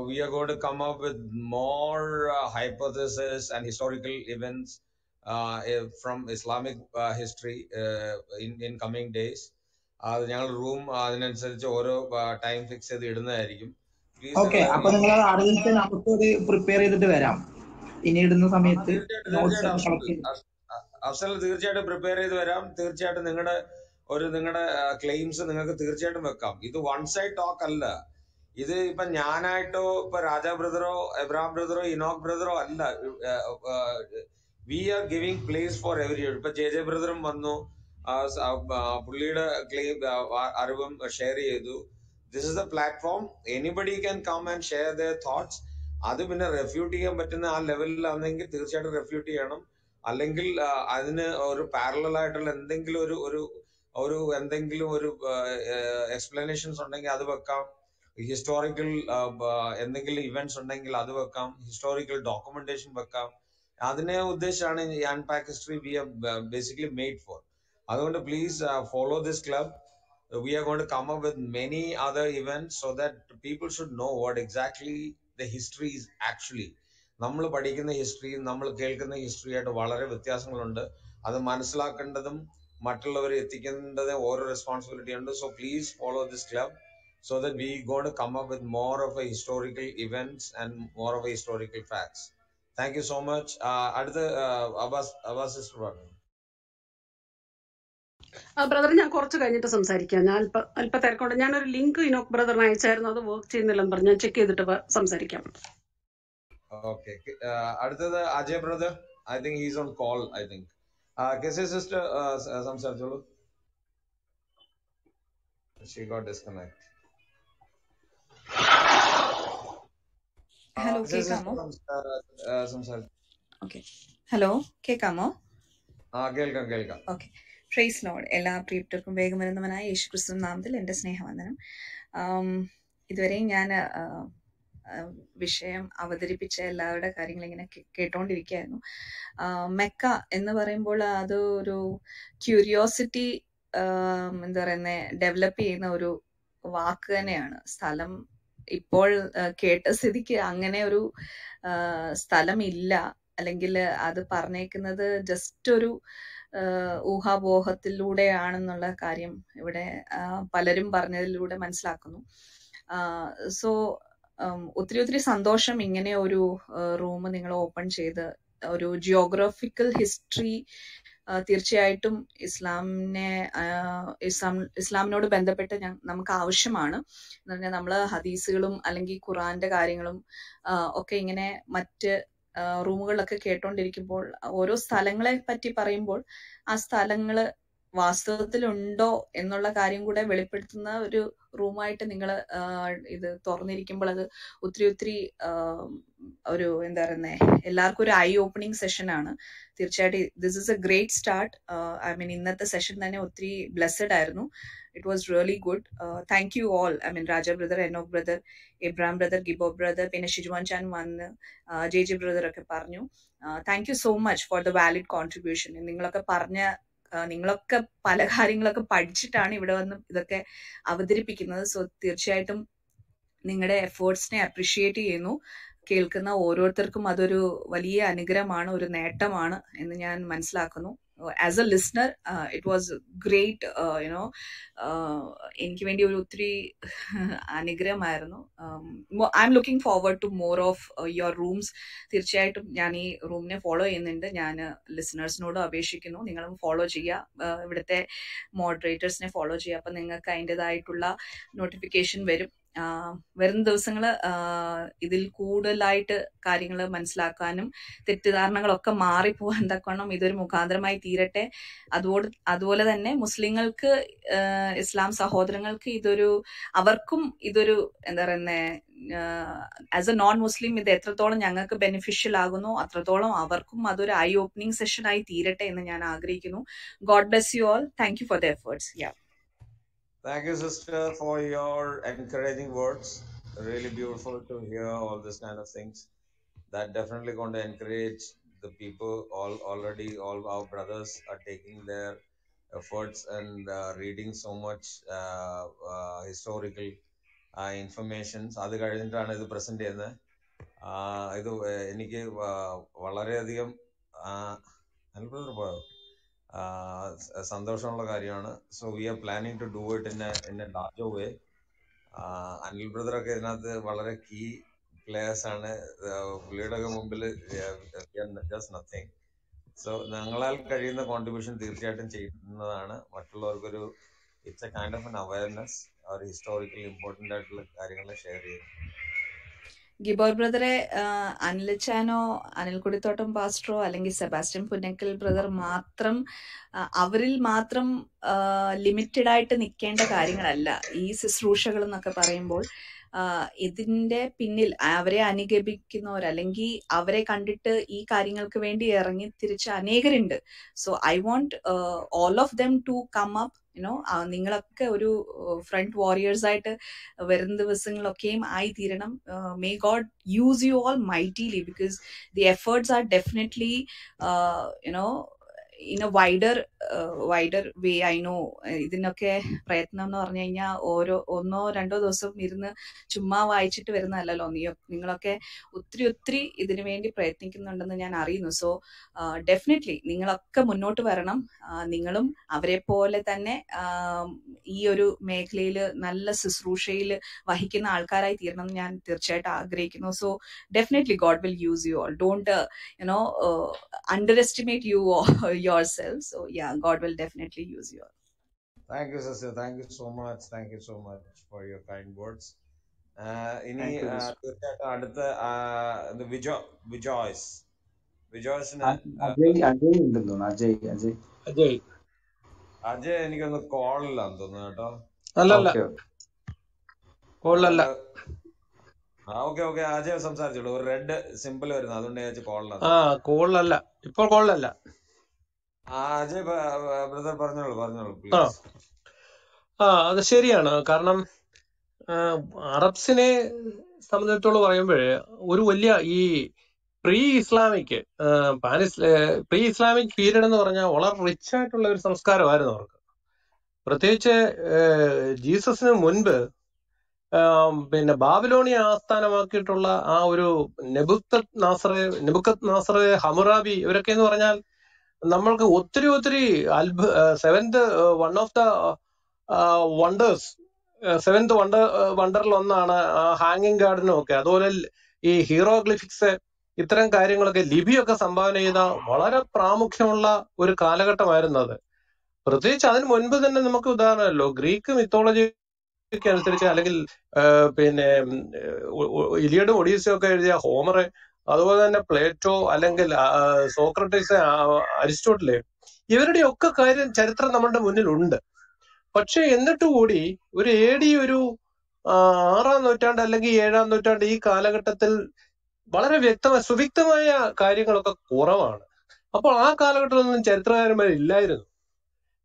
we are god come up with more hypothesis and historical events from Islamic history in, in coming days. അത് ഞങ്ങൾ റൂം അതിനനുസരിച്ച് ഓരോ ടൈം ഫിക്സ് ചെയ്ത് ഇടുന്നതായിരിക്കും. ഓക്കെ അപ്പൊ നിങ്ങൾ അറിയിച്ച് നമുക്കത് പ്രിപ്പയർ ചെയ്തിട്ട് വരാം. ഇനി ഇടുന്ന സമയത്ത് അഫ്സൽ തീർച്ചയായിട്ടും പ്രിപ്പയർ ചെയ്ത് വരാം. തീർച്ചയായിട്ടും നിങ്ങളുടെ ഒരു നിങ്ങളുടെ ക്ലെയിംസ് നിങ്ങൾക്ക് തീർച്ചയായിട്ടും വെക്കാം. ഇത് വൺ സൈഡ് ടോക്ക് അല്ല. ഇത് ഇപ്പൊ ഞാനായിട്ടോ ഇപ്പൊ രാജാ ബ്രദറോ എബ്രാം ബ്രദറോ ഇനോക് ബ്രദറോ അല്ല. We are giving place for every ഇപ്പൊ ജെ ജെ ബ്രദറും വന്നു. പുള്ളിയുടെ ക്ലെയിം അറിവും ഷെയർ ചെയ്തു. This is the platform anybody can come and share the thoughts അത് പിന്നെ റെഫ്യൂട്ട് ചെയ്യാൻ പറ്റുന്ന ആ ലെവലിലാണെങ്കിൽ തീർച്ചയായിട്ടും റെഫ്യൂട്ട് ചെയ്യണം. അല്ലെങ്കിൽ അതിന് ഒരു പാരലൽ ആയിട്ടുള്ള എന്തെങ്കിലും ഒരു ഒരു എന്തെങ്കിലും ഒരു എക്സ്പ്ലനേഷൻസ് ഉണ്ടെങ്കിൽ അത് വെക്കാം. ഹിസ്റ്റോറിക്കൽ എന്തെങ്കിലും ഇവന്റ്സ് ഉണ്ടെങ്കിൽ അത് വെക്കാം. ഹിസ്റ്റോറിക്കൽ ഡോക്യുമെന്റേഷൻ വെക്കാം. അതിനെ ഉദ്ദേശിച്ചാണ് ഞാൻ pack history we are basically made for അതുകൊണ്ട് please follow this club we are going to come up with many other events so that people should know what exactly the history is actually. നമ്മൾ പഠിക്കുന്ന ഹിസ്റ്ററിയും നമ്മൾ കേൾക്കുന്ന ഹിസ്റ്ററിയായിട്ട് വളരെ വ്യത്യാസങ്ങളുണ്ട്. അത് മനസ്സിലാക്കേണ്ടതും മറ്റുള്ളവരെ എത്തിക്കേണ്ടത് ഓരോ റെസ്പോൺസിബിലിറ്റി ഉണ്ട്. So please follow this club so that we gon to come up with more of a historical events and more of a historical facts thank you so much അടുത്ത അബാസ് അബാസ് സിസ്റ്റർ പറഞ്ഞു. ബ്രദർ ഞാൻ കുറച്ച് കഴിഞ്ഞിട്ട് സംസാരിക്കാം. ഞാൻ അല്പ അല്പ തിരക്കുണ്ട്. ഞാനൊരു ലിങ്ക് ഇനോക്ക് ബ്രദറിന് അയച്ചായിരുന്നു. അത് വർക്ക് ചെയ്യുന്നില്ലെന്ന് പറഞ്ഞു. ഞാൻ ചെക്ക് ചെയ്തിട്ട് സംസാരിക്കാം. ഓക്കെ അടുത്തത് Ajay brother I think he's on call I think KC sister സംസാരിച്ചോളൂ. ഷീ ഗോട്ട് ഡിസ്കണക്ട് ഹലോ കേൾക്കാമോ ഓക്കെ. ഹലോ കേൾക്കാമോ ആ കേൾക്കാം കേൾക്കാം. ഓക്കെ ഫ്രൈസ് ലോഡ് എല്ലാ പ്രിയപ്പെട്ടവർക്കും വേഗം വരുന്നവനായ യേശു ക്രിസ്തു നാമത്തിൽ എന്റെ സ്നേഹവന്ദനം. ഇതുവരെയും ഇതുവരെ ഞാൻ വിഷയം അവതരിപ്പിച്ച എല്ലാവരുടെ കാര്യങ്ങൾ ഇങ്ങനെ കേട്ടോണ്ടിരിക്കുകയായിരുന്നു. മെക്ക എന്ന് പറയുമ്പോൾ അത് ഒരു ക്യൂരിയോസിറ്റി എന്താ പറയുന്നത് ഡെവലപ്പ് ചെയ്യുന്ന ഒരു വാക്ക് തന്നെയാണ്. സ്ഥലം ഇപ്പോൾ കേട്ട സ്ഥിതിക്ക് അങ്ങനെ ഒരു സ്ഥലമില്ല. അല്ലെങ്കിൽ അത് പറഞ്ഞേക്കുന്നത് ജസ്റ്റ് ഒരു ഊഹാബോഹത്തിലൂടെയാണെന്നുള്ള കാര്യം ഇവിടെ പലരും പറഞ്ഞതിലൂടെ മനസ്സിലാക്കുന്നു. സോ ഒത്തിരി ഒത്തിരി സന്തോഷം ഇങ്ങനെ ഒരു റൂം നിങ്ങൾ ഓപ്പൺ ചെയ്ത് ഒരു ജിയോഗ്രഫിക്കൽ ഹിസ്റ്ററി തീർച്ചയായിട്ടും ഇസ്ലാമിനെ ഇസ്ലാം ഇസ്ലാമിനോട് ബന്ധപ്പെട്ട് ഞ- നമുക്ക് ആവശ്യമാണ്. എന്ന് പറഞ്ഞാൽ നമ്മൾ ഹദീസുകളും അല്ലെങ്കിൽ ഖുറാന്റെ കാര്യങ്ങളും ഒക്കെ ഇങ്ങനെ മറ്റ് റൂമുകളിലൊക്കെ കേട്ടോണ്ടിരിക്കുമ്പോൾ ഓരോ സ്ഥലങ്ങളെ പറ്റി പറയുമ്പോൾ ആ സ്ഥലങ്ങൾ വാസ്തവത്തിലുണ്ടോ എന്നുള്ള കാര്യം കൂടെ വെളിപ്പെടുത്തുന്ന ഒരു റൂമായിട്ട് നിങ്ങൾ ഇത് തുറന്നിരിക്കുമ്പോൾ അത് ഒത്തിരി ഒത്തിരി ഒരു എന്താ പറയുന്നേ എല്ലാവർക്കും ഒരു ഐ ഓപ്പണിംഗ് സെഷൻ ആണ്. തീർച്ചയായിട്ടും this is a great start I mean ഇന്നത്തെ സെഷൻ തന്നെ ഒത്തിരി ബ്ലെസ്ഡ് ആയിരുന്നു. It was really good thank you all I mean Raja brother Enoch brother Abram brother ഗിബോ brother പിന്നെ ഷിജുവാൻ ചാൻ വന്ന് ജെ ജെ ബ്രദർ ഒക്കെ പറഞ്ഞു. Thank you so much for the valid contribution നിങ്ങളൊക്കെ പറഞ്ഞ നിങ്ങളൊക്കെ പല കാര്യങ്ങളൊക്കെ പഠിച്ചിട്ടാണ് ഇവിടെ വന്ന് ഇതൊക്കെ അവതരിപ്പിക്കുന്നത്. സോ തീർച്ചയായിട്ടും നിങ്ങളുടെ എഫേർട്സിനെ അപ്രീഷിയേറ്റ് ചെയ്യുന്നു. കേൾക്കുന്ന ഓരോരുത്തർക്കും അതൊരു വലിയ അനുഗ്രഹമാണ് ഒരു നേട്ടമാണ് എന്ന് ഞാൻ മനസ്സിലാക്കുന്നു. As a listener it was great you know എനിക്ക് വേണ്ടി ഒരു ഒത്തിരി അനുഗ്രഹമായിരുന്നു. I am looking forward to more of your rooms തീർച്ചയായിട്ടും ഞാൻ ഈ റൂമിനെ ഫോളോ ചെയ്യുന്നുണ്ട്. ഞാൻ ലിസണേഴ്സിനോട് അപേക്ഷിക്കുന്നു. നിങ്ങളും ഫോളോ ചെയ്യുക. ആഹ് ഇവിടുത്തെ മോഡറേറ്റേഴ്സിനെ ഫോളോ ചെയ്യുക. അപ്പം നിങ്ങൾക്ക് അതിന്റെതായിട്ടുള്ള നോട്ടിഫിക്കേഷൻ വരും. വരുന്ന ദിവസങ്ങൾ ഇതിൽ കൂടുതലായിട്ട് കാര്യങ്ങൾ മനസ്സിലാക്കാനും തെറ്റിദ്ധാരണകളൊക്കെ മാറിപ്പോവാൻ തക്കവണ്ണം ഇതൊരു മുഖാന്തരമായി തീരട്ടെ. അതുപോലെ അതുപോലെ തന്നെ മുസ്ലിങ്ങൾക്ക് ഇസ്ലാം സഹോദരങ്ങൾക്ക് ഇതൊരു അവർക്കും ഇതൊരു എന്താ പറയുന്നത് ആസ് എ നോൺ മുസ്ലിം ഇത് എത്രത്തോളം ഞങ്ങൾക്ക് ബെനിഫിഷ്യൽ ആകുന്നു അത്രത്തോളം അവർക്കും അതൊരു ഐ ഓപ്പണിംഗ് സെഷനായി തീരട്ടെ എന്ന് ഞാൻ ആഗ്രഹിക്കുന്നു. God bless you all thank you for the efforts yeah Thank you, sister, for your encouraging words. Really beautiful to hear all this kind of things. That definitely going to encourage the people. All already, all our brothers are taking their efforts and uh, reading so much uh, uh, historical uh, informations. അത് കഴിഞ്ഞിട്ടാണ് ഇത് പ്രസന്റ് ചെയ്യുന്നത് ആഹ് ഇത് എനിക്ക് വ- വളരെയധികം അത്ഭുതം പോയോ ആഹ് സ- സന്തോഷമുള്ള കാര്യമാണ്. So we are planning to do it in in a larger way Anil ബ്രദറൊക്കെ ഇതിനകത്ത് വളരെ കീ പ്ലേയേഴ്സ് ആണ്. പുള്ളിയുടെ ഒക്കെ മുമ്പിൽ നത്തിങ് സോ ഞങ്ങളാൽ കഴിയുന്ന കോൺട്രിബ്യൂഷൻ തീർച്ചയായിട്ടും ചെയ്യുന്നതാണ്. മറ്റുള്ളവർക്കൊരു it's a kind of an awareness our historical important ആയിട്ടുള്ള കാര്യങ്ങൾ ഷെയർ ചെയ്യുന്നു ഗിബോർ ബ്രദറെ അനിലച്ചാനോ അനിൽകുടിത്തോട്ടം പാസ്റ്ററോ അല്ലെങ്കിൽ സെബാസ്റ്റ്യൻ പുന്നക്കൽ ബ്രദർ മാത്രം അവരിൽ മാത്രം ലിമിറ്റഡ് ആയിട്ട് നിൽക്കേണ്ട കാര്യങ്ങളല്ല. ഈ ശുശ്രൂഷകൾ എന്നൊക്കെ പറയുമ്പോൾ ഇതിന്റെ പിന്നിൽ അവരെ അനുഗമിക്കുന്നവർ അല്ലെങ്കിൽ അവരെ കണ്ടിട്ട് ഈ കാര്യങ്ങൾക്ക് വേണ്ടി ഇറങ്ങി തിരിച്ച അനേകരുണ്ട്. So I want all of them to come up you know നിങ്ങളൊക്കെ ഒരു ഫ്രണ്ട് വാരിയേഴ്സ് ആയിട്ട് വരുന്ന ദിവസങ്ങളൊക്കെയും ആയി തീരണം. May God use you all mightily because the efforts are definitely you know in a wider wider way I know ഇതിനൊക്കെ പ്രയത്നം എന്ന് പറഞ്ഞു കഴിഞ്ഞാൽ ഓരോ ഒന്നോ രണ്ടോ ദിവസം ഇരുന്ന് ചുമ്മാ വായിച്ചിട്ട് വരുന്നതല്ലല്ലോ നീ നിങ്ങളൊക്കെ ഒത്തിരി ഒത്തിരി ഇതിനു വേണ്ടി പ്രയത്നിക്കുന്നുണ്ടെന്ന് ഞാൻ അറിയുന്നു. സോ ഡെഫിനറ്റ്ലി നിങ്ങളൊക്കെ മുന്നോട്ട് വരണം. ആ, നിങ്ങളും അവരെ പോലെ തന്നെ ആം, ഈ ഒരു മേഖലയിൽ നല്ല ശുശ്രൂഷയിൽ വഹിക്കുന്ന ആൾക്കാരായി തീരണം എന്ന് ഞാൻ തീർച്ചയായിട്ടും ആഗ്രഹിക്കുന്നു. So definitely God will use you all don't you know underestimate you your So yeah, God will definitely use you. Thank you sister thank you so much thank you so much for your kind words ഇനി സിസ്റ്റർ തീർച്ചയായിട്ടും അടുത്ത വിജോ വിജോയ്സ്. വിജോയ്സിന് അജയ് അജയ് ഉണ്ടെന്ന് അജയ് അജയ്. അജയ്. അജയ് എനിക്കൊന്ന് കോളിലാന്ന് തോന്നുന്നു കേട്ടോ. അല്ലല്ല. കോളിലല്ല ആ ഓക്കെ ഓക്കെ. അജയ് സംസാരിച്ചോളൂ. ഒരു റെഡ് സിമ്പിൾ വരുന്നു. അതുകൊണ്ട് കോളിലാണ് ആ കോളിലല്ല. ഇപ്പോൾ കോളിലല്ല. ബ്രദർ പറഞ്ഞോളൂ പറഞ്ഞോളൂ ആ. പ്ലീസ് അത് ശരിയാണ്. കാരണം അറബ്സിനെ സംബന്ധിച്ചിടത്തോളം പറയുമ്പോഴേ ഒരു വലിയ ഈ പ്രീ ഇസ്ലാമിക് പാനിസ് പ്രീ ഇസ്ലാമിക് പീരീഡ് എന്ന് പറഞ്ഞാൽ വളരെ റിച്ച് ആയിട്ടുള്ള ഒരു സംസ്കാരമായിരുന്നു അവർക്ക്. പ്രത്യേകിച്ച് ജീസസിന് മുൻപ് പിന്നെ ബാബിലോണിയ ആസ്ഥാനമാക്കിയിട്ടുള്ള ആ ഒരു നെബുക്കത് നാസറെ നെബുക്കത് നാസറെ ഹമുറാബി ഇവരൊക്കെ എന്ന് പറഞ്ഞാൽ നമ്മൾക്ക് ഒത്തിരി ഒത്തിരി അത്ഭു seventh one of the wonders seventh wonder വണ്ടറിൽ ഒന്നാണ് ഹാങ്ങിങ് ഗാർഡനും ഒക്കെ. അതുപോലെ ഈ ഹീറോഗ്ലിഫിക്സ് ഇത്തരം കാര്യങ്ങളൊക്കെ ലിപിയൊക്കെ സംഭാവന ചെയ്ത വളരെ പ്രാമുഖ്യമുള്ള ഒരു കാലഘട്ടമായിരുന്നു അത്. പ്രത്യേകിച്ച് അതിന് മുൻപ് തന്നെ നമുക്ക് ഉദാഹരണമല്ലോ ഗ്രീക്ക് മിത്തോളജി അനുസരിച്ച് അല്ലെങ്കിൽ പിന്നെ ഇലിയഡും ഒഡീസയും ഒക്കെ എഴുതിയ ഹോമർ അതുപോലെ തന്നെ പ്ലേറ്റോ അല്ലെങ്കിൽ സോക്രട്ടീസ് അരിസ്റ്റോട്ടിൽ ഇവരുടെ ഒക്കെ കാര്യം ചരിത്രം നമ്മുടെ മുന്നിലുണ്ട്. പക്ഷെ എന്നിട്ട് കൂടി ഒരു എ ഡി ഒരു ആറാം നൂറ്റാണ്ട് അല്ലെങ്കിൽ ഏഴാം നൂറ്റാണ്ട് ഈ കാലഘട്ടത്തിൽ വളരെ വ്യക്തമായ സുവ്യക്തമായ കാര്യങ്ങളൊക്കെ കുറവാണ്. അപ്പോൾ ആ കാലഘട്ടത്തിലൊന്നും ചരിത്രകാരന്മാർ ഇല്ലായിരുന്നു.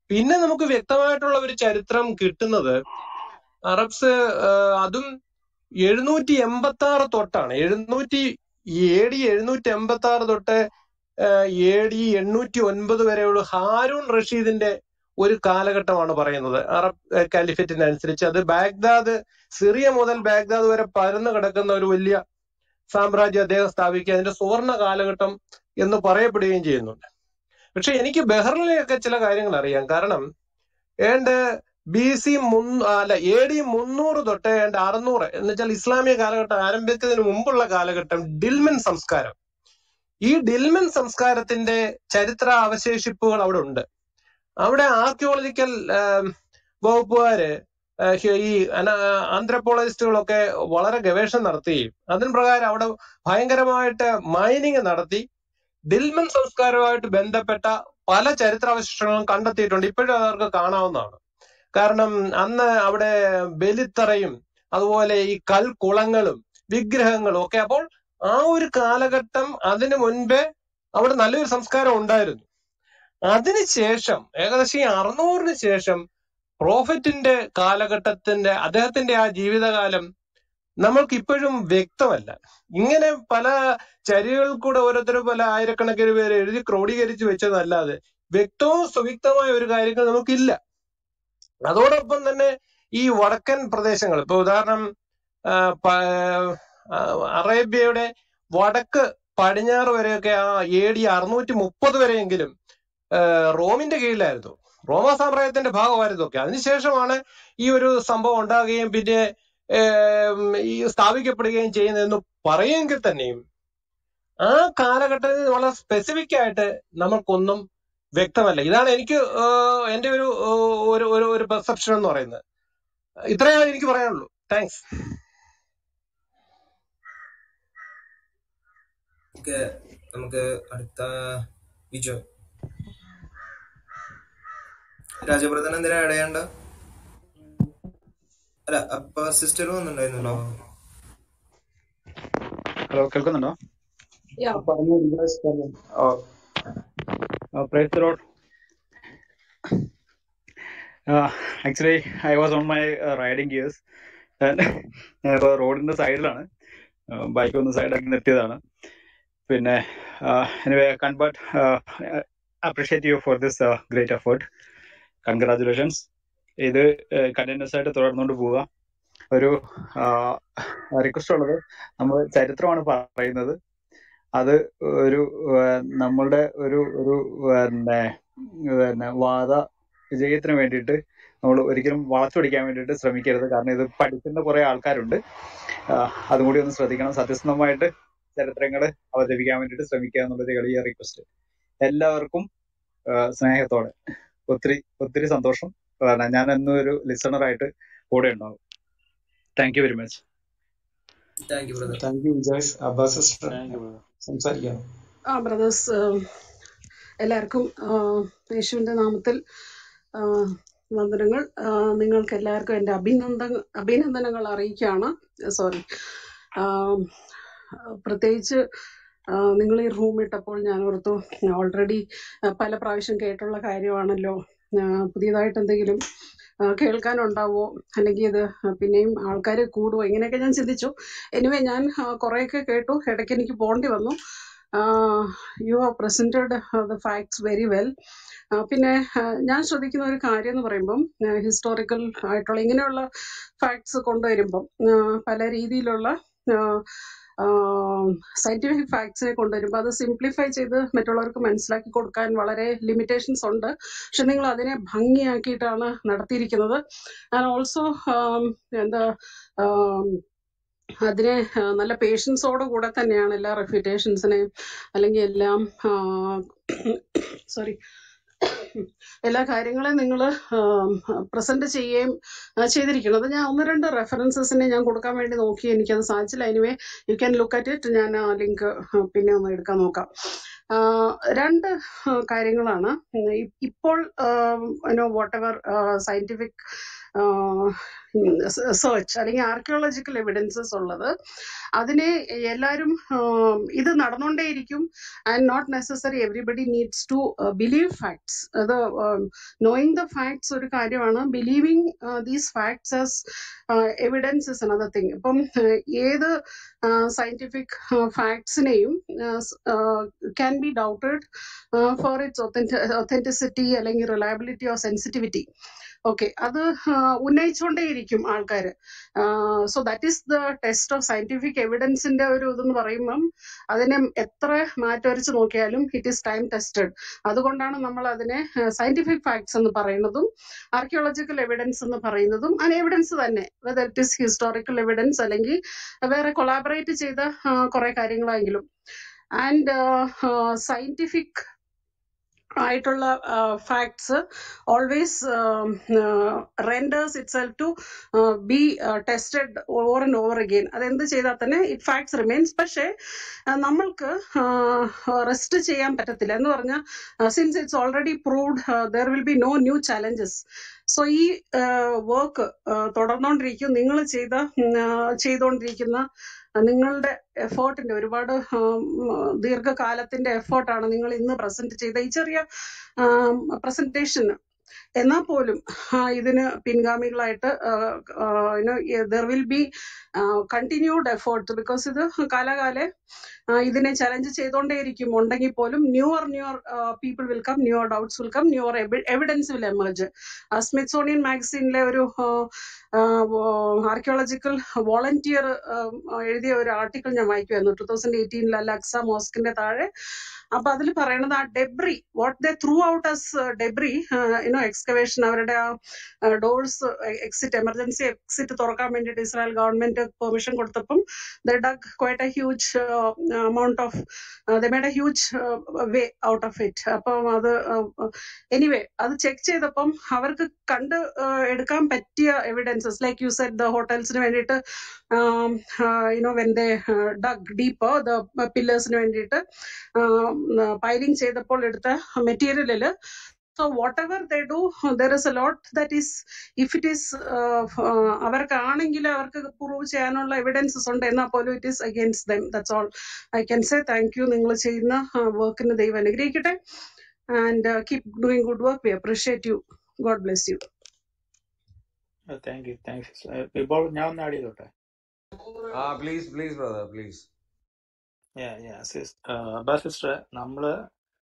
പിന്നെ നമുക്ക് വ്യക്തമായിട്ടുള്ള ഒരു ചരിത്രം കിട്ടുന്നത് അറബ്സ് അതും എഴുന്നൂറ്റി എൺപത്തി ആറ് തൊട്ടാണ്. എഴുന്നൂറ്റി എ ഡി എഴുന്നൂറ്റി എൺപത്തി ആറ് തൊട്ട് എ ഡി എണ്ണൂറ്റി ഒൻപത് വരെയുള്ള ഹാരൂൺ റഷീദിന്റെ ഒരു കാലഘട്ടമാണ് പറയുന്നത്. അറബ് കാലിഫറ്റിന് അനുസരിച്ച് അത് ബാഗ്ദാദ് സിറിയ മുതൽ ബാഗ്ദാദ് വരെ പരന്നു കിടക്കുന്ന ഒരു വലിയ സാമ്രാജ്യം അദ്ദേഹം സ്ഥാപിക്കുക അതിന്റെ സുവർണ കാലഘട്ടം എന്ന് പറയപ്പെടുകയും ചെയ്യുന്നുണ്ട്. പക്ഷെ എനിക്ക് ബഹ്റിനെയൊക്കെ ചില കാര്യങ്ങൾ അറിയാം. കാരണം ഏണ്ട് ബി സി അല്ല എ ഡി മുന്നൂറ് തൊട്ട് ഏതാണ്ട് അറുന്നൂറ്. എന്ന് വെച്ചാൽ ഇസ്ലാമിക കാലഘട്ടം ആരംഭിക്കുന്നതിന് മുമ്പുള്ള കാലഘട്ടം ഡിൽമൻ സംസ്കാരം. ഈ ഡിൽമൻ സംസ്കാരത്തിന്റെ ചരിത്ര അവശേഷിപ്പുകൾ അവിടെ ഉണ്ട്. അവിടെ ആർക്കിയോളജിക്കൽ വകുപ്പുകാര് ഈ ആന്ത്രപ്പോളജിസ്റ്റുകളൊക്കെ വളരെ ഗവേഷണം നടത്തി അതിന് പ്രകാരം അവിടെ ഭയങ്കരമായിട്ട് മൈനിങ് നടത്തി ഡിൽമൻ സംസ്കാരവുമായിട്ട് ബന്ധപ്പെട്ട പല ചരിത്രാവശിഷ്ടങ്ങളും കണ്ടെത്തിയിട്ടുണ്ട്. ഇപ്പോഴും അവർക്ക് കാണാവുന്നതാണ്. കാരണം അന്ന് അവിടെ ബലിത്തറയും അതുപോലെ ഈ കൽക്കുളങ്ങളും വിഗ്രഹങ്ങളും ഒക്കെ അപ്പോൾ ആ ഒരു കാലഘട്ടം അതിനു മുൻപേ അവിടെ നല്ലൊരു സംസ്കാരം ഉണ്ടായിരുന്നു. അതിനുശേഷം ഏകദേശം ഈ അറുന്നൂറിന് ശേഷം പ്രോഫറ്റിന്റെ കാലഘട്ടത്തിന്റെ അദ്ദേഹത്തിന്റെ ആ ജീവിതകാലം നമ്മൾക്ക് ഇപ്പോഴും വ്യക്തമല്ല. ഇങ്ങനെ പല ചരികൾ കൂടെ ഓരോരുത്തരും പല ആയിരക്കണക്കിന് പേര് എഴുതി ക്രോഡീകരിച്ചു വെച്ചതല്ലാതെ വ്യക്തവും സുവ്യക്തമായ ഒരു കാര്യങ്ങൾ നമുക്കില്ല. അതോടൊപ്പം തന്നെ ഈ വടക്കൻ പ്രദേശങ്ങൾ ഇപ്പൊ ഉദാഹരണം അറേബ്യയുടെ വടക്ക് പടിഞ്ഞാറ് വരെയൊക്കെ ആ എ ഡി അറുന്നൂറ്റി മുപ്പത് വരെയെങ്കിലും റോമിന്റെ കീഴിലായിരുന്നു. റോമ സാമ്രാജ്യത്തിന്റെ ഭാഗമായിരുന്നു ഒക്കെ. അതിനുശേഷമാണ് ഈ ഒരു സംഭവം ഉണ്ടാകുകയും പിന്നെ ഈ സ്ഥാപിക്കപ്പെടുകയും ചെയ്യുന്നതെന്ന് പറയുമെങ്കിൽ തന്നെയും ആ കാലഘട്ടത്തിൽ വളരെ സ്പെസിഫിക് ആയിട്ട് നമുക്കൊന്നും വ്യക്തമല്ല. ഇതാണ് എനിക്ക് എന്റെ ഒരു ഒരു ഒരു പെർസെപ്ഷൻ എന്ന് പറയുന്നത്. ഇത്രയാണ് എനിക്ക് പറയാനുള്ളൂ. താങ്ക്സ് നമുക്ക് അടുത്ത വിജോ. രാജപ്രധാൻ എന്തിനാ ആഡ് അല്ല അപ്പൊ സിസ്റ്റർ വന്നിട്ടുണ്ടായിരുന്നല്ലോ. ഹലോ കേൾക്കുന്നുണ്ടോ യാ പറഞ്ഞു വികാസ് പറഞ്ഞു road actually I was on my riding gears ഞാനിപ്പോൾ റോഡിന്റെ സൈഡിലാണ് ബൈക്ക് ഒന്ന് സൈഡാക്കി നിർത്തിയതാണ്. പിന്നെ anyway convert appreciate you for this great effort congratulations ഇത് കണ്ടിന്യൂസ് ആയിട്ട് തുടർന്നുകൊണ്ട് പോവുക. ഒരു റിക്വസ്റ്റ് ഉള്ളത്. നമ്മൾ ചരിത്രമാണ് പറയുന്നത്. അത് ഒരു നമ്മളുടെ ഒരു ഒരു പിന്നെ പിന്നെ വാദ വിജയത്തിന് വേണ്ടിയിട്ട് നമ്മൾ ഒരിക്കലും വളച്ചൊടിക്കാൻ വേണ്ടിയിട്ട് ശ്രമിക്കരുത്. കാരണം ഇത് പഠിക്കുന്ന കുറെ ആൾക്കാരുണ്ട്. അതും കൂടി ഒന്ന് ശ്രദ്ധിക്കണം. സത്യസന്ധമായിട്ട് ചരിത്രങ്ങൾ അവതരിപ്പിക്കാൻ വേണ്ടിയിട്ട് ശ്രമിക്കുക എന്നുള്ളത് എളിയ റിക്വസ്റ്റ് എല്ലാവർക്കും സ്നേഹത്തോടെ ഒത്തിരി ഒത്തിരി സന്തോഷം. കാരണം ഞാൻ എന്നും ഒരു ലിസണറായിട്ട് കൂടെ ഉണ്ടാവും. Thank you very much thank you brother thank you Abbas sister thank you സംസാരിക്കാം. ആ ബ്രദേഴ്സ് എല്ലാവർക്കും യേശുവിന്റെ നാമത്തിൽ വന്ദനങ്ങൾ. നിങ്ങൾക്ക് എല്ലാവർക്കും എന്റെ അഭിനന്ദ അഭിനന്ദനങ്ങൾ അറിയിക്കുകയാണ്. സോറി പ്രത്യേകിച്ച് നിങ്ങൾ ഈ റൂം ഇട്ടപ്പോൾ ഞാൻ ഓർത്തു ഓൾറെഡി പല പ്രാവശ്യം കേട്ടുള്ള കാര്യമാണല്ലോ. പുതിയതായിട്ട് എന്തെങ്കിലും കേൾക്കാനുണ്ടാവോ? അല്ലെങ്കിൽ ഇത് പിന്നെയും ആൾക്കാർ കൂടുമോ ഇങ്ങനെയൊക്കെ ഞാൻ ചിന്തിച്ചു. എനിവേ ഞാൻ കുറേയൊക്കെ കേട്ടു. ഇടയ്ക്ക് എനിക്ക് പോകേണ്ടി വന്നു. You have presented the facts very well പിന്നെ ഞാൻ ശ്രദ്ധിക്കുന്ന ഒരു കാര്യം എന്ന് പറയുമ്പം ഹിസ്റ്റോറിക്കൽ ആയിട്ടുള്ള ഇങ്ങനെയുള്ള ഫാക്ട്സ് കൊണ്ടുവരുമ്പം പല രീതിയിലുള്ള സയന്റിഫിക് ഫാക്ട്സിനെ കൊണ്ടുവരുമ്പോൾ അത് സിംപ്ലിഫൈ ചെയ്ത് മറ്റുള്ളവർക്ക് മനസ്സിലാക്കി കൊടുക്കാൻ വളരെ ലിമിറ്റേഷൻസ് ഉണ്ട്. പക്ഷെ നിങ്ങൾ അതിനെ ഭംഗിയാക്കിയിട്ടാണ് നടത്തിയിരിക്കുന്നത്. ആൻഡ് ഓൾസോ എന്താ അതിനെ നല്ല പേഷ്യൻസോട് കൂടെ തന്നെയാണ് എല്ലാ റെഫ്യൂട്ടേഷൻസിനെയും അല്ലെങ്കിൽ എല്ലാം സോറി എല്ലാ കാര്യങ്ങളെയും നിങ്ങൾ പ്രസന്റ് ചെയ്യുകയും ചെയ്തിരിക്കുന്നത് ഞാൻ ഒന്ന് രണ്ട് റെഫറൻസസിനെ ഞാൻ കൊടുക്കാൻ വേണ്ടി നോക്കി. എനിക്കത് സാധിച്ചില്ല. Anyway you can look at it ഞാൻ ആ ലിങ്ക് പിന്നെ ഒന്ന് എടുക്കാൻ നോക്കാം. രണ്ട് കാര്യങ്ങളാണ്. ഇപ്പോൾ വാട്ട് എവർ സയന്റിഫിക് സെർച്ച് അല്ലെങ്കിൽ ആർക്കിയോളജിക്കൽ എവിഡൻസസ് ഉള്ളത്. അതിനെ എല്ലാവരും ഇത് നടന്നുകൊണ്ടേയിരിക്കും and not necessary everybody needs to believe facts അത് നോയിങ് ദ ഫാക്ട്സ് ഒരു കാര്യമാണ്. Believing these facts as evidence is another thing ഇപ്പം ഏത് scientific ഫാക്ട്സിനെയും can be doubted for its authenticity അല്ലെങ്കിൽ റിലയബിലിറ്റി ഓർ സെൻസിറ്റിവിറ്റി ഓക്കെ അത് ഉന്നയിച്ചുകൊണ്ടേയിരിക്കും ആൾക്കാർ so that is the test of scientific എവിഡൻസിന്റെ ഒരു ഇതെന്ന് പറയുമ്പം അതിനെ എത്ര മാറ്റൊരിച്ച് നോക്കിയാലും ഇറ്റ് ഈസ് ടൈം ടെസ്റ്റഡ് അതുകൊണ്ടാണ് നമ്മൾ അതിനെ സയന്റിഫിക് ഫാക്ട്സ് എന്ന് പറയുന്നതും ആർക്കിയോളജിക്കൽ എവിഡൻസ് എന്ന് പറയുന്നതും അതിന് എവിഡൻസ് തന്നെ. Whether it is historical evidence അല്ലെങ്കിൽ വേറെ കൊളാബറേറ്റ് ചെയ്ത കുറെ കാര്യങ്ങളായെങ്കിലും. ആൻഡ് സയന്റിഫിക് ആയിട്ടുള്ള facts always renders itself to be tested over and over again അതെന്ത് ചെയ്താൽ തന്നെ ഇറ്റ് ഫാക്ട്സ് റിമെയിൻസ് പക്ഷേ നമ്മൾക്ക് റെസ്റ്റ് ചെയ്യാൻ പറ്റത്തില്ല. എന്ന് പറഞ്ഞാൽ since it's already proved there will be no new challenges so ഈ വർക്ക് തുടർന്നുകൊണ്ടിരിക്കും നിങ്ങൾ ചെയ്ത ചെയ്തുകൊണ്ടിരിക്കുന്ന നിങ്ങളുടെ എഫേർട്ടിന്റെ ഒരുപാട് ദീർഘകാലത്തിന്റെ എഫേർട്ടാണ് നിങ്ങൾ ഇന്ന് പ്രസന്റ് ചെയ്ത ഈ ചെറിയ പ്രസന്റേഷന്. എന്നാൽ പോലും ഇതിന് പിൻഗാമികളായിട്ട് there will be continued effort because ഇത് കാലാകാലെ ഇതിനെ ചലഞ്ച് ചെയ്തുകൊണ്ടേയിരിക്കും ഉണ്ടെങ്കിൽ പോലും newer newer people will come newer doubts will come newer evidence will emerge Smithsonian മാഗസീനിലെ ഒരു ആർക്കിയോളജിക്കൽ വോളണ്ടിയർ എഴുതിയ ഒരു ആർട്ടിക്കിൾ ഞാൻ വായിക്കുമായിരുന്നു ടൂ തൗസൻഡ് എയ്റ്റീനിൽ അലക്സ മോസ്കിന്റെ താഴെ അപ്പൊ അതിൽ പറയണത് ആ debris what the threw out as debris you know excavation അവരുടെ ആ ഡോഴ്സ് എക്സിറ്റ് എമർജൻസി എക്സിറ്റ് തുറക്കാൻ വേണ്ടിയിട്ട് Israel government permission കൊടുത്തപ്പം the dug quite a huge amount of the made a huge way out of it അപ്പം അത് എനിവേ അത് ചെക്ക് ചെയ്തപ്പം അവർക്ക് കണ്ട് uh, എടുക്കാൻ പറ്റിയ evidences like you set the ഹോട്ടൽസിന് വേണ്ടിയിട്ട് you know when they dug deep the പില്ലേഴ്സിന് വേണ്ടിയിട്ട് പൈലിംഗ് ചെയ്തപ്പോൾ എടുത്ത മെറ്റീരിയലിൽ so whatever they do there is a lot that is if it is അവർക്കാണെങ്കിൽ അവർക്ക് പ്രൂവ് ചെയ്യാനുള്ള എവിഡൻസസ് ഉണ്ട് എന്നാൽ പോലും it is against them that's all I can say thank you നിങ്ങൾ ചെയ്യുന്ന വർക്കിന് ദൈവം അനുഗ്രഹിക്കട്ടെ. And keep doing good work we appreciate you God bless you thank you thanks ഇപ്പോൾ ഞാൻ ഒന്ന് ആഡ് ചെയ്തോട്ടെ? ആ please please brother please sister നമ്മൾ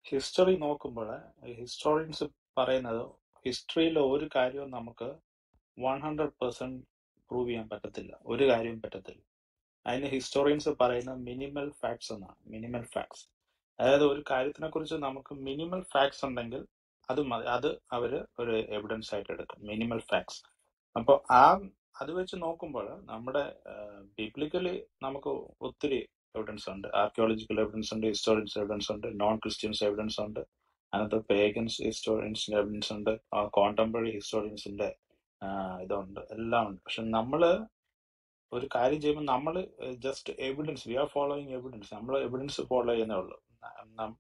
ഹിസ്റ്ററി നോക്കുമ്പോൾ ഹിസ്റ്റോറിയൻസ് പറയുന്നത് ഹിസ്റ്ററിയിലെ ഒരു കാര്യവും നമുക്ക് വൺ ഹൺഡ്രഡ് പെർസെന്റ് പ്രൂവ് ചെയ്യാൻ പറ്റത്തില്ല. ഒരു കാര്യവും പറ്റത്തില്ല. അതിന് ഹിസ്റ്റോറിയൻസ് പറയുന്ന മിനിമൽ ഫാക്ട്സ് എന്നാണ്. മിനിമൽ ഫാക്ട്സ് അതായത് ഒരു കാര്യത്തിനെ കുറിച്ച് നമുക്ക് മിനിമൽ ഫാക്ട്സ് ഉണ്ടെങ്കിൽ അത് മതി. അത് അവർ ഒരു എവിഡൻസ് ആയിട്ട് എടുക്കും. മിനിമൽ ഫാക്ട്സ് അപ്പോൾ ആ അത് വെച്ച് നോക്കുമ്പോൾ നമ്മുടെ ബിബ്ലിക്കലി നമുക്ക് ഒത്തിരി എവിഡൻസ് ഉണ്ട്. ആർക്കിയോളജിക്കൽ എവിഡൻസ് ഉണ്ട് ഹിസ്റ്റോറിയൻസ് എവിഡൻസ് ഉണ്ട് നോൺ ക്രിസ്ത്യൻസ് എവിഡൻസ് ഉണ്ട്. അതിനകത്ത് പേഗൻസ് ഹിസ്റ്റോറിയൻസിന്റെ എവിഡൻസ് ഉണ്ട്. കോണ്ടംപററി ഹിസ്റ്റോറിയൻസിന്റെ ഇതുണ്ട്. എല്ലാം ഉണ്ട്. പക്ഷെ നമ്മൾ ഒരു കാര്യം ചെയ്യുമ്പോൾ നമ്മൾ just evidence we are following evidence നമ്മൾ എവിഡൻസ് ഫോളോ ചെയ്യുന്നേ ഉള്ളൂ.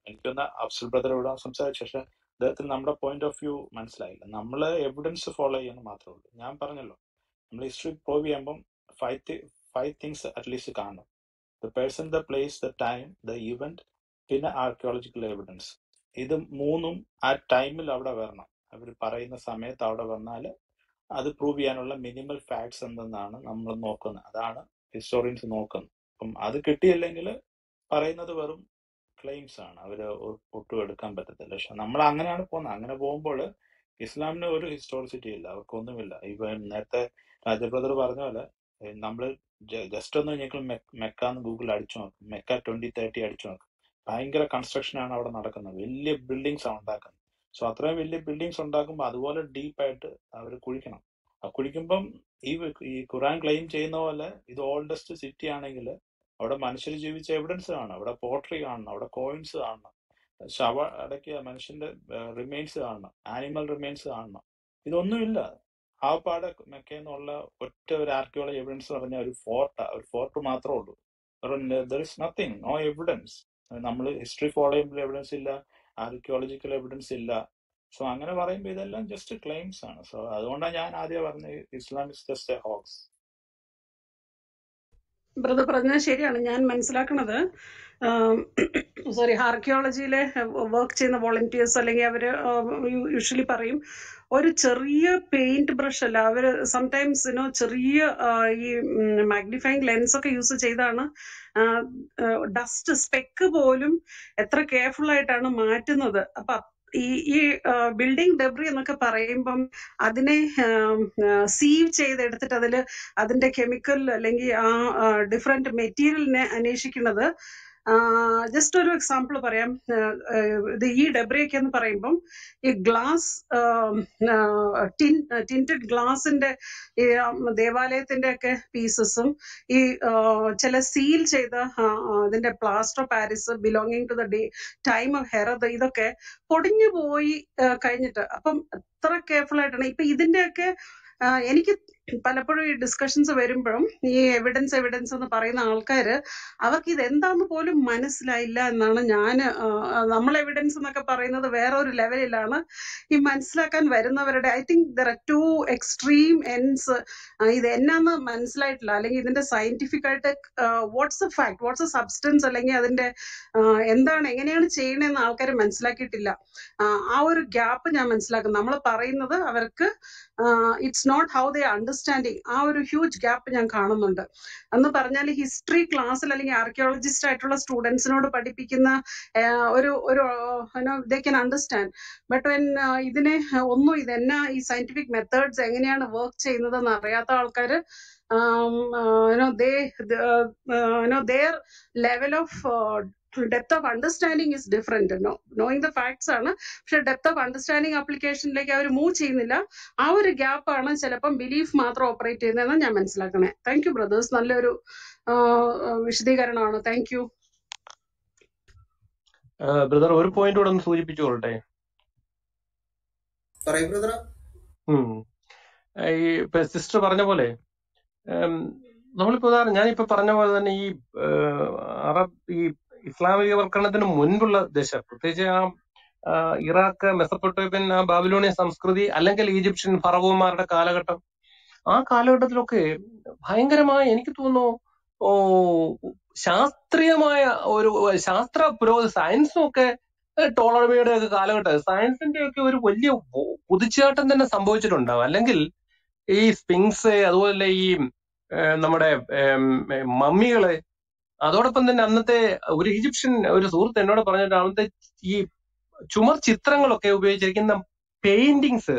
എനിക്കൊന്ന് അഫ്സൽ ബ്രദർ ഇവിടെ സംസാരിച്ചു പക്ഷെ അദ്ദേഹത്തിന് നമ്മുടെ പോയിന്റ് ഓഫ് വ്യൂ മനസ്സിലായില്ല. നമ്മൾ എവിഡൻസ് ഫോളോ ചെയ്യുന്നത് മാത്രമേ ഉള്ളൂ. ഞാൻ പറഞ്ഞല്ലോ നമ്മൾ ഹിസ്റ്ററി പ്രൂവ് ചെയ്യുമ്പം five five things at least കാണും. The person the place the time the event പിന്നെ ആർക്കിയോളജിക്കൽ എവിഡൻസ് ഇത് മൂന്നും ആ ടൈമിൽ അവിടെ വരണം. അവർ പറയുന്ന സമയത്ത് അവിടെ വന്നാൽ അത് പ്രൂവ് ചെയ്യാനുള്ള മിനിമൽ ഫാക്ട്സ് എന്തെന്നാണ് നമ്മൾ നോക്കുന്നത്. അതാണ് ഹിസ്റ്റോറിയൻസ് നോക്കുന്നത്. അപ്പം അത് കിട്ടിയില്ലെങ്കിൽ പറയുന്നത് വെറും ക്ലെയിംസ് ആണ്. അവർ ഒട്ടും എടുക്കാൻ പറ്റത്തില്ല. പക്ഷെ നമ്മൾ അങ്ങനെയാണ് പോകുന്നത്. അങ്ങനെ പോകുമ്പോൾ ഇസ്ലാമിന് ഒരു ഹിസ്റ്റോറിസിറ്റി ഇല്ല. അവർക്കൊന്നുമില്ല. ഇപ്പൊ നേരത്തെ രാജബ്രദർ പറഞ്ഞ പോലെ നമ്മൾ ജസ്റ്റ് ഒന്ന് ഞങ്ങൾ മെക്കാന്ന് ഗൂഗിൾ അടിച്ചു നോക്കും. മെക്ക ട്വന്റി തേർട്ടി അടിച്ചു നോക്കും. ഭയങ്കര കൺസ്ട്രക്ഷൻ ആണ് അവിടെ നടക്കുന്നത്. വലിയ ബിൽഡിങ്സ് ആണ് ഉണ്ടാക്കുന്നത്. സോ അത്രയും വലിയ ബിൽഡിങ്സ് ഉണ്ടാക്കുമ്പോൾ അതുപോലെ ഡീപ്പായിട്ട് അവർ കുഴിക്കണം. ആ കുഴിക്കുമ്പം ഈ ഈ ഖുറാൻ ക്ലെയിം ചെയ്യുന്ന പോലെ ഇത് ഓൾഡസ്റ്റ് സിറ്റി ആണെങ്കിൽ അവിടെ മനുഷ്യർ ജീവിച്ച എവിഡൻസ് കാണണം. അവിടെ പോട്ടറി കാണണം. അവിടെ കോയിൻസ് കാണണം. ശവ അടക്കിയ മനുഷ്യന്റെ റിമെയിൻസ് കാണണം. ആനിമൽ റിമെയിൻസ് കാണണം. ഇതൊന്നുമില്ല. ആപ്പാടെ മെക്കെന്നുള്ള ഒറ്റ ഒരു ആർക്കിയോളജി എവിഡൻസ് പറഞ്ഞ ഒരു ഫോർട്ട് ഒരു ഫോർട്ട് മാത്രമേ ഉള്ളൂ. There is nothing no evidence നമ്മൾ ഹിസ്റ്ററി ഫോളോ ചെയ്യുമ്പോൾ എവിഡൻസ് ഇല്ല ആർക്കിയോളജിക്കൽ എവിഡൻസ് ഇല്ല. സോ അങ്ങനെ പറയുമ്പോൾ ഇതെല്ലാം ജസ്റ്റ് ക്ലെയിംസ് ആണ്. സോ അതുകൊണ്ടാണ് ഞാൻ ആദ്യം പറഞ്ഞത് Islam is just a hoax brother പറഞ്ഞത് ശരിയാണ്. ഞാൻ മനസ്സിലാക്കണത് സോറി ആർക്കിയോളജിയിലെ വർക്ക് ചെയ്യുന്ന വോളണ്ടിയേഴ്സ് അല്ലെങ്കിൽ അവർ യൂഷ്വലി പറയും ഒരു ചെറിയ പെയിന്റ് ബ്രഷ് അല്ല അവർ സംടൈംസ് യുനോ ചെറിയ ഈ മാഗ്നിഫൈങ് ലെൻസ് ഒക്കെ യൂസ് ചെയ്താണ് ഡസ്റ്റ് സ്പെക്ക് പോലും എത്ര കെയർഫുൾ ആയിട്ടാണ് മാറ്റുന്നത്. അപ്പൊ ഈ ഈ ബിൽഡിംഗ് ഡെബ്രി എന്നൊക്കെ പറയുമ്പം അതിനെ സീവ് ചെയ്തെടുത്തിട്ട് അതിൽ അതിന്റെ കെമിക്കൽ അല്ലെങ്കിൽ ആ ഡിഫറെന്റ് മെറ്റീരിയലിനെ അന്വേഷിക്കുന്നത് ജസ്റ്റ് ഒരു എക്സാമ്പിൾ പറയാം. ഇത് ഈ ഡെബ്രേക്ക് എന്ന് പറയുമ്പം ഈ ഗ്ലാസ് ടിൻ ടിന്റഡ് ഗ്ലാസിന്റെ ദേവാലയത്തിന്റെ ഒക്കെ പീസസും ഈ ചില സീൽ ചെയ്ത അതിന്റെ plaster Paris belonging to the day time of Herod ഇതൊക്കെ പൊടിഞ്ഞു പോയി കഴിഞ്ഞിട്ട്. അപ്പം എത്ര കെയർഫുൾ ആയിട്ടാണ്. ഇപ്പൊ ഇതിന്റെയൊക്കെ എനിക്ക് പലപ്പോഴും ഈ ഡിസ്കഷൻസ് വരുമ്പോഴും ഈ എവിഡൻസ് എവിഡൻസ് എന്ന് പറയുന്ന ആൾക്കാര് അവർക്ക് ഇത് എന്താന്ന് പോലും മനസ്സിലായില്ല എന്നാണ് ഞാൻ നമ്മൾ എവിഡൻസ് എന്നൊക്കെ പറയുന്നത് വേറെ ഒരു ലെവലിലാണ് ഈ മനസ്സിലാക്കാൻ വരുന്നവരുടെ. I think there are two extreme ends ഇത് എന്നാന്ന് മനസ്സിലായിട്ടില്ല. അല്ലെങ്കിൽ ഇതിന്റെ സയന്റിഫിക് ആയിട്ട് what's a fact what's a substance അല്ലെങ്കിൽ അതിന്റെ എന്താണ് എങ്ങനെയാണ് ചെയ്യണതെന്ന് ആൾക്കാർ മനസ്സിലാക്കിയിട്ടില്ല. ആ ഒരു ഗ്യാപ്പ് ഞാൻ മനസ്സിലാക്കുന്നു. നമ്മൾ പറയുന്നത് അവർക്ക് it's not how they understanding ആ ഒരു ഹ്യൂജ് ഗ്യാപ്പ് ഞാൻ കാണുന്നുണ്ട്. എന്ന് പറഞ്ഞാൽ ഹിസ്റ്ററി ക്ലാസ്സിൽ അല്ലെങ്കിൽ ആർക്കിയോളജിസ്റ്റ് ആയിട്ടുള്ള സ്റ്റുഡൻസിനോട് പഠിപ്പിക്കുന്ന ഒരു ഒരു they can understand but when ഇതിനെ ഒന്നും ഇതെന്നാ ഈ സയന്റിഫിക് മെത്തേഡ്സ് എങ്ങനെയാണ് വർക്ക് ചെയ്യുന്നതെന്ന് അറിയാത്ത ആൾക്കാർ they their level of depth of understanding is different know knowing the facts ആണ്. പക്ഷെ ഡെപ്ത് ഓഫ് അണ്ടർസ്റ്റാൻഡിങ് ആപ്ലിക്കേഷനിലേക്ക് അവർ മൂവ് ചെയ്യുന്നില്ല. ആ ഒരു ഗ്യാപ്പ് ആണ് ചിലപ്പം ബിലീഫ് മാത്രം ഓപ്പറേറ്റ് ചെയ്യുന്നതെന്ന് ഞാൻ മനസ്സിലാക്കണേ. താങ്ക് യു ബ്രദേഴ്സ് നല്ലൊരു വിശദീകരണമാണ്. താങ്ക് യു ബ്രദർ ഒരു പോയിന്റ് കൂടെ ഒന്ന് സൂചിപ്പിച്ചുകൊള്ളട്ടെ. ഈ ഇപ്പൊ സിസ്റ്റർ പറഞ്ഞ പോലെ നമ്മളിപ്പോ ഉദാഹരണം ഞാനിപ്പോ പറഞ്ഞ പോലെ തന്നെ ഈ അറബ് ഈ ഇസ്ലാമികവൽക്കരണത്തിന് മുൻപുള്ള ദശ. പ്രത്യേകിച്ച് ആ ഇറാഖ് മെസ്സപ്പൊട്ടോപ്യൻ ആ ബാബിലോണിയ സംസ്കൃതി അല്ലെങ്കിൽ ഈജിപ്ഷ്യൻ ഫറവോമാരുടെ കാലഘട്ടം. ആ കാലഘട്ടത്തിലൊക്കെ ഭയങ്കരമായ എനിക്ക് തോന്നുന്നു ഓ ശാസ്ത്രീയമായ ഒരു ശാസ്ത്ര പുരോഗതി സയൻസും ഒക്കെ ടോളമിയുടെ ഒക്കെ കാലഘട്ടം. സയൻസിന്റെ ഒക്കെ ഒരു വലിയ കുതിച്ചാട്ടം തന്നെ സംഭവിച്ചിട്ടുണ്ടാവും. അല്ലെങ്കിൽ ഈ സ്പിങ്സ് അതുപോലെ ഈ നമ്മുടെ മമ്മികൾ അതോടൊപ്പം തന്നെ അന്നത്തെ ഒരു ഈജിപ്ഷ്യൻ ഒരു സുഹൃത്ത് എന്നോട് പറഞ്ഞിട്ട് അന്നത്തെ ഈ ചുമർ ചിത്രങ്ങളൊക്കെ ഉപയോഗിച്ചിരിക്കുന്ന പെയിന്റിങ്സ്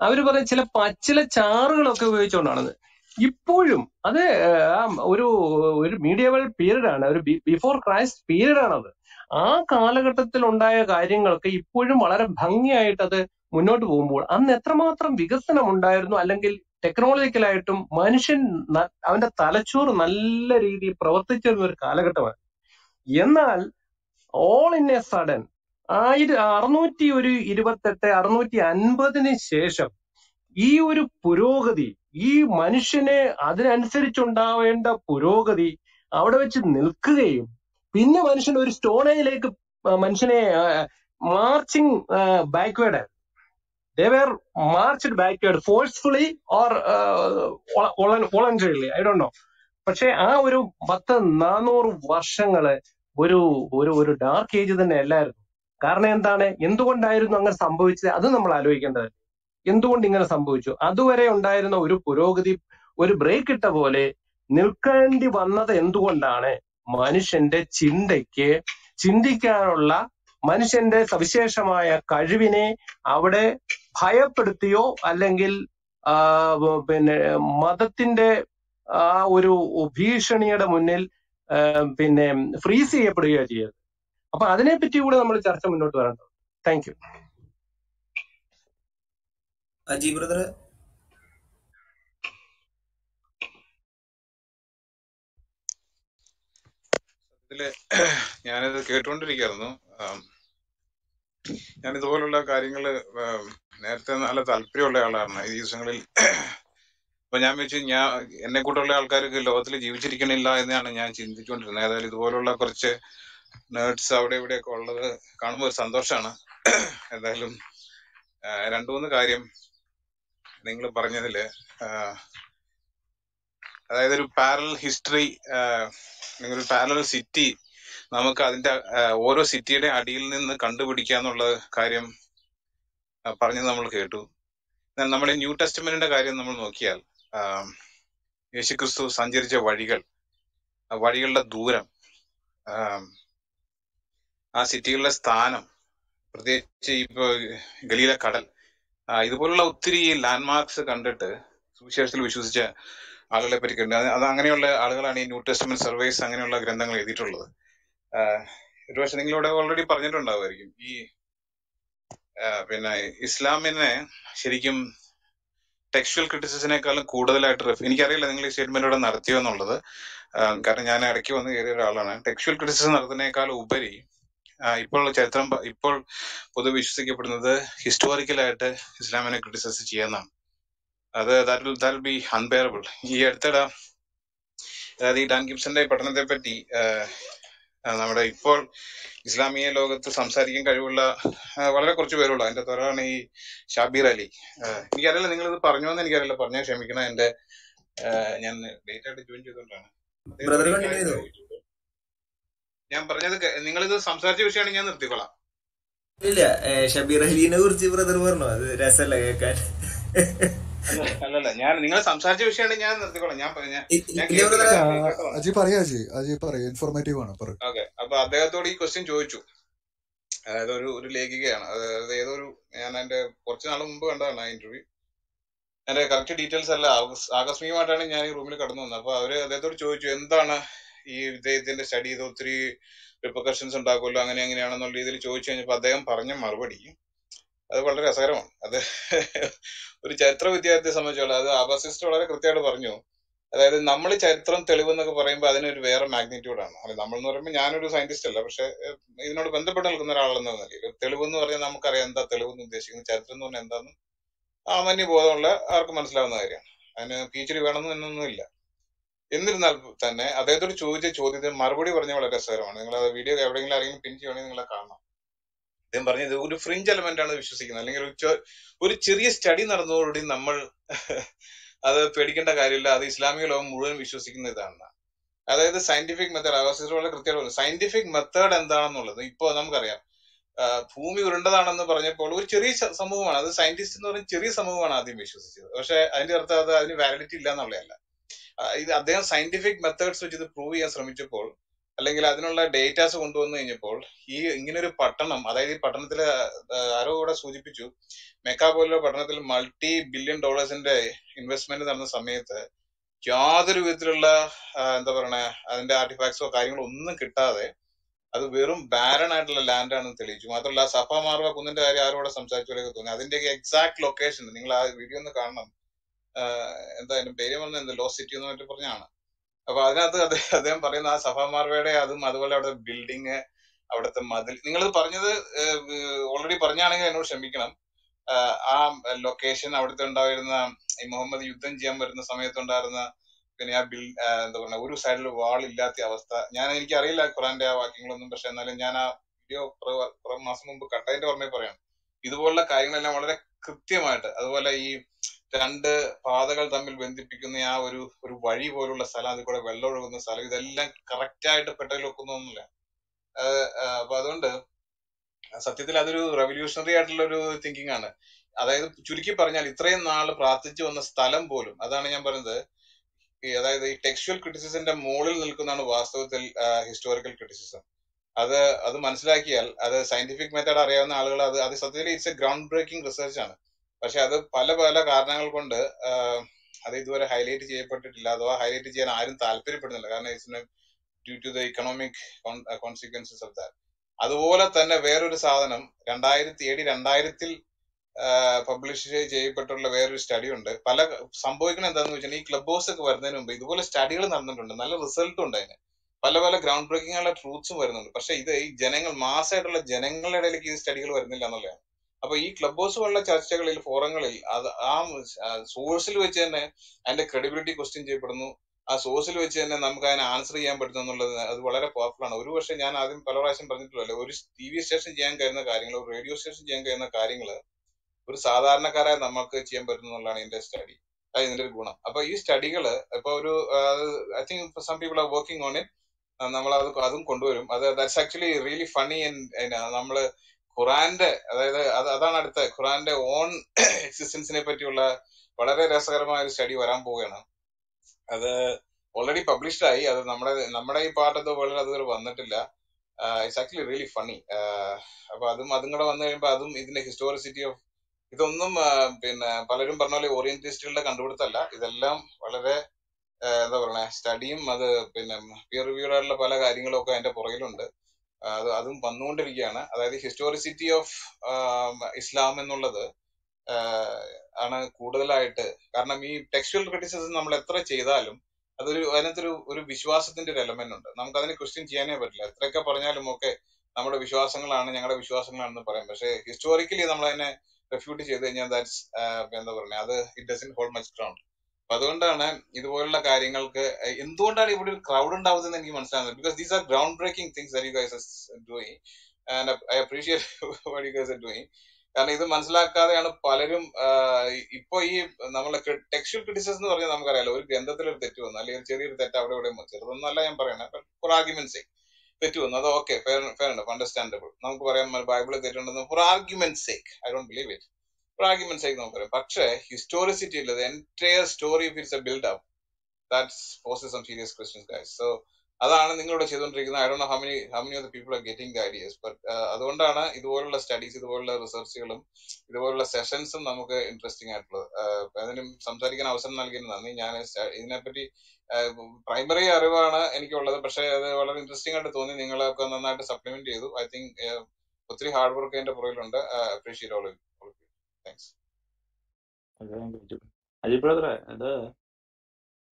അവർ പറഞ്ഞ ചില പച്ചില ചാറുകളൊക്കെ ഉപയോഗിച്ചുകൊണ്ടാണ് ഇപ്പോഴും അത് ഒരു ഒരു മീഡിയവൽ പീരീഡ് ആണ്. ഒരു ബിഫോർ ക്രൈസ്റ്റ് പീരീഡ് ആണത്. ആ കാലഘട്ടത്തിൽ ഉണ്ടായ കാര്യങ്ങളൊക്കെ ഇപ്പോഴും വളരെ ഭംഗിയായിട്ട് അത് മുന്നോട്ട് പോകുമ്പോൾ അന്ന് എത്രമാത്രം വികസനം ഉണ്ടായിരുന്നു അല്ലെങ്കിൽ ടെക്നോളജിക്കലായിട്ടും മനുഷ്യൻ അവന്റെ തലച്ചോർ നല്ല രീതിയിൽ പ്രവർത്തിച്ചിരുന്ന ഒരു കാലഘട്ടമാണ് എന്നാൽ ഓൾ ഇൻ എ സഡൻ ആയിര അറുന്നൂറ്റി ഒരു ഇരുപത്തെട്ട് അറുന്നൂറ്റി അൻപതിന് ശേഷം ഈ ഒരു പുരോഗതി ഈ മനുഷ്യന് അതിനനുസരിച്ചുണ്ടാവേണ്ട പുരോഗതി അവിടെ വെച്ച് നിൽക്കുകയും പിന്നെ മനുഷ്യൻ ഒരു സ്റ്റോണേജിലേക്ക് മനുഷ്യനെ marching backward they were marched backward forcefully or uh, I i know പക്ഷെ ആ ഒരു പത്ത് നാനൂറ് വർഷങ്ങൾ ഒരു ഒരു ഒരു ഡാർക്ക് ഏജ് തന്നെ അല്ലായിരുന്നു. കാരണം എന്താണ്? എന്തുകൊണ്ടായിരുന്നു അങ്ങനെ സംഭവിച്ചത്? അത് നമ്മൾ ആലോചിക്കേണ്ടത്. എന്തുകൊണ്ട് ഇങ്ങനെ സംഭവിച്ചു? അതുവരെ ഉണ്ടായിരുന്ന ഒരു പുരോഗതി ഒരു ബ്രേക്ക് ഇട്ട പോലെ നിൽക്കേണ്ടി വന്നത് എന്തുകൊണ്ടാണ്? മനുഷ്യന്റെ ചിന്തയ്ക്ക് ചിന്തിക്കാനുള്ള മനുഷ്യന്റെ സവിശേഷമായ കഴിവിനെ അവിടെ ഭയപ്പെടുത്തിയോ അല്ലെങ്കിൽ പിന്നെ മതത്തിന്റെ ആ ഒരു ഭീഷണിയുടെ മുന്നിൽ പിന്നെ ഫ്രീസ് ചെയ്യപ്പെടുകയോ ചെയ്യരുത്. അപ്പൊ അതിനെപ്പറ്റി കൂടെ നമ്മൾ ചർച്ച മുന്നോട്ട് വരേണ്ടത് താങ്ക് യു അജി ബ്രദർ ഇതിൽ ഞാനിത് കേട്ടുകൊണ്ടിരിക്കുകയായിരുന്നു. ആം, ഞാൻ ഇതുപോലുള്ള കാര്യങ്ങൾ ആം, നേരത്തെ നല്ല താല്പര്യമുള്ള ആളാണ്. ഈ ദിവസങ്ങളിൽ അപ്പൊ ഞാൻ വെച്ച് ഞാൻ എന്നെ കൂട്ടുള്ള ആൾക്കാർക്ക് ലോകത്തിൽ ജീവിച്ചിരിക്കണില്ല എന്നാണ് ഞാൻ ചിന്തിച്ചുകൊണ്ടിരുന്നത്. ഏതായാലും ഇതുപോലുള്ള കുറച്ച് നേർഡ്സ് അവിടെ ഇവിടെയൊക്കെ ഉള്ളത് കാണുമ്പോൾ ഒരു സന്തോഷമാണ് ഏതായാലും രണ്ടു മൂന്ന് കാര്യം നിങ്ങൾ പറഞ്ഞതിൽ അതായത് ഒരു പാരൽ ഹിസ്റ്ററി ഒരു പാരൽ സിറ്റി നമുക്ക് അതിന്റെ ഓരോ സിറ്റിയുടെ അടിയിൽ നിന്ന് കണ്ടുപിടിക്കാന്നുള്ള കാര്യം പറഞ്ഞത് നമ്മൾ കേട്ടു. എന്നാൽ നമ്മുടെ ന്യൂ ടെസ്റ്റ്മെന്റിന്റെ കാര്യം നമ്മൾ നോക്കിയാൽ യേശുക്രിസ്തു സഞ്ചരിച്ച വഴികൾ വഴികളുടെ ദൂരം ആ, സിറ്റികളുടെ സ്ഥാനം പ്രത്യേകിച്ച് ഇപ്പൊ ഗലീല കടൽ ഇതുപോലുള്ള ഒത്തിരി ലാൻഡ് മാർക്സ് കണ്ടിട്ട് സുവിശേഷത്തിൽ വിശ്വസിച്ച ആളുകളെ പറ്റി അത് അങ്ങനെയുള്ള ആളുകളാണ് ഈ ന്യൂ ടെസ്റ്റ്മെന്റ് സർവേസ് അങ്ങനെയുള്ള ഗ്രന്ഥങ്ങൾ എഴുതിയിട്ടുള്ളത്. ഒരുപക്ഷെ നിങ്ങളിവിടെ ഓൾറെഡി പറഞ്ഞിട്ടുണ്ടാവുമായിരിക്കും. ഈ പിന്നെ ഇസ്ലാമിനെ ശരിക്കും ടെക്സ്ച്വൽ ക്രിറ്റിസിസിനേക്കാളും കൂടുതലായിട്ട് റെഫ് എനിക്കറിയില്ല നിങ്ങൾ ഈ സ്റ്റേറ്റ്മെന്റ് ഇവിടെ നടത്തിയോ എന്നുള്ളത്. കാരണം ഞാൻ ഇടയ്ക്ക് വന്ന് കയറിയ ഒരാളാണ്. ടെക്സ്ച്വൽ ക്രിറ്റിസിസം നടത്തുന്നതിനേക്കാൾ ഉപരി ഇപ്പോൾ ചരിത്രം ഇപ്പോൾ പൊതുവെ വിശ്വസിക്കപ്പെടുന്നത് ഹിസ്റ്റോറിക്കലായിട്ട് ഇസ്ലാമിനെ ക്രിറ്റിസൈസ് ചെയ്യാന്നാണ്. അത് that will that be unbearable ഈ അടുത്തിടെ അതായത് ഈ ഡാൻ ഗിബ്സന്റെ പഠനത്തെ പറ്റി നമ്മുടെ ഇപ്പോൾ ഇസ്ലാമിക ലോകത്ത് സംസാരിക്കാൻ കഴിവുള്ള വളരെ കുറച്ച് പേരുള്ള. അതിന്റെ അകത്ത് ഈ ഷാബീർ അലി. എനിക്കറിയില്ല നിങ്ങൾ ഇത് പറഞ്ഞു എന്ന് എനിക്കറിയില്ല. പറഞ്ഞാൽ ക്ഷമിക്കണം. എന്റെ ഞാൻ ഡേറ്റ് ആയിട്ട് ജോയിൻ ചെയ്തുകൊണ്ടാണ് ഞാൻ പറഞ്ഞത് നിങ്ങൾ നിങ്ങളിത് സംസാരിച്ച വിഷയമാണ് ഞാൻ നിർത്തിക്കൊള്ളാം ഇല്ല ഷബീർ അലീനെ കുറിച്ച് ബ്രദർ പറഞ്ഞു? അത് രസമല്ല കേൾക്കാൻ. അല്ലല്ല ഞാൻ നിങ്ങൾ സംസാരിച്ച വിഷയമാണ് ഞാൻ നിർത്തിക്കോളാം. ഞാൻ അജി പറയാ അജി. അജി പറയാ ഇൻഫോർമേറ്റീവ് ആണ് ഓക്കെ അപ്പൊ അദ്ദേഹത്തോട് ഈ ക്വസ്റ്റ്യൻ ചോദിച്ചു. അതായത് ഒരു ഒരു ലേഖികയാണ്. അതായത് ഏതൊരു ഞാൻ എന്റെ കുറച്ച് നാൾ മുമ്പ് കണ്ടതാണ് ആ ഇന്റർവ്യൂ എന്റെ കറക്റ്റ് ഡീറ്റെയിൽസ് അല്ല. ആകസ്മികമായിട്ടാണ് ഞാൻ ഈ റൂമിൽ കടന്നു വന്നത്. അപ്പൊ അവർ അദ്ദേഹത്തോട് ചോദിച്ചു എന്താണ് ഈ ഇദ്ദേഹത്തിന്റെ സ്റ്റഡി ചെയ്ത് ഒത്തിരി റിപ്പർക്കഷൻസ് ഉണ്ടാക്കുമല്ലോ? അങ്ങനെ എങ്ങനെയാണെന്നുള്ള രീതിയിൽ ചോദിച്ചു കഴിഞ്ഞപ്പോ അദ്ദേഹം പറഞ്ഞ മറുപടി അത് വളരെ രസകരമാണ്. അത് ഒരു ചരിത്ര വിദ്യാർത്ഥിയെ സംബന്ധിച്ചോളം അത് ആബാസിസ്റ്റ് വളരെ കൃത്യമായിട്ട് പറഞ്ഞു. അതായത് നമ്മൾ ചരിത്രം തെളിവ് എന്നൊക്കെ പറയുമ്പോൾ അതിനൊരു വേറെ മാഗ്നിറ്റ്യൂഡാണ് അല്ല നമ്മൾ എന്ന് പറയുമ്പോൾ ഞാനൊരു സയന്റിസ്റ്റ് അല്ല പക്ഷെ ഇതിനോട് ബന്ധപ്പെട്ട് നിൽക്കുന്ന ഒരാളെന്ന നിലയിൽ. തെളിവ് എന്ന് പറഞ്ഞാൽ നമുക്കറിയാം എന്താ തെളിവ് എന്ന് ഉദ്ദേശിക്കുന്നത്. ചരിത്രം എന്ന് പറഞ്ഞാൽ എന്താന്ന് സാമാന്യ ബോധമുള്ള ആർക്കും മനസ്സിലാവുന്ന കാര്യമാണ്. അതിന് പി വേണമെന്ന് എന്നൊന്നും ഇല്ല. എന്നിരുന്നാൽ തന്നെ അദ്ദേഹത്തോട് ചോദിച്ച ചോദ്യത്തിന് മറുപടി പറഞ്ഞ വളരെ രസകരമാണ്. നിങ്ങൾ ആ വീഡിയോ എവിടെയെങ്കിലും ആരെങ്കിലും പിൻ ചെയ്യുകയാണെങ്കിൽ നിങ്ങളെ കാണണം. അദ്ദേഹം പറഞ്ഞത് ഒരു ഫ്രിഞ്ച് എലമെന്റ് ആണ് വിശ്വസിക്കുന്നത്. അല്ലെങ്കിൽ ഒരു ചെറിയ സ്റ്റഡി നടന്നതോടുകൂടി നമ്മൾ അത് പേടിക്കേണ്ട കാര്യമില്ല. അത് ഇസ്ലാമിക ലോകം മുഴുവൻ വിശ്വസിക്കുന്ന ഇതാണ് അതായത് സയന്റിഫിക് മെത്തേഡ് അവാസിസ് വളരെ കൃത്യമായിട്ട് പറഞ്ഞു സയന്റിഫിക് മെത്തേഡ് എന്താണെന്നുള്ളത് ഇപ്പൊ നമുക്കറിയാം. ഭൂമി ഉരുണ്ടതാണെന്ന് പറഞ്ഞപ്പോൾ ഒരു ചെറിയ സമൂഹമാണ്. അത് സയന്റിസ്റ്റ് എന്ന് പറഞ്ഞ ചെറിയ സമൂഹമാണ് ആദ്യം വിശ്വസിച്ചത്. പക്ഷെ അതിന്റെ അർത്ഥം അത് അതിന് വാലിഡിറ്റി ഇല്ല എന്നുള്ളതല്ല. ഇത് അദ്ദേഹം സയന്റിഫിക് മെത്തേഡ്സ് വെച്ച് ഇത് പ്രൂവ് ചെയ്യാൻ ശ്രമിച്ചപ്പോൾ അല്ലെങ്കിൽ അതിനുള്ള ഡേറ്റാസ് കൊണ്ടുവന്നു കഴിഞ്ഞപ്പോൾ ഈ ഇങ്ങനൊരു പട്ടണം അതായത് ഈ പട്ടണത്തിലെ ആരോ കൂടെ സൂചിപ്പിച്ചു മെക്ക പോലുള്ള പട്ടണത്തിൽ മൾട്ടി ബില്യൺ ഡോളേഴ്സിന്റെ ഇൻവെസ്റ്റ്മെന്റ് നടന്ന സമയത്ത് യാതൊരു വിധത്തിലുള്ള എന്താ പറയണേ അതിന്റെ ആർട്ടിഫാക്ട്സോ കാര്യങ്ങളോ ഒന്നും കിട്ടാതെ അത് വെറും ബാരൺ ആയിട്ടുള്ള ലാൻഡ് ആണെന്ന് തെളിയിച്ചു. മാത്രമല്ല സഫ മാർവ കുന്നിന്റെ കാര്യം ആരോടെ സംസാരിച്ചവരൊക്കെ തോന്നി. അതിന്റെയൊക്കെ എക്സാക്ട് ലൊക്കേഷൻ നിങ്ങൾ ആ വീഡിയോ ഒന്ന് കാണണം. എന്താ അതിന്റെ പേര് പറഞ്ഞത്? എന്താ ലോ സിറ്റി എന്ന് മറ്റു പറഞ്ഞാണ് അപ്പൊ അതിനകത്ത് അദ്ദേഹം പറയുന്ന ആ സഭാമാർവയുടെ അതും അതുപോലെ അവിടെ ബിൽഡിങ് അവിടുത്തെ മതിൽ. നിങ്ങൾ പറഞ്ഞത് ഓൾറെഡി പറഞ്ഞാണെങ്കിൽ എന്നോട് ക്ഷമിക്കണം. ആ ലൊക്കേഷൻ അവിടുത്തെ ഉണ്ടായിരുന്ന ഈ മുഹമ്മദ് യുദ്ധം ചെയ്യാൻ വരുന്ന സമയത്തുണ്ടായിരുന്ന പിന്നെ ആ ബിൽ എന്താ പറയുക ഒരു സൈഡിൽ വാൾ ഇല്ലാത്ത അവസ്ഥ. ഞാൻ എനിക്ക് അറിയില്ല ഖുറാന്റെ ആ വാക്യങ്ങളൊന്നും പക്ഷെ എന്നാലും ഞാൻ ആ വീഡിയോ കുറെ മാസം മുമ്പ് കട്ടതിന്റെ ഓർമ്മയിൽ പറയാം. ഇതുപോലുള്ള കാര്യങ്ങളെല്ലാം വളരെ കൃത്യമായിട്ട് അതുപോലെ ഈ രണ്ട് പാതകൾ തമ്മിൽ ബന്ധിപ്പിക്കുന്ന ആ ഒരു ഒരു വഴി പോലുള്ള സ്ഥലം അതിൽ കൂടെ വെള്ളം ഒഴുകുന്ന സ്ഥലം ഇതെല്ലാം കറക്റ്റ് ആയിട്ട് പെട്ടതിൽ വെക്കുന്നൊന്നുമില്ല അപ്പൊ അതുകൊണ്ട് സത്യത്തിൽ അതൊരു റെവല്യൂഷണറി ആയിട്ടുള്ള ഒരു തിങ്കിങ് ആണ്. അതായത് ചുരുക്കി പറഞ്ഞാൽ ഇത്രയും നാൾ പ്രാർത്ഥിച്ചു വന്ന സ്ഥലം പോലും അതാണ് ഞാൻ പറയുന്നത്. അതായത് ഈ ടെക്സ്ച്വൽ ക്രിറ്റിസിസിന്റെ മുകളിൽ നിൽക്കുന്നതാണ് വാസ്തവത്തിൽ ഹിസ്റ്റോറിക്കൽ ക്രിറ്റിസിസം അത് അത് മനസ്സിലാക്കിയാൽ അത് സയന്റിഫിക് മെത്തേഡ് അറിയാവുന്ന ആളുകൾ അത് അത് സത്യത്തിൽ it's a ground breaking research ആണ്. പക്ഷെ അത് പല പല കാരണങ്ങൾ കൊണ്ട് അത് ഇതുവരെ ഹൈലൈറ്റ് ചെയ്യപ്പെട്ടിട്ടില്ല. അഥവാ ഹൈലൈറ്റ് ചെയ്യാൻ ആരും താല്പര്യപ്പെടുന്നില്ല. കാരണം due to the economic consequences of that അതുപോലെ തന്നെ വേറൊരു സാധനം രണ്ടായിരത്തി ഏഴ് രണ്ടായിരത്തിൽ പബ്ലിഷ് ചെയ്യപ്പെട്ടുള്ള വേറൊരു സ്റ്റഡി ഉണ്ട്. പല സംഭവിക്കുന്നത് എന്താണെന്ന് വെച്ചാൽ ഈ ക്ലബ് ഹൗസ് ഒക്കെ വരുന്നതിന് മുമ്പ് ഇതുപോലെ സ്റ്റഡികൾ നടന്നിട്ടുണ്ട്. നല്ല റിസൾട്ടും ഉണ്ട് അതിന്. പല പല ഗ്രൗണ്ട് ബ്രേക്കിംഗ് ആയിട്ടുള്ള ട്രൂത്ത്സും വരുന്നുണ്ട്. പക്ഷെ ഇത് ഈ ജനങ്ങൾ മാസമായിട്ടുള്ള ജനങ്ങളുടെ ഇടയിലേക്ക് ഈ സ്റ്റഡികൾ വരുന്നില്ല എന്നുള്ളതാണ്. അപ്പൊ ഈ ക്ലബ് ഹൗസ് പോലുള്ള ചർച്ചകളിൽ ഫോറങ്ങളിൽ അത് ആ സോഴ്സിൽ വെച്ച് തന്നെ അതിന്റെ ക്രെഡിബിലിറ്റി ക്വസ്റ്റ്യൻ ചെയ്യപ്പെടുന്നു. ആ സോഴ്സിൽ വെച്ച് തന്നെ നമുക്ക് അതിനെ ആൻസർ ചെയ്യാൻ പറ്റുന്നു എന്നുള്ളത് അത് വളരെ പവർഫുൾ ആണ്. ഒരു പക്ഷേ ഞാൻ ആദ്യം പല പ്രാവശ്യം പറഞ്ഞിട്ടുള്ളൂ ഒരു ടി വി സ്റ്റേഷൻ ചെയ്യാൻ കഴിയുന്ന കാര്യങ്ങൾ ഒരു റേഡിയോ സ്റ്റേഷൻ ചെയ്യാൻ കഴിയുന്ന കാര്യങ്ങൾ ഒരു സാധാരണക്കാരായ നമുക്ക് ചെയ്യാൻ പറ്റുന്നു എന്നുള്ളതാണ് ഇതിന്റെ സ്റ്റഡി അത് ഇതിന്റെ ഒരു ഗുണം. അപ്പൊ ഈ സ്റ്റഡികൾ ഇപ്പൊ ഒരു I think some people are working on it നമ്മൾ അത് അതും കൊണ്ടുവരും. അത് ദാറ്റ്സ് ആക്ച്വലി റിയലി ഫണി നമ്മൾ ഖുറാന്റെ അതായത് അത് അതാണ് അടുത്ത. ഖുറാന്റെ ഓൺ എക്സിസ്റ്റൻസിനെ പറ്റിയുള്ള വളരെ രസകരമായ ഒരു സ്റ്റഡി വരാൻ പോവുകയാണ്. അത് ഓൾറെഡി പബ്ലിഷ്ഡ് ആയി. അത് നമ്മുടെ നമ്മുടെ ഈ പാർട്ട് ഓഫ് ദ വേൾഡിൽ അതുവരെ വന്നിട്ടില്ല. ഇറ്റ്സ് ആക്ച്വലി റിയലി ഫണി അപ്പൊ അതും അതും കൂടെ വന്നു കഴിയുമ്പോൾ അതും ഇതിന്റെ ഹിസ്റ്റോറിസിറ്റി ഓഫ് ഇതൊന്നും പിന്നെ പലരും പറഞ്ഞ പോലെ ഓറിയന്റിസ്റ്റുകളുടെ കണ്ടുപിടുത്തല്ല. ഇതെല്ലാം വളരെ എന്താ പറയണേ സ്റ്റഡിയും അത് പിന്നെ പിയർ റിവ്യൂഡ് ആയിട്ടുള്ള പല കാര്യങ്ങളും ഒക്കെ അതിന്റെ പുറകിലുണ്ട്. അത് വന്നുകൊണ്ടിരിക്കുകയാണ്. അതായത് ഹിസ്റ്റോറിസിറ്റി ഓഫ് ഇസ്ലാം എന്നുള്ളത് ആണ് കൂടുതലായിട്ട്. കാരണം ഈ ടെക്സ്റ്റുവൽ ക്രിറ്റിസിസം നമ്മൾ എത്ര ചെയ്താലും അതൊരു അതിനകത്തൊരു ഒരു വിശ്വാസത്തിന്റെ ഒരു എലമെന്റ് ഉണ്ട്. നമുക്ക് അതിനെ ക്വസ്റ്റ്യൻ ചെയ്യാനേ പറ്റില്ല. എത്രയൊക്കെ പറഞ്ഞാലും ഒക്കെ നമ്മുടെ വിശ്വാസങ്ങളാണ് ഞങ്ങളുടെ വിശ്വാസങ്ങളാണെന്ന് പറയാം. പക്ഷേ ഹിസ്റ്റോറിക്കലി നമ്മൾ അതിനെ റെഫ്യൂട്ട് ചെയ്ത് കഴിഞ്ഞാൽ ദാറ്റ്സ് എന്താ പറയുക അത് it doesn't hold much ground അപ്പൊ അതുകൊണ്ടാണ് ഇതുപോലുള്ള കാര്യങ്ങൾക്ക് എന്തുകൊണ്ടാണ് ഇവിടെ ഒരു ക്രൗഡ് ഉണ്ടാവുന്നത് എനിക്ക് മനസ്സിലാകുന്നത് because these are ground breaking things you guys and I appreciate what you guys are കാരണം ഇത് മനസ്സിലാക്കാതെയാണ് പലരും ഇപ്പൊ ഈ നമ്മളെ ടെക്സ്റ്റൽ ക്രിറ്റിസിസം എന്ന് പറഞ്ഞാൽ നമുക്കറിയാലോ ഒരു ഗ്രന്ഥത്തിൽ ഒരു തെറ്റ് വന്നു അല്ലെങ്കിൽ ചെറിയൊരു തെറ്റ് അവിടെ ഇവിടെ ചെറുതൊന്നല്ല ഞാൻ പറയണത് ഫോർ ആർഗ്യുമെന്റ്സ് തെറ്റ് വന്നു. അത് ഓക്കെ ഫെയർ ഫെയർ ഉണ്ട് അണ്ടർസ്റ്റാൻഡബിൾ നമുക്ക് പറയാം ബൈബിളിൽ തെറ്റുണ്ടെന്ന് for argument sake I don't believe it for argument sake നമുക്ക് പറയാം പക്ഷേ ഹിസ്റ്റോറിസിറ്റി ഉള്ളത് entire story if it's a build up that's poses some serious questions guys so അതാണ് നിങ്ങളിവിടെ ചെയ്തുകൊണ്ടിരിക്കുന്നത്. I do how many how many of the people are getting the ideas but അതുകൊണ്ടാണ് ഇതുപോലുള്ള സ്റ്റഡീസ് ഇതുപോലുള്ള റിസർച്ചുകളും ഇതുപോലുള്ള സെഷൻസും നമുക്ക് ഇൻട്രസ്റ്റിംഗ് ആയിട്ടുള്ളത്. ആഹ് അതിനും സംസാരിക്കാൻ അവസരം നൽകിയതിന് നന്ദി. ഞാൻ ഇതിനെപ്പറ്റി പ്രൈമറി അറിവാണ് എനിക്കുള്ളത്. പക്ഷേ അത് വളരെ ഇൻട്രസ്റ്റിംഗ് ആയിട്ട് തോന്നി. നിങ്ങളൊക്കെ നന്നായിട്ട് സപ്ലിമെന്റ് ചെയ്തു. ഐ തിങ്ക് ഒത്തിരി ഹാർഡ് വർക്ക് അതിന്റെ പുറകിലുണ്ട്. അപ്രീഷിയേറ്റ് ഓൾ താങ്ക്സ് അജയ് ബ്രദറെ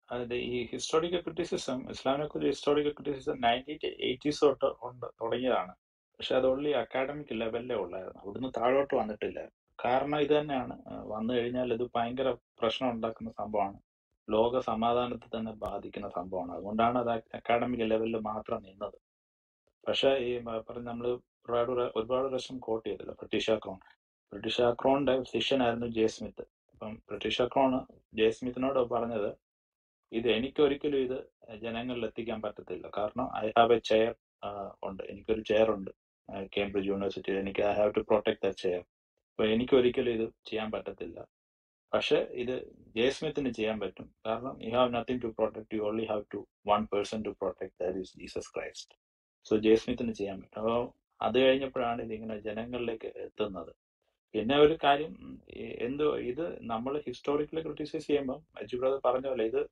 അത് ഈ ഹിസ്റ്റോറിക്കൽ ക്രിറ്റിസിസം ഇസ്ലാമിനെ കുറിച്ച് ഹിസ്റ്റോറിക്കൽ ക്രിറ്റിസിസം നയന്റീൻ എയ്റ്റീസ് തൊട്ട് ഉണ്ട് തുടങ്ങിയതാണ്. പക്ഷെ അത് ഓൺലി അക്കാഡമിക് ലെവലിലേ ഉള്ളായിരുന്നു. അവിടുന്ന് താഴോട്ട് വന്നിട്ടില്ല. കാരണം ഇത് തന്നെയാണ്. വന്നു കഴിഞ്ഞാൽ ഇത് ഭയങ്കര പ്രശ്നം ഉണ്ടാക്കുന്ന സംഭവമാണ്. ലോക സമാധാനത്തെ തന്നെ ബാധിക്കുന്ന സംഭവമാണ്. അതുകൊണ്ടാണ് അത് അക്കാഡമിക് ലെവലിൽ മാത്രം നിന്നത്. പക്ഷെ ഈ പറഞ്ഞ നമ്മൾ ഒരുപാട് ഒരുപാട് പ്രാവശ്യം കോട്ട് ചെയ്തല്ലോ. ബ്രിട്ടീഷ് ആക്രോൺ ബ്രിട്ടീഷ് ആക്രോണിന്റെ ശിഷ്യനായിരുന്നു ജെ സ്മിത്ത്. അപ്പം ബ്രിട്ടീഷ് ആക്രോണ് ജെ സ്മിത്തിനോട് പറഞ്ഞത് ഇത് എനിക്ക് ഒരിക്കലും ഇത് ജനങ്ങളിൽ എത്തിക്കാൻ പറ്റത്തില്ല. കാരണം ഐ ഹാവ് എ ചെയർ ഉണ്ട്. എനിക്കൊരു ചെയർ ഉണ്ട് കേംബ്രിഡ്ജ് യൂണിവേഴ്സിറ്റിയിൽ എനിക്ക് I have to protect the chair അപ്പൊ എനിക്ക് ഒരിക്കലും ഇത് ചെയ്യാൻ പറ്റത്തില്ല. പക്ഷെ ഇത് ജെ സ്മിത്തിന് ചെയ്യാൻ പറ്റും. കാരണം you have nothing to protect you only have to one person to protect that is Jesus Christ so J സ്മിത്തിന് ചെയ്യാൻ പറ്റും. അപ്പോൾ അത് കഴിഞ്ഞപ്പോഴാണ് ഇതിങ്ങനെ ജനങ്ങളിലേക്ക് എത്തുന്നത്. പിന്നെ ഒരു കാര്യം എന്തോ ഇത് നമ്മൾ ഹിസ്റ്റോറിക്കലി ക്രിട്ടിസൈസ് ചെയ്യുമ്പോൾ അജു ബ്രദർ പറഞ്ഞ പോലെ ഇത്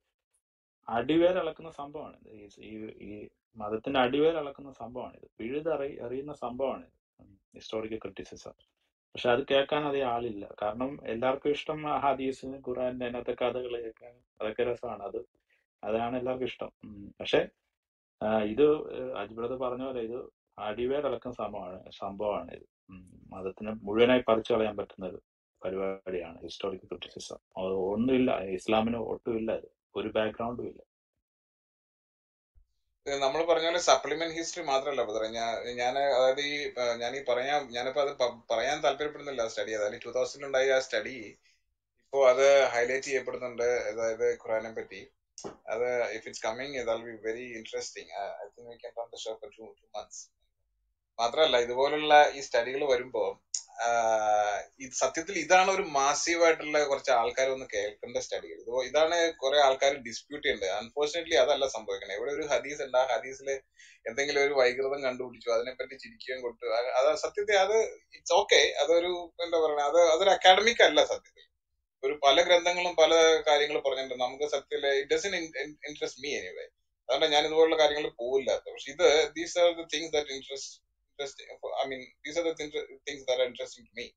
അടിവേർ അളക്കുന്ന സംഭവമാണ്. ഈ ഈ- മതത്തിന്റെ അടിവേർ അളക്കുന്ന സംഭവമാണ് ഇത്. പിഴുതറി അറിയുന്ന സംഭവമാണ് ഹിസ്റ്റോറിക്കൽ ക്രിറ്റിസിസം പക്ഷെ അത് കേൾക്കാൻ അധികം ആളില്ല. കാരണം എല്ലാവർക്കും ഇഷ്ടം ഹദീസ് ഖുറാന്റെ അതിനകത്തെ കഥകൾ കേൾക്കാൻ അതൊക്കെ രസമാണ്. അത് അതാണ് എല്ലാവർക്കും ഇഷ്ടം. പക്ഷെ ഇത് അജ്ബ്രത് പറഞ്ഞ പോലെ ഇത് അടിവേർ അളക്കുന്ന സംഭവമാണ് സംഭവമാണ് ഇത്. മതത്തിനെ മുഴുവനായി പറിച്ചു കളയാൻ പറ്റുന്ന ഒരു പരിപാടിയാണ് ഹിസ്റ്റോറിക്കൽ ക്രിറ്റിസിസം ഒന്നുമില്ല ഇസ്ലാമിന് ഒട്ടുമില്ല അത്. ഒരു ബാക്ക്ഗ്രൗണ്ടും ഇല്ല. നമ്മൾ പറഞ്ഞ പോലെ സപ്ലിമെന്റ് ഹിസ്റ്ററി മാത്രമല്ല ബ്രദറെ. ഞാൻ ഞാൻ അതായത് ഈ ഞാൻ ഈ പറയാൻ ഞാനിപ്പോ അത് പറയാൻ താല്പര്യപ്പെടുന്നില്ല ആ സ്റ്റഡി അതായത് ടൂ തൗസൻഡിലുണ്ടായ ആ സ്റ്റഡി ഇപ്പോ അത് ഹൈലൈറ്റ് ചെയ്യപ്പെടുന്നുണ്ട്. അതായത് ഖുറാനെ പറ്റി. അത് if it's coming that'll be very interesting I think we run the show for two months മാത്രമല്ല ഇതുപോലുള്ള ഈ സ്റ്റഡികൾ വരുമ്പോ ഇത് സത്യത്തിൽ ഇതാണ് ഒരു മാസീവ് ആയിട്ടുള്ള കുറച്ച് ആൾക്കാർ ഒന്ന് കേൾക്കേണ്ട സ്റ്റഡികൾ ഇത് ഇതാണ് കുറെ ആൾക്കാർ ഡിസ്പ്യൂട്ട് ചെയ്യേണ്ടത്. അൺഫോർച്ചുനേറ്റ്ലി അതല്ല സംഭവിക്കുന്നത് ഇവിടെ ഒരു ഹദീസ് ഉണ്ട്. ആ ഹദീസിൽ എന്തെങ്കിലും ഒരു വൈകൃതം കണ്ടുപിടിച്ചു അതിനെപ്പറ്റി ചിരിക്കുകയും കൊട്ടു അത് സത്യത്തിൽ അത് ഇറ്റ്സ് ഓക്കെ അതൊരു എന്താ പറയുക അത് അതൊരു അക്കാഡമിക് അല്ല സത്യത്തിൽ. ഒരു പല ഗ്രന്ഥങ്ങളും പല കാര്യങ്ങളും പറഞ്ഞിട്ടുണ്ട്. നമുക്ക് സത്യത്തിൽ it doesn't interest me anyway അതുകൊണ്ട് ഞാൻ ഇതുപോലുള്ള കാര്യങ്ങളിൽ പോവില്ലാത്ത പക്ഷെ ഇത് these are the things that interest interest I mean these are the things interesting to me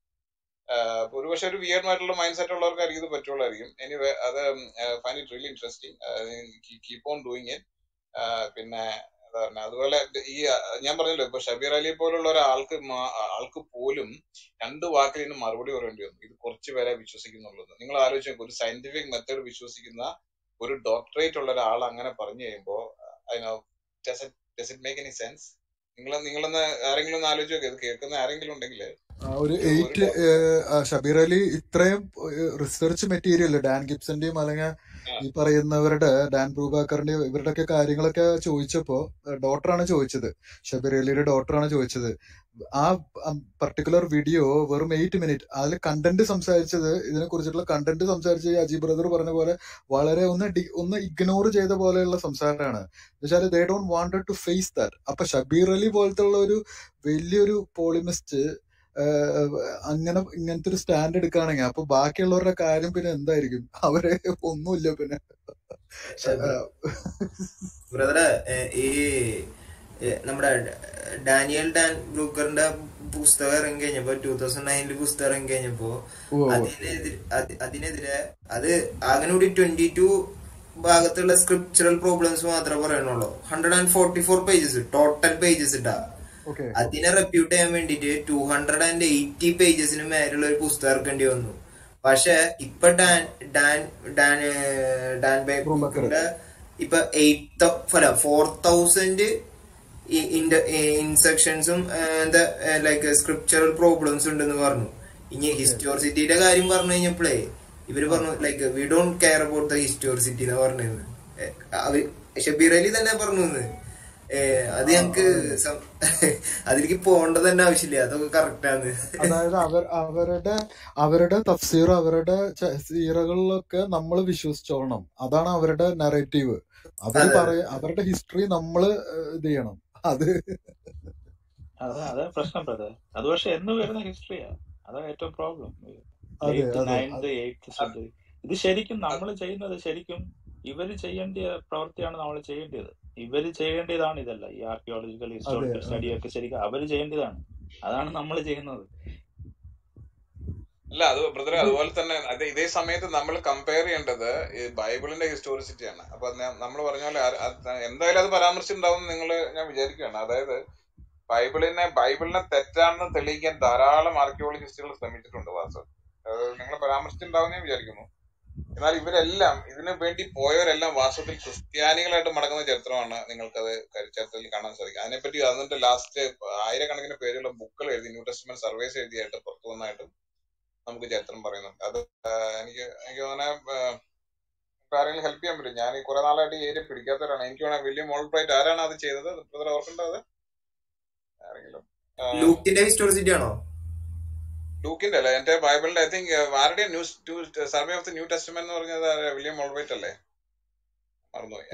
ഒരുപക്ഷെ ഒരു വിയർഡ് ആയിട്ടുള്ള മൈൻഡ് സെറ്റ് ഉള്ളവർക്കായിരിക്കും ഇത് പറ്റുള്ളായിരിക്കും എനിവേ അത് fine it really interesting keep on doing it പിന്നെ എന്താ പറഞ്ഞ അതുപോലെ ഈ ഞാൻ പറഞ്ഞല്ലോ ഇപ്പൊ ഷബീർ അലി പോലുള്ള ഒരാൾക്ക് ആൾക്ക് പോലും രണ്ട് വാക്കിൽ ഇതിന് മറുപടി പറയേണ്ടി വന്നു. ഇത് കുറച്ച് പേരെ വിശ്വസിക്കുന്നുള്ളൂ. നിങ്ങൾ ആലോചിച്ച് ഒരു സയന്റിഫിക് മെത്തേഡ് വിശ്വസിക്കുന്ന ഒരു ഡോക്ടറേറ്റ് ഉള്ള ഒരാൾ അങ്ങനെ പറഞ്ഞു കഴിയുമ്പോ അതിനോ does it make any sense ആരെങ്കിലും ആരെങ്കിലും ഒരു എയ്റ്റ് ഷബീർ അലി ഇത്രയും റിസർച്ച് മെറ്റീരിയൽ ഡാൻ ഗിബ്സന്റെയും അല്ലെങ്കിൽ ഈ പറയുന്നവരുടെ ഡാൻ ബ്രൂബാക്കറിന്റെ ഇവരുടെയൊക്കെ കാര്യങ്ങളൊക്കെ ചോദിച്ചപ്പോ ഡോക്ടറാണ് ചോദിച്ചത്. ഷബിറലിയുടെ ഡോക്ടറാണ് ചോദിച്ചത്. ആ പർട്ടിക്കുലർ വീഡിയോ വെറും എയ്റ്റ് മിനിറ്റ് അതിൽ കണ്ടന്റ് സംസാരിച്ചത് ഇതിനെ കുറിച്ചിട്ടുള്ള കണ്ടന്റ് സംസാരിച്ച അജി ബ്രദർ പറഞ്ഞ പോലെ വളരെ ഒന്ന് ഒന്ന് ഇഗ്നോർ ചെയ്ത പോലെയുള്ള സംസാരമാണ്. എന്നുവെച്ചാൽ they don't wanted to face that അപ്പൊ ഷബീർ അലി പോലത്തെ ഒരു വലിയൊരു പോളിമിസ്റ്റ് അങ്ങനെ ഇങ്ങനത്തെ ഒരു സ്റ്റാൻഡ് എടുക്കുകയാണെങ്കിൽ അപ്പൊ ബാക്കിയുള്ളവരുടെ കാര്യം പിന്നെ എന്തായിരിക്കും? അവരെ ഒന്നുമില്ല പിന്നെ. ബ്രദറെ ഈ നമ്മുടെ ഡാനിയൽ ഡാൻ ബ്രൂക്കറിന്റെ പുസ്തകം ഇറങ്ങി കഴിഞ്ഞപ്പോ ടൂ തൗസൻഡ് നയനിൽ പുസ്തകം ഇറങ്ങി കഴിഞ്ഞപ്പോ. അതിനെതിരെ അത് അതിനെതിരെ അത് അങ്ങനെ കൂടി ട്വന്റി ടു ഭാഗത്തുള്ള സ്ക്രിപ്ചറൽ പ്രോബ്ലംസ് മാത്രമേ പറയണുള്ളൂ hundred and forty four pages total pages ഇട്ടാ. അതിനെ റെപ്യൂട്ട് ചെയ്യാൻ വേണ്ടിട്ട് ടു ഹൺഡ്രഡ് ആൻഡ് എയ്റ്റി പേജസിന് മേലുള്ള ഒരു പുസ്തകം ഇറക്കേണ്ടി വന്നു. പക്ഷെ ഇപ്പൊ ഡാൻ ഡാൻ ഡാൻ ഡാൻ ബേക്കറുടെ ബേക്കറിന്റെ ഇപ്പൊ എയ്റ്റ് അല്ല ഫോർ തൗസൻഡ് ഇൻസെക്ഷൻസും എന്താ ലൈക്ക് സ്ക്രിപ്ചറൽ പ്രോബ്ലംസ് ഉണ്ടെന്ന് പറഞ്ഞു. ഇനി ഹിസ്റ്റോറിസിറ്റിയുടെ കാര്യം പറഞ്ഞു കഴിഞ്ഞപ്പോഴേ ഇവർ പറഞ്ഞു like we don't care about the historicity എന്ന് പറഞ്ഞത് ഷബീർ അലി തന്നെ പറഞ്ഞു അത് ഞങ്ങക്ക് അതിലേക്ക് പോകേണ്ടത് തന്നെ ആവശ്യമില്ല. അതൊക്കെ കറക്റ്റ് ആണ്. അതായത് അവർ അവരുടെ അവരുടെ തഫ്സീർ അവരുടെ സീറകളിലൊക്കെ നമ്മൾ വിശ്വസിച്ചോളണം. അതാണ് അവരുടെ നറേറ്റീവ് അവർ പറയ അവരുടെ ഹിസ്റ്ററി നമ്മൾ ഇത് ചെയ്യണം. അത്. അതാ പ്രശ്നം ബ്രദർ അത് പക്ഷെ എന്ന് വരുന്ന ഹിസ്റ്ററിയാ അതാണ് ഏറ്റവും പ്രോബ്ലം ഇത് ശരിക്കും നമ്മൾ ചെയ്യുന്നത് ശരിക്കും ഇവർ ചെയ്യേണ്ട പ്രവൃത്തിയാണ് നമ്മൾ ചെയ്യേണ്ടത്. ഇവർ ചെയ്യേണ്ടതാണ് ഇതല്ല. ഈ ആർക്കിയോളജിക്കൽ ഹിസ്റ്റോറിക്കൽ സ്റ്റഡി ഒക്കെ ശരിക്കും അവർ ചെയ്യേണ്ടതാണ്. അതാണ് നമ്മൾ ചെയ്യുന്നത്. അല്ല അത് ബ്രദറെ അതുപോലെ തന്നെ അത് ഇതേ സമയത്ത് നമ്മൾ കമ്പയർ ചെയ്യേണ്ടത് ഈ ബൈബിളിന്റെ ഹിസ്റ്റോറിസിറ്റി ആണ്. അപ്പൊ നമ്മൾ പറഞ്ഞ പോലെ എന്തായാലും അത് പരാമർശിച്ചിട്ടുണ്ടാവും നിങ്ങൾ ഞാൻ വിചാരിക്കുകയാണ്. അതായത് ബൈബിളിനെ ബൈബിളിനെ തെറ്റാണെന്ന് തെളിയിക്കാൻ ധാരാളം ആർക്കിയോളജിസ്റ്റുകൾ ശ്രമിച്ചിട്ടുണ്ട് വാസ്തവം നിങ്ങൾ പരാമർശിച്ചിട്ടുണ്ടാവും ഞാൻ വിചാരിക്കുന്നു. എന്നാൽ ഇവരെല്ലാം ഇതിനു വേണ്ടി പോയവരെല്ലാം വാസ്തവത്തിൽ ക്രിസ്ത്യാനികളായിട്ട് മടങ്ങുന്ന ചരിത്രമാണ് നിങ്ങൾക്കത് ചരിത്രത്തിൽ കാണാൻ സാധിക്കും അതിനെപ്പറ്റി അതിന്റെ ലാസ്റ്റ് ആയിരക്കണക്കിന് പേരുള്ള ബുക്കുകൾ എഴുതി ന്യൂ ടെസ്റ്റ്മെന്റ് സർവേസ് എഴുതിയായിട്ട് പുറത്തു വന്നായിട്ടും നമുക്ക് ചരിത്രം പറയുന്നുണ്ട്. അത് എനിക്ക് എനിക്ക് തോന്നുന്ന കാര്യങ്ങൾ ഹെൽപ്പ് ചെയ്യാൻ പറ്റും ഞാൻ ഈ കുറെ നാളായിട്ട് ഈ ഏരിയ പിടിക്കാത്തവരാണ്. എനിക്ക് വേണേ വില്യം ഓൾബ്രൈറ്റ് ആരാണ് അത് ചെയ്തത്? ഓർക്കേണ്ടത് ആരെങ്കിലും ആ, ലൂക്കിന്റെ ഹിസ്റ്റോറിസിറ്റി ആണോ? ലൂക്കിന്റെ അല്ലേ? എന്റെ ബൈബിളിന്റെ ഐ തിങ്ക് ആരുടെ news survey of the New Testament എന്ന് പറഞ്ഞത് വില്യം ഓൾബ്രൈറ്റ് അല്ലേ? മറന്നുപോയി.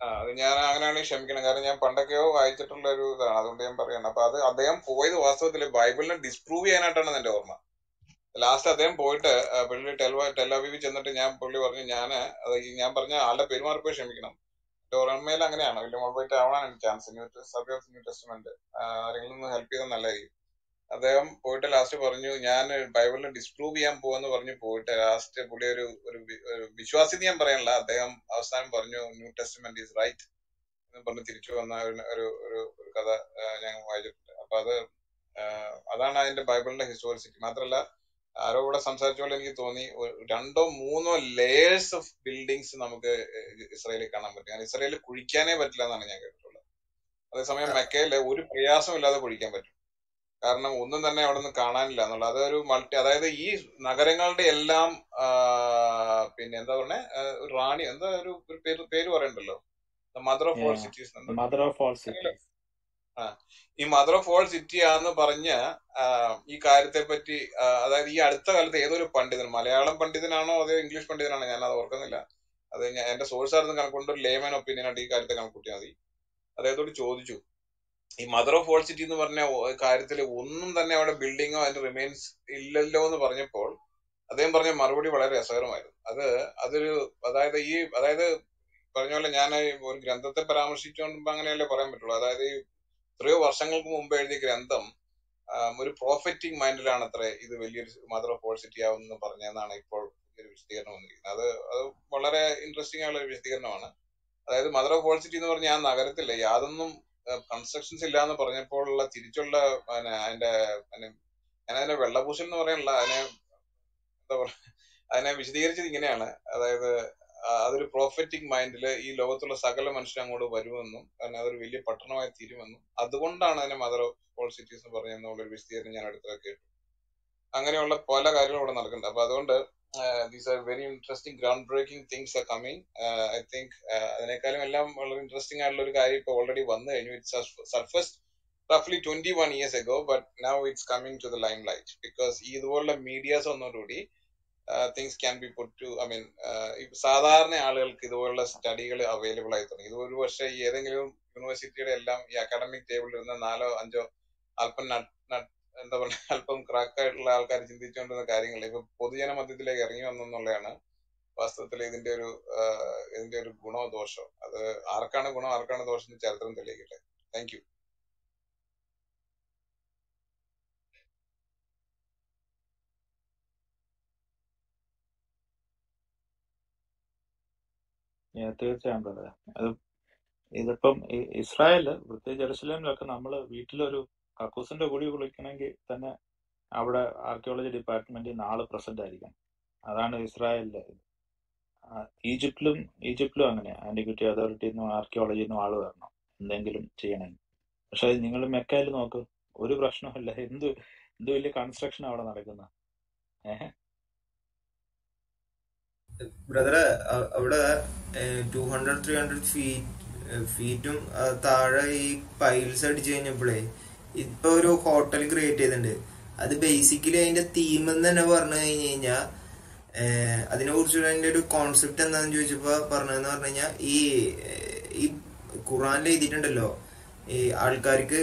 അത് ഞാൻ അങ്ങനെയാണ് ക്ഷമിക്കണം. കാരണം ഞാൻ പണ്ടൊക്കെയോ വായിച്ചിട്ടുള്ള ഒരു ഇതാണ്. അതുകൊണ്ട് ഞാൻ പറയണം. അപ്പൊ അത് അദ്ദേഹം പോയത് വാസ്തവത്തിൽ ബൈബിളിനെ ഡിസ്പ്രൂവ് ചെയ്യാനായിട്ടാണ് എന്റെ ഓർമ്മ. ലാസ്റ്റ് അദ്ദേഹം പോയിട്ട് പുള്ളി ടെൽവ ടെലവീവിൽ ചെന്നിട്ട് ഞാൻ പുള്ളി പറഞ്ഞു ഞാൻ ഞാൻ പറഞ്ഞ ആളുടെ പെരുമാറിപ്പോയി ക്ഷമിക്കണം. എന്റെ അങ്ങനെയാണ്. വലിയ മോൾബൈറ്റ് ആവാനാണ് chance new of New Testament ആരെങ്കിലും ഒന്ന് ഹെൽപ്പ് ചെയ്താൽ നല്ലതായിരിക്കും. അദ്ദേഹം പോയിട്ട് ലാസ്റ്റ് പറഞ്ഞു ഞാൻ ബൈബിളിൽ ഡിസ്പ്രൂവ് ചെയ്യാൻ പോവെന്ന് പറഞ്ഞു പോയിട്ട് ലാസ്റ്റ് പുള്ളി ഒരു ഒരു വി- വിശ്വാസി എന്ന് ഞാൻ പറയാനില്ല. അദ്ദേഹം അവസാനം പറഞ്ഞു ന്യൂ ടെസ്റ്റ്മെന്റ് ഈസ് റൈറ്റ് എന്ന് പറഞ്ഞ് തിരിച്ചു വന്ന ഒരു ഒരു കഥ ഞാൻ വായിച്ചിട്ടുണ്ട്. അപ്പൊ അത് അതാണ് അതിന്റെ ബൈബിളിന്റെ ഹിസ്റ്റോറിസിറ്റി മാത്രമല്ല ആരോ ഇവിടെ സംസാരിച്ച പോലെ എനിക്ക് തോന്നി. രണ്ടോ മൂന്നോ ലേയേഴ്സ് ഓഫ് ബിൽഡിങ്സ് നമുക്ക് ഇസ്രയേലിൽ കാണാൻ പറ്റും. കാരണം ഇസ്രായേലിൽ കുഴിക്കാനേ പറ്റില്ല എന്നാണ് ഞാൻ കേട്ടിട്ടുള്ളത്. അതേസമയം മെക്കയിൽ ഒരു പ്രയാസമില്ലാതെ കുഴിക്കാൻ പറ്റും. കാരണം ഒന്നും തന്നെ അവിടെ നിന്ന് കാണാനില്ല എന്നുള്ളത് അതൊരു മൾട്ടി അതായത് ഈ നഗരങ്ങളുടെ എല്ലാം പിന്നെ എന്താ പറഞ്ഞേ ഒരു റാണി എന്താ ഒരു പേര് പേര് പറയണ്ടല്ലോ? Mother of all cities mother of all cities. ഈ മദർ ഓഫ് ഓൾ സിറ്റി ആന്ന് പറഞ്ഞ ഈ കാര്യത്തെ പറ്റി അതായത് ഈ അടുത്ത കാലത്ത് ഏതൊരു പണ്ഡിതൻ മലയാളം പണ്ഡിതനാണോ അതോ ഇംഗ്ലീഷ് പണ്ഡിതനാണോ? ഞാൻ അത് ഓർക്കുന്നില്ല. അത് ഞാൻ എന്റെ സോഴ്സ് ആയിരുന്നു കണക്കൊണ്ട് ലേമൻ ഒപ്പീനിയൻ ആയിട്ട് ഈ കാര്യത്തെ കണക്കൂട്ടിയാൽ മതി. അദ്ദേഹത്തോട് ചോദിച്ചു. ഈ മദർ ഓഫ് ഓൾ സിറ്റി എന്ന് പറഞ്ഞ കാര്യത്തിൽ ഒന്നും തന്നെ അവിടെ ബിൽഡിങ്ങോ അതിന്റെ റിമെയിൻസ് ഇല്ലല്ലോ എന്ന് പറഞ്ഞപ്പോൾ അദ്ദേഹം പറഞ്ഞ മറുപടി വളരെ രസകരമായിരുന്നു. അത് അതൊരു അതായത് ഈ അതായത് പറഞ്ഞ പോലെ ഞാൻ ഒരു ഗ്രന്ഥത്തെ പരാമർശിച്ചുകൊണ്ട് അങ്ങനെയല്ലേ പറയാൻ പറ്റുള്ളൂ. അതായത് ഈ എത്രയോ വർഷങ്ങൾക്ക് മുമ്പ് എഴുതിയ ഗ്രന്ഥം ഒരു പ്രോഫിറ്റിംഗ് മൈൻഡിലാണ് അത്ര ഇത് വലിയൊരു മദർ ഓഫ് ഓൾ ആവുമെന്ന് പറഞ്ഞതെന്നാണ് ഇപ്പോൾ ഒരു വിശദീകരണം വന്നിരിക്കുന്നത്. അത് അത് വളരെ ഇൻട്രസ്റ്റിംഗ് ആയുള്ള ഒരു വിശദീകരണമാണ്. അതായത് മദർ ഓഫ് ഓൾ എന്ന് പറഞ്ഞാൽ ആ നഗരത്തിൽ യാതൊന്നും കൺസ്ട്രക്ഷൻസ് ഇല്ല എന്ന് പറഞ്ഞപ്പോഴുള്ള തിരിച്ചുള്ള അതിന്റെ ഞാൻ അതിനെ വെള്ളപൂശൽ എന്ന് പറയാനുള്ള അതിനെ എന്താ പറയുക അതിനെ വിശദീകരിച്ചത് ഇങ്ങനെയാണ്. അതായത് അതൊരു പ്രോഫറ്റിക് മൈൻഡിൽ ഈ ലോകത്തുള്ള സകല മനുഷ്യരും അങ്ങോട്ട് വരുമെന്നും കാരണം അതൊരു വലിയ പട്ടണമായി തീരുമെന്നും. അതുകൊണ്ടാണ് അതിനെ മദർ ഓഫ് ഓൾ സിറ്റീസ് എന്ന് പറഞ്ഞെന്നുള്ളൊരു വിശദീകരണം ഞാൻ അടുത്തൊക്കെ കേട്ടു. അങ്ങനെയുള്ള പല കാര്യങ്ങളും ഇവിടെ നടക്കുന്നുണ്ട്. അപ്പൊ അതുകൊണ്ട് these are very interesting ground breaking things are coming I think അതിനേക്കാളും എല്ലാം വളരെ ഇൻട്രസ്റ്റിംഗ് ആയിട്ടുള്ള ഒരു കാര്യം ഇപ്പോൾ ഓൾറെഡി വന്നു കഴിഞ്ഞു. It's surface റഫ്ലി twenty one years ago but now it's coming to the limelight because ഇതുപോലുള്ള medias ഒന്നോടുകൂടി things can be put to I mean സാധാരണ ആളുകൾക്ക് ഇതുപോലുള്ള സ്റ്റഡികൾ അവൈലബിൾ ആയി തുടങ്ങി. ഇത് ഒരു പക്ഷേ ഏതെങ്കിലും യൂണിവേഴ്സിറ്റിയുടെ എല്ലാം ഈ അക്കാഡമിക് ടേബിളിൽ ഇരുന്ന നാലോ അഞ്ചോ അല്പം എന്താ പറയുക അല്പം ക്രാക്ക് ആയിട്ടുള്ള ആൾക്കാർ ചിന്തിച്ചുകൊണ്ടിരുന്ന കാര്യങ്ങൾ ഇപ്പൊ പൊതുജന മധ്യത്തിലേക്ക് ഇറങ്ങി വന്നു എന്നുള്ളതാണ് വാസ്തവത്തിൽ ഇതിന്റെ ഒരു ഇതിന്റെ ഒരു ഗുണോ ദോഷോ? അത് ആർക്കാണ് ഗുണം ആർക്കാണ് ദോഷം എന്ന് ചരിത്രം തെളിയിക്കട്ടെ. താങ്ക് യു തീർച്ചയായും പറയാം അത് ഇതിപ്പം ഇസ്രായേൽ പ്രത്യേകിച്ച് ജെറുസലേമിലൊക്കെ നമ്മൾ വീട്ടിലൊരു കക്കൂസിന്റെ കൂടി കുളിക്കണമെങ്കിൽ തന്നെ അവിടെ ആർക്കിയോളജി ഡിപ്പാർട്ട്മെന്റ് നാൾ പ്രസന്റ് ആയിരിക്കണം. അതാണ് ഇസ്രായേലിലെ ഈജിപ്തിലും ഈജിപ്തിലും അങ്ങനെ. ആന്റിക്വിറ്റി അതോറിറ്റിയിൽ നിന്നും ആർക്കിയോളജിയിൽ ആൾ വരണം. എന്തെങ്കിലും ചെയ്യണമെങ്കിൽ. പക്ഷെ നിങ്ങൾ മെക്കയിൽ നോക്ക്. ഒരു പ്രശ്നമില്ല എന്ത് എന്ത് വലിയ കൺസ്ട്രക്ഷൻ അവിടെ നടക്കുന്ന? ഏഹ്? ബ്രദറെ അവിടെ two hundred three hundred feet ഫീറ്റും താഴെ ഈ പൈൽസ് അടിച്ചു കഴിഞ്ഞപ്പോഴേ ഇപ്പൊ ഒരു ഹോട്ടൽ ക്രിയേറ്റ് ചെയ്തിട്ടുണ്ട്. അത് ബേസിക്കലി അതിന്റെ തീം എന്ന് തന്നെ പറഞ്ഞു കഴിഞ്ഞു കഴിഞ്ഞാൽ അതിനെ കുറിച്ചുള്ള അതിന്റെ ഒരു കോൺസെപ്റ്റ് എന്താന്ന് ചോദിച്ചപ്പോ പറഞ്ഞതെന്ന് പറഞ്ഞു കഴിഞ്ഞാൽ ഈ ഈ ഖുറാനിൽ എഴുതിയിട്ടുണ്ടല്ലോ ഈ ആൾക്കാർക്ക്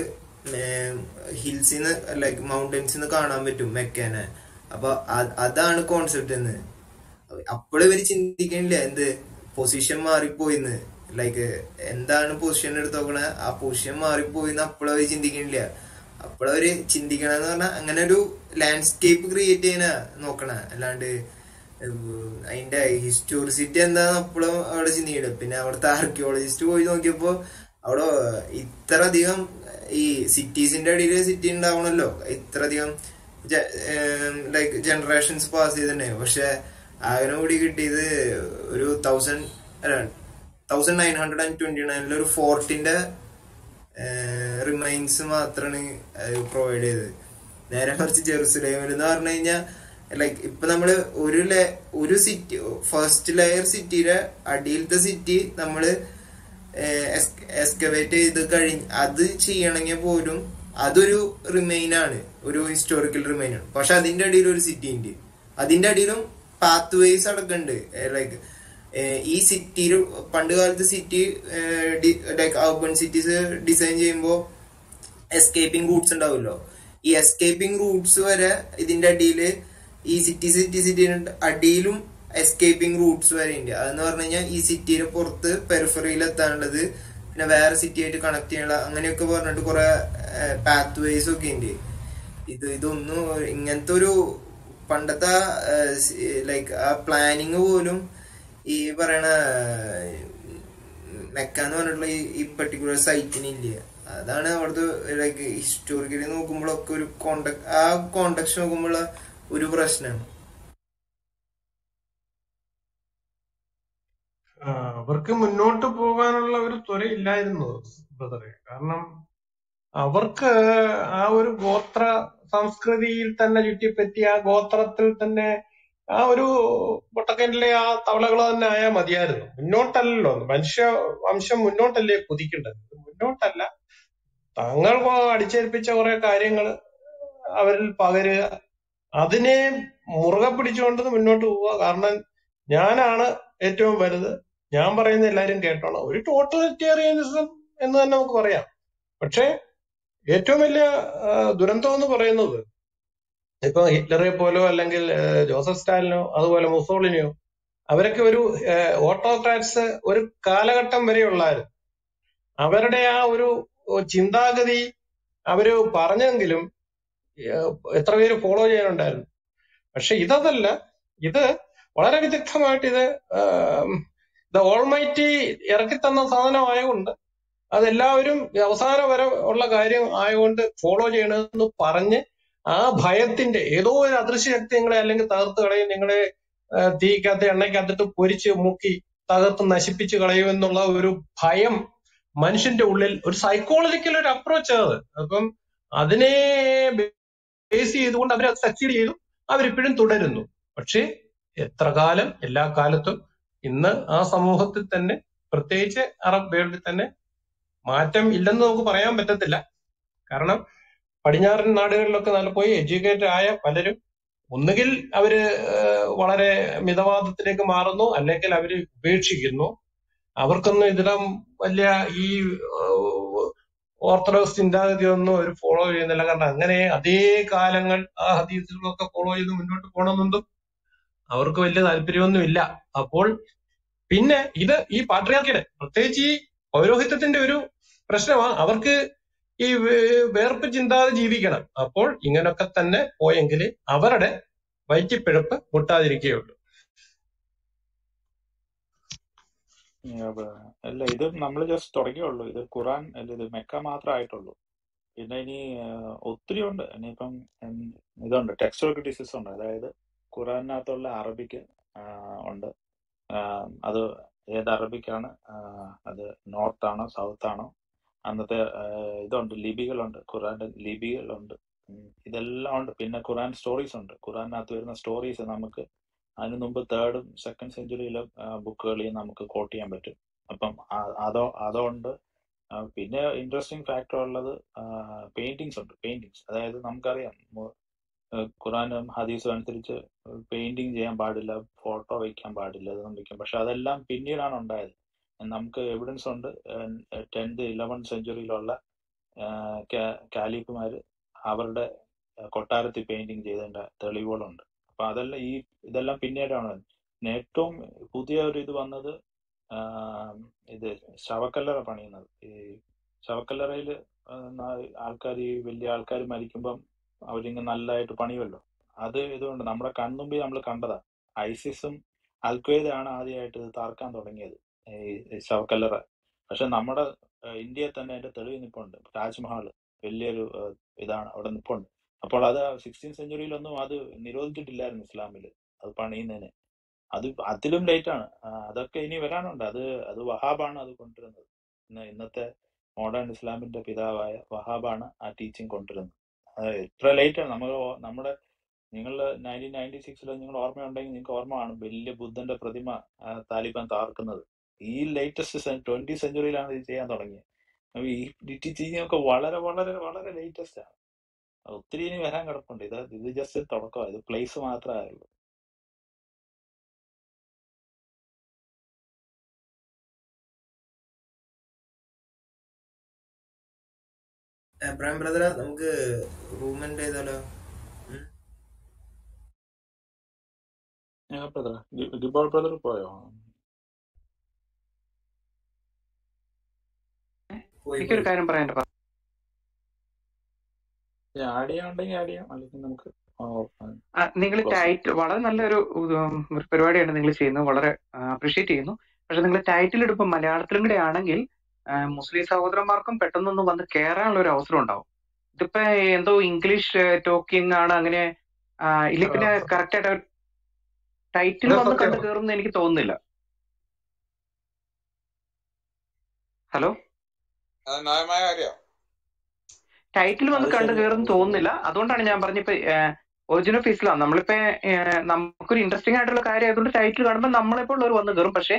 ഹിൽസിൽ നിന്ന് ലൈക്ക് മൗണ്ടൻസിൽ നിന്ന് കാണാൻ പറ്റും മെക്കാനെ. അപ്പൊ അതാണ് കോൺസെപ്റ്റ് എന്ന്. അപ്പോഴും ഇവർ ചിന്തിക്കണില്ല എന്ത് പൊസിഷൻ മാറിപ്പോയിന്ന്. ലൈക്ക് എന്താണ് പൊസിഷൻ എടുത്ത് നോക്കണേ? ആ പൊസിഷൻ മാറിപ്പോയിന്ന് അപ്പോഴും അവർ ചിന്തിക്കണില്ല. അപ്പോഴവര് ചിന്തിക്കണെന്ന് പറഞ്ഞാൽ അങ്ങനെ ഒരു ലാൻഡ്സ്കേപ്പ് ക്രിയേറ്റ് ചെയ്യാനാ നോക്കണ. അല്ലാണ്ട് അതിന്റെ ഹിസ്റ്റോറിസിറ്റി എന്താന്ന് അപ്പോഴും അവിടെ ചിന്തിക്കണ്ട പിന്നെ അവിടുത്തെ ആർക്കിയോളജിസ്റ്റ് പോയി നോക്കിയപ്പോ അവിടെ ഇത്ര അധികം ഈ സിറ്റീസിന്റെ അടിയിൽ സിറ്റി ഉണ്ടാവണല്ലോ. ഇത്ര അധികം ലൈക്ക് ജനറേഷൻസ് പാസ് ചെയ്തിട്ടുണ്ടായി. പക്ഷെ ആകെ കൂടി കിട്ടിയത് ഒരു thousand nine hundred and twenty നയനിലെ ഒരു ഫോർട്ടിന്റെ റിമൈൻസ് മാത്രമാണ് പ്രൊവൈഡ് ചെയ്തത്. നേരെ കുറച്ച് ജെറുസലേമിൽ എന്ന് പറഞ്ഞു കഴിഞ്ഞാൽ ലൈക്ക് ഇപ്പൊ നമ്മൾ ഒരു ലേ- ഒരു സിറ്റി ഫസ്റ്റ് ലെയർ സിറ്റിയുടെ അടിയിലത്തെ സിറ്റി നമ്മൾ എക്സ്കവേറ്റ് ചെയ്ത് കഴിഞ്ഞ് അത് ചെയ്യണമെങ്കിൽ പോലും അതൊരു റിമൈൻ ആണ്. ഒരു ഹിസ്റ്റോറിക്കൽ റിമൈൻ ആണ്. പക്ഷെ അതിന്റെ അടിയിൽ ഒരു സിറ്റി ഉണ്ട്. അതിന്റെ അടിയിലും പാത്ത് വേസ് അടക്കമുണ്ട് ലൈക്ക് ഈ സിറ്റിയിൽ പണ്ട് കാലത്ത് city like urban cities design ചെയ്യുമ്പോൾ എസ്കേപ്പിംഗ് റൂട്ട്സ് ഉണ്ടാവുമല്ലോ. ഈ എസ്കേപ്പിംഗ് റൂട്ട്സ് വരെ ഇതിന്റെ അടിയിൽ ഈ സിറ്റി സിറ്റി സിറ്റി അടിയിലും എസ്കേപ്പിംഗ് റൂട്ട്സ് വരെ ഉണ്ട് അതെന്ന് പറഞ്ഞു കഴിഞ്ഞാൽ ഈ സിറ്റിയുടെ പുറത്ത് പെരിഫറിയിൽ എത്താനുള്ളത് പിന്നെ വേറെ സിറ്റി ആയിട്ട് കണക്ട് ചെയ്യാനുള്ള അങ്ങനെയൊക്കെ പറഞ്ഞിട്ട് കുറെ പാത്ത് വേസ് ഒക്കെ ഉണ്ട് ഇത് ഇതൊന്നും ഇങ്ങനത്തെ ഒരു പണ്ടത്തെ ലൈക്ക് ആ പ്ലാനിങ് പോലും ഈ പറയണ മെക്കാന്ന് പറഞ്ഞിട്ടുള്ള ഈ പെർട്ടിക്കുലർ സൈറ്റിന് ഇല്ല? അതാണ് അവിടുത്തെ ലൈക്ക് ഹിസ്റ്റോറിക്കലി നോക്കുമ്പോഴൊക്കെ ഒരു കോണ്ടക്ട് ആ കോണ്ടക്ട് നോക്കുമ്പോൾ ഒരു പ്രശ്നമാണ് അവർക്ക് മുന്നോട്ട് പോകാനുള്ള ഒരു ത്വര ഇല്ലായിരുന്നു ബ്രദറെ. കാരണം അവർക്ക് ആ ഒരു ഗോത്ര സംസ്കൃതിയിൽ തന്നെ ചുറ്റിപ്പറ്റി ആ ഗോത്രത്തിൽ തന്നെ ആ ഒരു പൊട്ടക്കന്റെ ആ തവളകൾ തന്നെ ആയാൽ മതിയായിരുന്നു. മുന്നോട്ടല്ലല്ലോ. മനുഷ്യ വംശം മുന്നോട്ടല്ലേ കുതിക്കേണ്ടത്. മുന്നോട്ടല്ല. തങ്ങൾ അടിച്ചേൽപ്പിച്ച കുറെ കാര്യങ്ങൾ അവരിൽ പകരുക. അതിനെ മുറുകെ പിടിച്ചുകൊണ്ട് മുന്നോട്ട് പോവുക. കാരണം ഞാനാണ് ഏറ്റവും വലുത്. ഞാൻ പറയുന്ന എല്ലാരും കേട്ടോളാം. ഒരു ടോട്ടലിറ്റേറിയനിസം എന്ന് തന്നെ നമുക്ക് പറയാം. പക്ഷെ ഏറ്റവും വലിയ ദുരന്തം എന്ന് പറയുന്നത് ഇപ്പൊ ഹിറ്റ്ലറെ പോലോ അല്ലെങ്കിൽ ജോസഫ് സ്റ്റാലിനോ അതുപോലെ മുസോളിനിയോ അവരൊക്കെ ഒരു ഓട്ടോക്രാറ്റ്സ് ഒരു കാലഘട്ടം വരെ ഉള്ളായിരുന്നു അവരുടെ ആ ഒരു ചിന്താഗതി അവർ പറഞ്ഞെങ്കിലും എത്ര പേര് ഫോളോ ചെയ്യാനുണ്ടായിരുന്നു. പക്ഷെ ഇതല്ല ഇത് വളരെ വിദഗ്ധമായിട്ട് ഇത് ദ ഓൾമൈറ്റി ഇറക്കി തന്ന സാധനമായതുകൊണ്ട് അതെല്ലാവരും അവസാനം വരെ ഉള്ള കാര്യം ആയതുകൊണ്ട് ഫോളോ ചെയ്യണമെന്ന് പറഞ്ഞ് ആ ഭയത്തിന്റെ ഏതോ ഒരു അദൃശ്യ ശക്തി നിങ്ങളെ അല്ലെങ്കിൽ തകർത്ത് കളയും നിങ്ങളെ തീക്കകത്ത് എണ്ണയ്ക്കകത്തിട്ട് പൊരിച്ച് മുക്കി തകർത്ത് നശിപ്പിച്ച് കളയുമെന്നുള്ള ഒരു ഭയം മനുഷ്യന്റെ ഉള്ളിൽ ഒരു സൈക്കോളജിക്കൽ ഒരു അപ്രോച്ച് അത്. അപ്പം അതിനെ ബേസ് ചെയ്തുകൊണ്ട് അവർ സക്സീഡ് ചെയ്തു അവരിപ്പോഴും തുടരുന്നു. പക്ഷേ എത്ര കാലം എല്ലാ കാലത്തും ഇന്ന് ആ സമൂഹത്തിൽ തന്നെ പ്രത്യേകിച്ച് അറബ് വേൾഡിൽ തന്നെ മാറ്റം ഇല്ലെന്ന് നമുക്ക് പറയാൻ പറ്റത്തില്ല. കാരണം പടിഞ്ഞാറൻ നാടുകളിലൊക്കെ നല്ല പോയി എഡ്യൂക്കേറ്റഡ് ആയ പലരും ഒന്നുകിൽ അവർ വളരെ മിതവാദത്തിലേക്ക് മാറുന്നു അല്ലെങ്കിൽ അവർ ഉപേക്ഷിക്കുന്നു. അവർക്കൊന്നും ഇതിലും വലിയ ഈ ഓർത്തഡോക്സ് ചിന്താഗതിയൊന്നും അവർ ഫോളോ ചെയ്യുന്നില്ല. കാരണം അങ്ങനെ അതേ കാലങ്ങൾ ആ ഹദീസുകളൊക്കെ ഫോളോ ചെയ്ത് മുന്നോട്ട് പോകണമെന്നുണ്ടും അവർക്ക് വലിയ താല്പര്യമൊന്നുമില്ല. അപ്പോൾ പിന്നെ ഇത് ഈ പാട്രിയാർക്കിയുടെ പ്രത്യേകിച്ച് ഈ പൗരോഹിത്യത്തിന്റെ ഒരു പ്രശ്നമാണ് അവർക്ക് ഈ വേർപ്പ് ചിന്താതെ ജീവിക്കണം. അപ്പോൾ ഇങ്ങനൊക്കെ തന്നെ പോയെങ്കിൽ അവരുടെ വയറ്റിപ്പിഴപ്പ് മുട്ടാതിരിക്കുകയുള്ളൂ. അല്ല ഇത് നമ്മൾ ജസ്റ്റ് തുടങ്ങിയുള്ളൂ. ഇത് ഖുറാൻ അല്ല ഇത് മെക്ക മാത്രമായിട്ടുള്ളൂ പിന്നെ ഇനി ഒത്തിരി ഉണ്ട്. ഇനിയിപ്പം ഇതുണ്ട്. ടെക്സ്റ്റൽ ക്രിറ്റിസിസം ഉണ്ട്. അതായത് ഖുറാനകത്തുള്ള അറബിക്ക് ഉണ്ട്. അത് ഏത് അറബിക്കാണ് അത് നോർത്ത് ആണോ സൗത്ത് ആണോ അന്നത്തെ ഇതുണ്ട് ലിപികളുണ്ട് ഖുറാന്റെ ലിപികളുണ്ട്. ഇതെല്ലാം ഉണ്ട്. പിന്നെ ഖുറാൻ സ്റ്റോറീസ് ഉണ്ട്. ഖുറാനകത്ത് വരുന്ന സ്റ്റോറീസ് നമുക്ക് അതിനു മുമ്പ് തേർഡും സെക്കൻഡ് സെഞ്ചുറിയിലെ ബുക്കുകളിൽ നമുക്ക് കോട്ട് ചെയ്യാൻ പറ്റും. അപ്പം അതോ അതുകൊണ്ട് പിന്നെ ഇൻട്രസ്റ്റിംഗ് ഫാക്ടർ ഉള്ളത് പെയിന്റിങ്സ് ഉണ്ട്. പെയിന്റിങ്സ് അതായത് നമുക്കറിയാം ഖുറാനും ഹദീസും അനുസരിച്ച് പെയിന്റിങ് ചെയ്യാൻ പാടില്ല ഫോട്ടോ വയ്ക്കാൻ പാടില്ല ഇതൊന്നും വയ്ക്കാം പക്ഷെ അതെല്ലാം പിന്നീടാണ് ഉണ്ടായത്. നമുക്ക് എവിഡൻസ് ഉണ്ട്. ടെൻത്ത് ഇലവൻ സെഞ്ചുറിയിലുള്ള കാലിഫുമാർ അവരുടെ കൊട്ടാരത്തിൽ പെയിന്റിങ് ചെയ്തതിന്റെ തെളിവുകളുണ്ട്. അപ്പൊ അതെല്ലാം ഈ ഇതെല്ലാം പിന്നീടാണ് ഏറ്റവും പുതിയ ഒരു ഇത് വന്നത് ഇത് ശവക്കല്ലറ പണിയുന്നത്. ഈ ശവക്കല്ലറയിൽ ആൾക്കാർ ഈ വലിയ ആൾക്കാർ മരിക്കുമ്പം അവരിങ്ങനെ നല്ലതായിട്ട് പണിയുമല്ലോ. അത് ഇതുകൊണ്ട് നമ്മുടെ കൺമുമ്പിൽ നമ്മൾ കണ്ടതാ. ഐസിസും അൽഖ്വയ്ദയാണ് ആദ്യമായിട്ട് ഇത് താർക്കാൻ തുടങ്ങിയത് ഈ ശവക്കല്ലറ. പക്ഷെ നമ്മുടെ ഇന്ത്യയിൽ തന്നെ അതിന്റെ തെളിവ് നിപ്പുണ്ട് താജ്മഹൽ വലിയൊരു ഇതാണ് അവിടെ നിപ്പുണ്ട്. അപ്പോൾ അത് സിക്സ്റ്റീൻ സെഞ്ചുറിയിലൊന്നും അത് നിരോധിച്ചിട്ടില്ലായിരുന്നു ഇസ്ലാമിൽ അത് പണിയുന്നതിന്. അത് അതിലും ലേറ്റ് ആണ് അതൊക്കെ ഇനി വരാനുണ്ട്. അത് അത് വഹാബാണ് അത് കൊണ്ടുവരുന്നത്. ഇന്ന് ഇന്നത്തെ മോഡേൺ ഇസ്ലാമിന്റെ പിതാവായ വഹാബാണ് ആ ടീച്ചിങ് കൊണ്ടുവരുന്നത്. എത്ര ലേറ്റ് നമ്മൾ നമ്മുടെ നിങ്ങൾ നയന്റീൻ നയന്റി സിക്സിൽ നിങ്ങൾ ഓർമ്മയുണ്ടെങ്കിൽ നിങ്ങൾക്ക് ഓർമ്മ കാണും. വലിയ ബുദ്ധന്റെ പ്രതിമ താലിബാൻ താർക്കുന്നത് ഈ ലേറ്റസ്റ്റ് ട്വന്റി സെഞ്ചുറിയിലാണ് ഇത് ചെയ്യാൻ തുടങ്ങിയത്. ഈ ഡിറ്റി ചെയ്യുന്നൊക്കെ വളരെ വളരെ വളരെ ലേറ്റസ്റ്റ് ആണ്. ഒത്തിരി ഇനി വരാൻ കിടപ്പുണ്ട്. ഇത് ഇത് ജസ്റ്റ് തുടക്കമാണ് ഇത് പ്ലേസ് മാത്രമേ എബ്രാഹിം ബ്രദറെ നമുക്ക് റൂമിന്റെ ചെയ്താലോ? ബ്രദർ ഗിബോൾ ബ്രദർ പോയോ? എനിക്കൊരു കാര്യം പറയാനുണ്ട് നിങ്ങൾ ടൈറ്റിൽ വളരെ നല്ലൊരു പരിപാടിയാണ് നിങ്ങൾ ചെയ്യുന്നത് വളരെ അപ്രീഷിയേറ്റ് ചെയ്യുന്നു. പക്ഷെ നിങ്ങൾ ടൈറ്റിൽ ഇടുമ്പോൾ മലയാളത്തിലും കൂടെ ആണെങ്കിൽ മുസ്ലിം സഹോദരന്മാർക്കും പെട്ടെന്നൊന്ന് വന്ന് കയറാനുള്ള ഒരു അവസരം ഉണ്ടാവും. ഇതിപ്പോ എന്തോ ഇംഗ്ലീഷ് ടോക്കിംഗ് ആണ് അങ്ങനെ ഇല്ല പിന്നെ കറക്റ്റ് ആയിട്ട് ടൈറ്റിൽ വന്ന് കണ്ട് കയറുന്ന എനിക്ക് തോന്നുന്നില്ല. ഹലോ? ടൈറ്റിൽ വന്ന് കണ്ടു ശരിയാ കയറും തോന്നുന്നില്ല. അതുകൊണ്ടാണ് ഞാൻ പറഞ്ഞിപ്പോ ഒറിജിനൽ ഫീസിലാണ് ഇസ്ലാം നമ്മളിപ്പോ നമുക്കൊരു ഇൻട്രസ്റ്റിംഗ് ആയിട്ടുള്ള കാര്യം ആയതുകൊണ്ട് ടൈറ്റിൽ കാണുമ്പോൾ നമ്മളെപ്പോൾ ഉള്ളവർ വന്ന് കയറും പക്ഷെ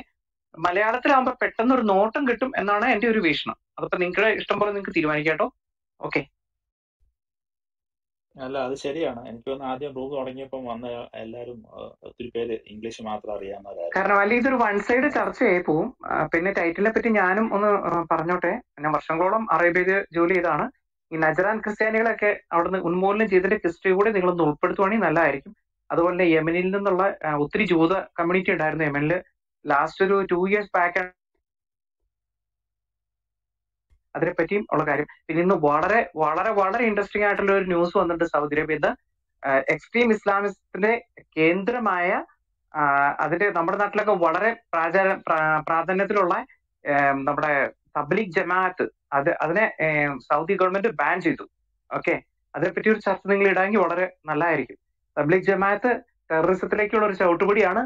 മലയാളത്തിലാകുമ്പോൾ പെട്ടെന്ന് ഒരു നോട്ടം കിട്ടും എന്നാണ് എന്റെ ഒരു വീക്ഷണം. അതിപ്പോ നിങ്ങളുടെ ഇഷ്ടം പോലെ നിങ്ങൾക്ക് തീരുമാനിക്കാട്ടോ. ഓക്കെ. അല്ല അത് ശരിയാണ്. എനിക്ക് തോന്നുന്നു ആദ്യം റൂം തുടങ്ങിയപ്പം വന്ന എല്ലാരും ഒത്തിരി പേര് ഇംഗ്ലീഷ് മാത്രം അറിയാവുന്നവരായിരുന്നു കാരണം അല്ലെങ്കിൽ ഇതൊരു വൺ സൈഡ് ചർച്ചയായി പോവും. പിന്നെ ടൈറ്റിലിനെ പറ്റി ഞാനും ഒന്ന് പറഞ്ഞോട്ടെ. ഞാൻ വർഷങ്ങളോളം അറേബ്യയിൽ ജോലി ചെയ്താണ്. ഈ നജറാൻ ക്രിസ്ത്യാനികളൊക്കെ അവിടുന്ന് ഉന്മൂലനം ചെയ്തതിന്റെ ഹിസ്റ്ററി കൂടി നിങ്ങളൊന്ന് ഉൾപ്പെടുത്തുവാണെങ്കിൽ നല്ലതായിരിക്കും. അതുപോലെ തന്നെ യമനിൽ നിന്നുള്ള ഒത്തിരി ജൂത കമ്മ്യൂണിറ്റി ഉണ്ടായിരുന്നു യമനിൽ ലാസ്റ്റ് ഒരു ടു ഇയേഴ്സ് ബാക്ക് അതിനെ പറ്റിയും ഉള്ള കാര്യം. പിന്നെ ഇന്ന് വളരെ വളരെ വളരെ ഇൻട്രസ്റ്റിംഗ് ആയിട്ടുള്ള ഒരു ന്യൂസ് വന്നിട്ടുണ്ട് സൗദി അറേബ്യയിൽ എക്സ്ട്രീം ഇസ്ലാമിസത്തിന്റെ കേന്ദ്രമായ അതിന്റെ നമ്മുടെ നാട്ടിലൊക്കെ വളരെ പ്രാചാര പ്രാധാന്യത്തിലുള്ള നമ്മുടെ തബ്ലിക് ജമാഅത്ത് അത് അതിനെ സൗദി ഗവൺമെന്റ് ബാൻ ചെയ്തു. ഓക്കെ? അതിനെപ്പറ്റി ഒരു ചർച്ച നിങ്ങൾ ഇടാമെങ്കിൽ വളരെ നല്ലതായിരിക്കും. തബ്ലിക് ജമാഅത്ത് ടെററിസത്തിലേക്കുള്ള ഒരു ചവിട്ടുപടിയാണ്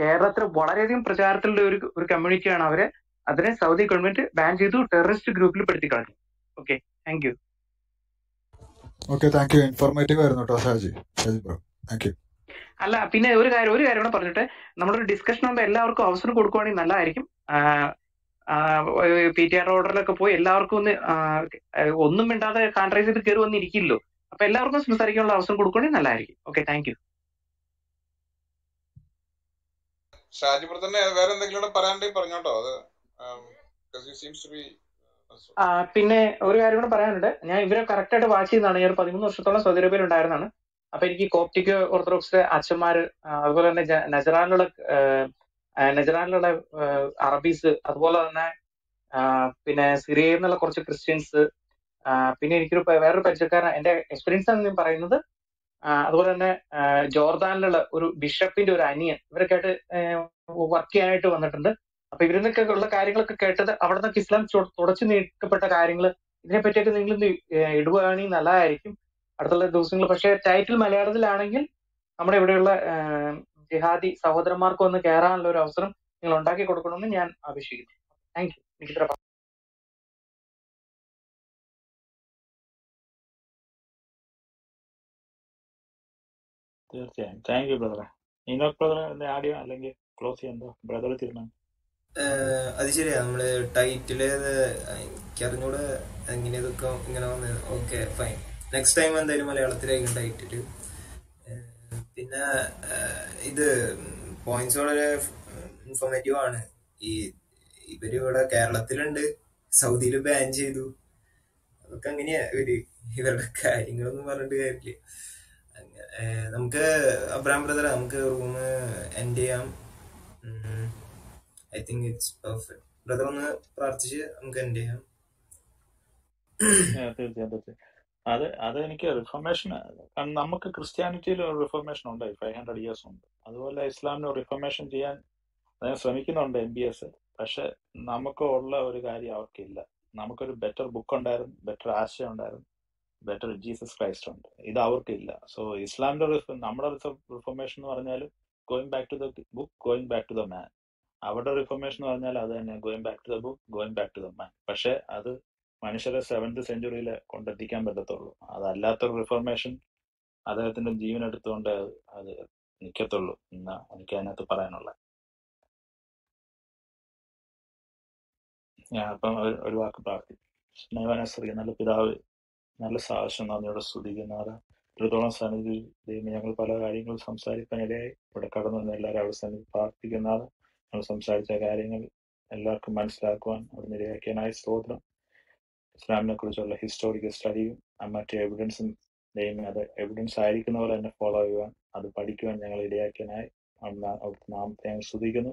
കേരളത്തിൽ വളരെയധികം പ്രചാരത്തിലുള്ള ഒരു ഒരു കമ്മ്യൂണിറ്റിയാണ് അവരെ. അതിനെ സൗദി ഗവൺമെന്റ് ബാൻ ചെയ്തു ടെററിസ്റ്റ് ഗ്രൂപ്പിൽ പെടുത്തി കളഞ്ഞു. Okay thank you okay thank you informative ആയിരുന്നു കേട്ടോ Shaji. Shaji bro thank you അല്ല പിന്നെ ഒരു കാര്യം ഒരു കാര്യം കൂടെ പറഞ്ഞിട്ട് നമ്മളൊരു ഡിസ്കഷൻ ആകുമ്പോൾ എല്ലാവർക്കും അവസരം കൊടുക്കുവാണെങ്കിൽ നല്ലതായിരിക്കും. പി ടി ആർ ഓർഡറിലൊക്കെ പോയി എല്ലാവർക്കും ഒന്ന് ഒന്നും മിണ്ടാതെ കാൻട്രൈസ് ചെയ്ത് കയറി വന്നിരിക്കില്ലോ അപ്പൊ എല്ലാവർക്കും സംസാരിക്കാനുള്ള അവസരം കൊടുക്കുകയാണെങ്കിൽ നല്ലതായിരിക്കും. ഓക്കെ താങ്ക് യു ഷാജി തന്നെ വേറെ എന്തെങ്കിലും പറയാണ്ടേ പറഞ്ഞോട്ടോ. അത് ആ, പിന്നെ ഒരു കാര്യം കൂടെ പറയാനുണ്ട്. ഞാൻ ഇവരെ കറക്റ്റ് ആയിട്ട് വാച്ച് ചെയ്യുന്നതാണ്. ഞാൻ ഒരു പതിമൂന്ന് വർഷത്തോളം സൗദി അറേബ്യയിൽ ഉണ്ടായിരുന്നതാണ്. അപ്പൊ എനിക്ക് കോപ്റ്റിക് ഓർത്തഡോക്സ് അച്ഛന്മാര് അതുപോലെ തന്നെ നജറാനിലുള്ള നജറാനിലുള്ള അറബീസ് അതുപോലെ തന്നെ പിന്നെ സിറിയയിൽ നിന്നുള്ള കുറച്ച് ക്രിസ്ത്യൻസ് പിന്നെ എനിക്കൊരു വേറൊരു പരിചയക്കാരൻ എന്റെ എക്സ്പീരിയൻസ് ആണ് ഞാൻ പറയുന്നത് അതുപോലെ തന്നെ ജോർദാനിലുള്ള ഒരു ബിഷപ്പിന്റെ ഒരു അനിയൻ ഇവരൊക്കെ ആയിട്ട് വർക്ക് ചെയ്യാനായിട്ട് വന്നിട്ടുണ്ട്. അപ്പൊ ഇവരിൽ നിന്നൊക്കെ ഉള്ള കാര്യങ്ങളൊക്കെ കേട്ടത് അവിടെ നിന്നൊക്കെ ഇസ്ലാം തുടച്ചു നീക്കപ്പെട്ട കാര്യങ്ങൾ ഇതിനെ പറ്റിയൊക്കെ നിങ്ങൾ ഇടുകയാണെങ്കിൽ നല്ലതായിരിക്കും. അടുത്തുള്ള ദിവസങ്ങൾ പക്ഷേ ടൈറ്റിൽ മലയാളത്തിലാണെങ്കിൽ നമ്മുടെ ഇവിടെയുള്ള ജിഹാദി സഹോദരന്മാർക്ക് ഒന്ന് കയറാനുള്ള ഒരു അവസരം നിങ്ങൾ ഉണ്ടാക്കി കൊടുക്കണമെന്ന് ഞാൻ അപേക്ഷിക്കുന്നു. താങ്ക് യു തീർച്ചയായും. താങ്ക് യു ബ്രദറെ ഇനോക് ബ്രദർ ആഡിയോ അല്ലെങ്കിൽ ക്ലോസ് ചെയ്യണ്ടോ ബ്രദർ തീരുമാനം. അത് ശരിയാ. നമ്മൾ ടൈറ്റിൽ എനിക്കറിഞ്ഞൂടെ എങ്ങനെ ഇതൊക്കെ ഇങ്ങനെ വന്ന്. ഓക്കെ ഫൈൻ നെക്സ്റ്റ് ടൈം എന്തായാലും മലയാളത്തിലായിരിക്കും ടൈറ്റിൽ പിന്നെ ഇത് പോയിന്റ്സ് വളരെ ഇൻഫോർമേറ്റീവ് ആണ്. ഈ ഇവർ ഇവിടെ കേരളത്തിലുണ്ട്. സൗദിയിൽ ബാൻ ചെയ്തു. അതൊക്കെ അങ്ങനെയാ ഇവർ. ഇവരുടെ കാര്യങ്ങളൊന്നും പറഞ്ഞിട്ട് കാര്യമില്ല. നമുക്ക് അബ്രാം ബ്രദർ നമുക്ക് റൂം എൻഡ് ചെയ്യാം. I think it's perfect brother ഒന്ന് പ്രാർത്ഥിച്ച് നമുക്ക് എൻഡ് ചെയ്യാം. അത് അത് എനിക്ക് റിഫർമേഷൻ നമുക്ക് ക്രിസ്ത്യാനിറ്റിയിൽ ഒരു റിഫർമേഷൻ ഉണ്ട്. ഫൈവ് ഹൺഡ്രഡ് ഇയേഴ്സ് ഉണ്ട്. അതുപോലെ ഇസ്ലാമിന് റിഫർമേഷൻ ചെയ്യാൻ ഞാൻ ശ്രമിക്കുന്നുണ്ട് എം ബി എസ് പക്ഷെ നമുക്ക് ഉള്ള ഒരു കാര്യം അവർക്കില്ല. നമുക്കൊരു ബെറ്റർ ബുക്ക് ഉണ്ടായിരുന്നു ബെറ്റർ ആശയം ഉണ്ടായിരുന്നു. ബെറ്റർ ജീസസ് ക്രൈസ്റ്റ് ഉണ്ട്. ഇത് അവർക്കില്ല. സോ ഇസ്ലാമിന്റെ നമ്മുടെ റിഫോർമേഷൻ എന്ന് പറഞ്ഞാൽ going back to the book going back to the man അവരുടെ റിഫോർമേഷൻ എന്ന് പറഞ്ഞാൽ അത് തന്നെ going back to the book going back to the man പക്ഷെ അത് മനുഷ്യരെ സെവൻത് സെഞ്ചുറിയിൽ കൊണ്ടെത്തിക്കാൻ പറ്റത്തുള്ളൂ. അതല്ലാത്തൊരു റിഫോർമേഷൻ അദ്ദേഹത്തിന്റെ ജീവൻ എടുത്തുകൊണ്ട് അത് നിൽക്കത്തുള്ളൂ എന്നാ എനിക്ക് അതിനകത്ത് പറയാനുള്ള ഞാൻ അപ്പം ഒരു വാക്ക് പ്രാർത്ഥിക്കും. സ്നേഹനശ്രീ നല്ല പിതാവ് നല്ല സാഹസം നന്ദിയോടെ സ്തുതിക്കുന്നവരെ. ഇത്രത്തോളം സന്നിധി ദൈവം ഞങ്ങൾ പല കാര്യങ്ങളും സംസാരിക്കാനിടയായി ഇവിടെ കടന്നു വന്ന എല്ലാവരും അവിടെ സന്നിധി പ്രാർത്ഥിക്കുന്നവർ ഞങ്ങൾ സംസാരിച്ച കാര്യങ്ങൾ എല്ലാവർക്കും മനസ്സിലാക്കുവാൻ അവിടെ നിരയാക്കിയനായ സ്തോത്രം. ഇസ്ലാമിനെ കുറിച്ചുള്ള ഹിസ്റ്റോറിക്കൽ സ്റ്റഡിയും മറ്റു എവിഡൻസും ദൈവം അത് എവിഡൻസ് ആയിരിക്കുന്ന പോലെ തന്നെ ഫോളോ ചെയ്യുവാൻ അത് പഠിക്കുവാൻ ഞങ്ങൾ ഇടയാക്കിയനായി അവിടുത്തെ നാമത്തെ ഞങ്ങൾ സ്തുതിക്കുന്നു.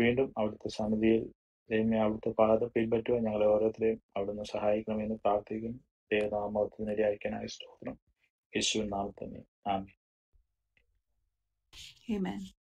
വീണ്ടും അവിടുത്തെ സന്നിധിയിൽ ദൈവമേ അവിടുത്തെ പാത പിൻപറ്റുവാൻ ഞങ്ങളെ ഓരോരുത്തരെയും അവിടുന്ന് സഹായിക്കണമെന്ന് പ്രാർത്ഥിക്കുന്നു. ദൈവനാമത്തിന് ഇടയാക്കിയനായ സ്തോത്രം. യേശുവിൻ നാമത്തന്നെ ആമേൻ. Amen.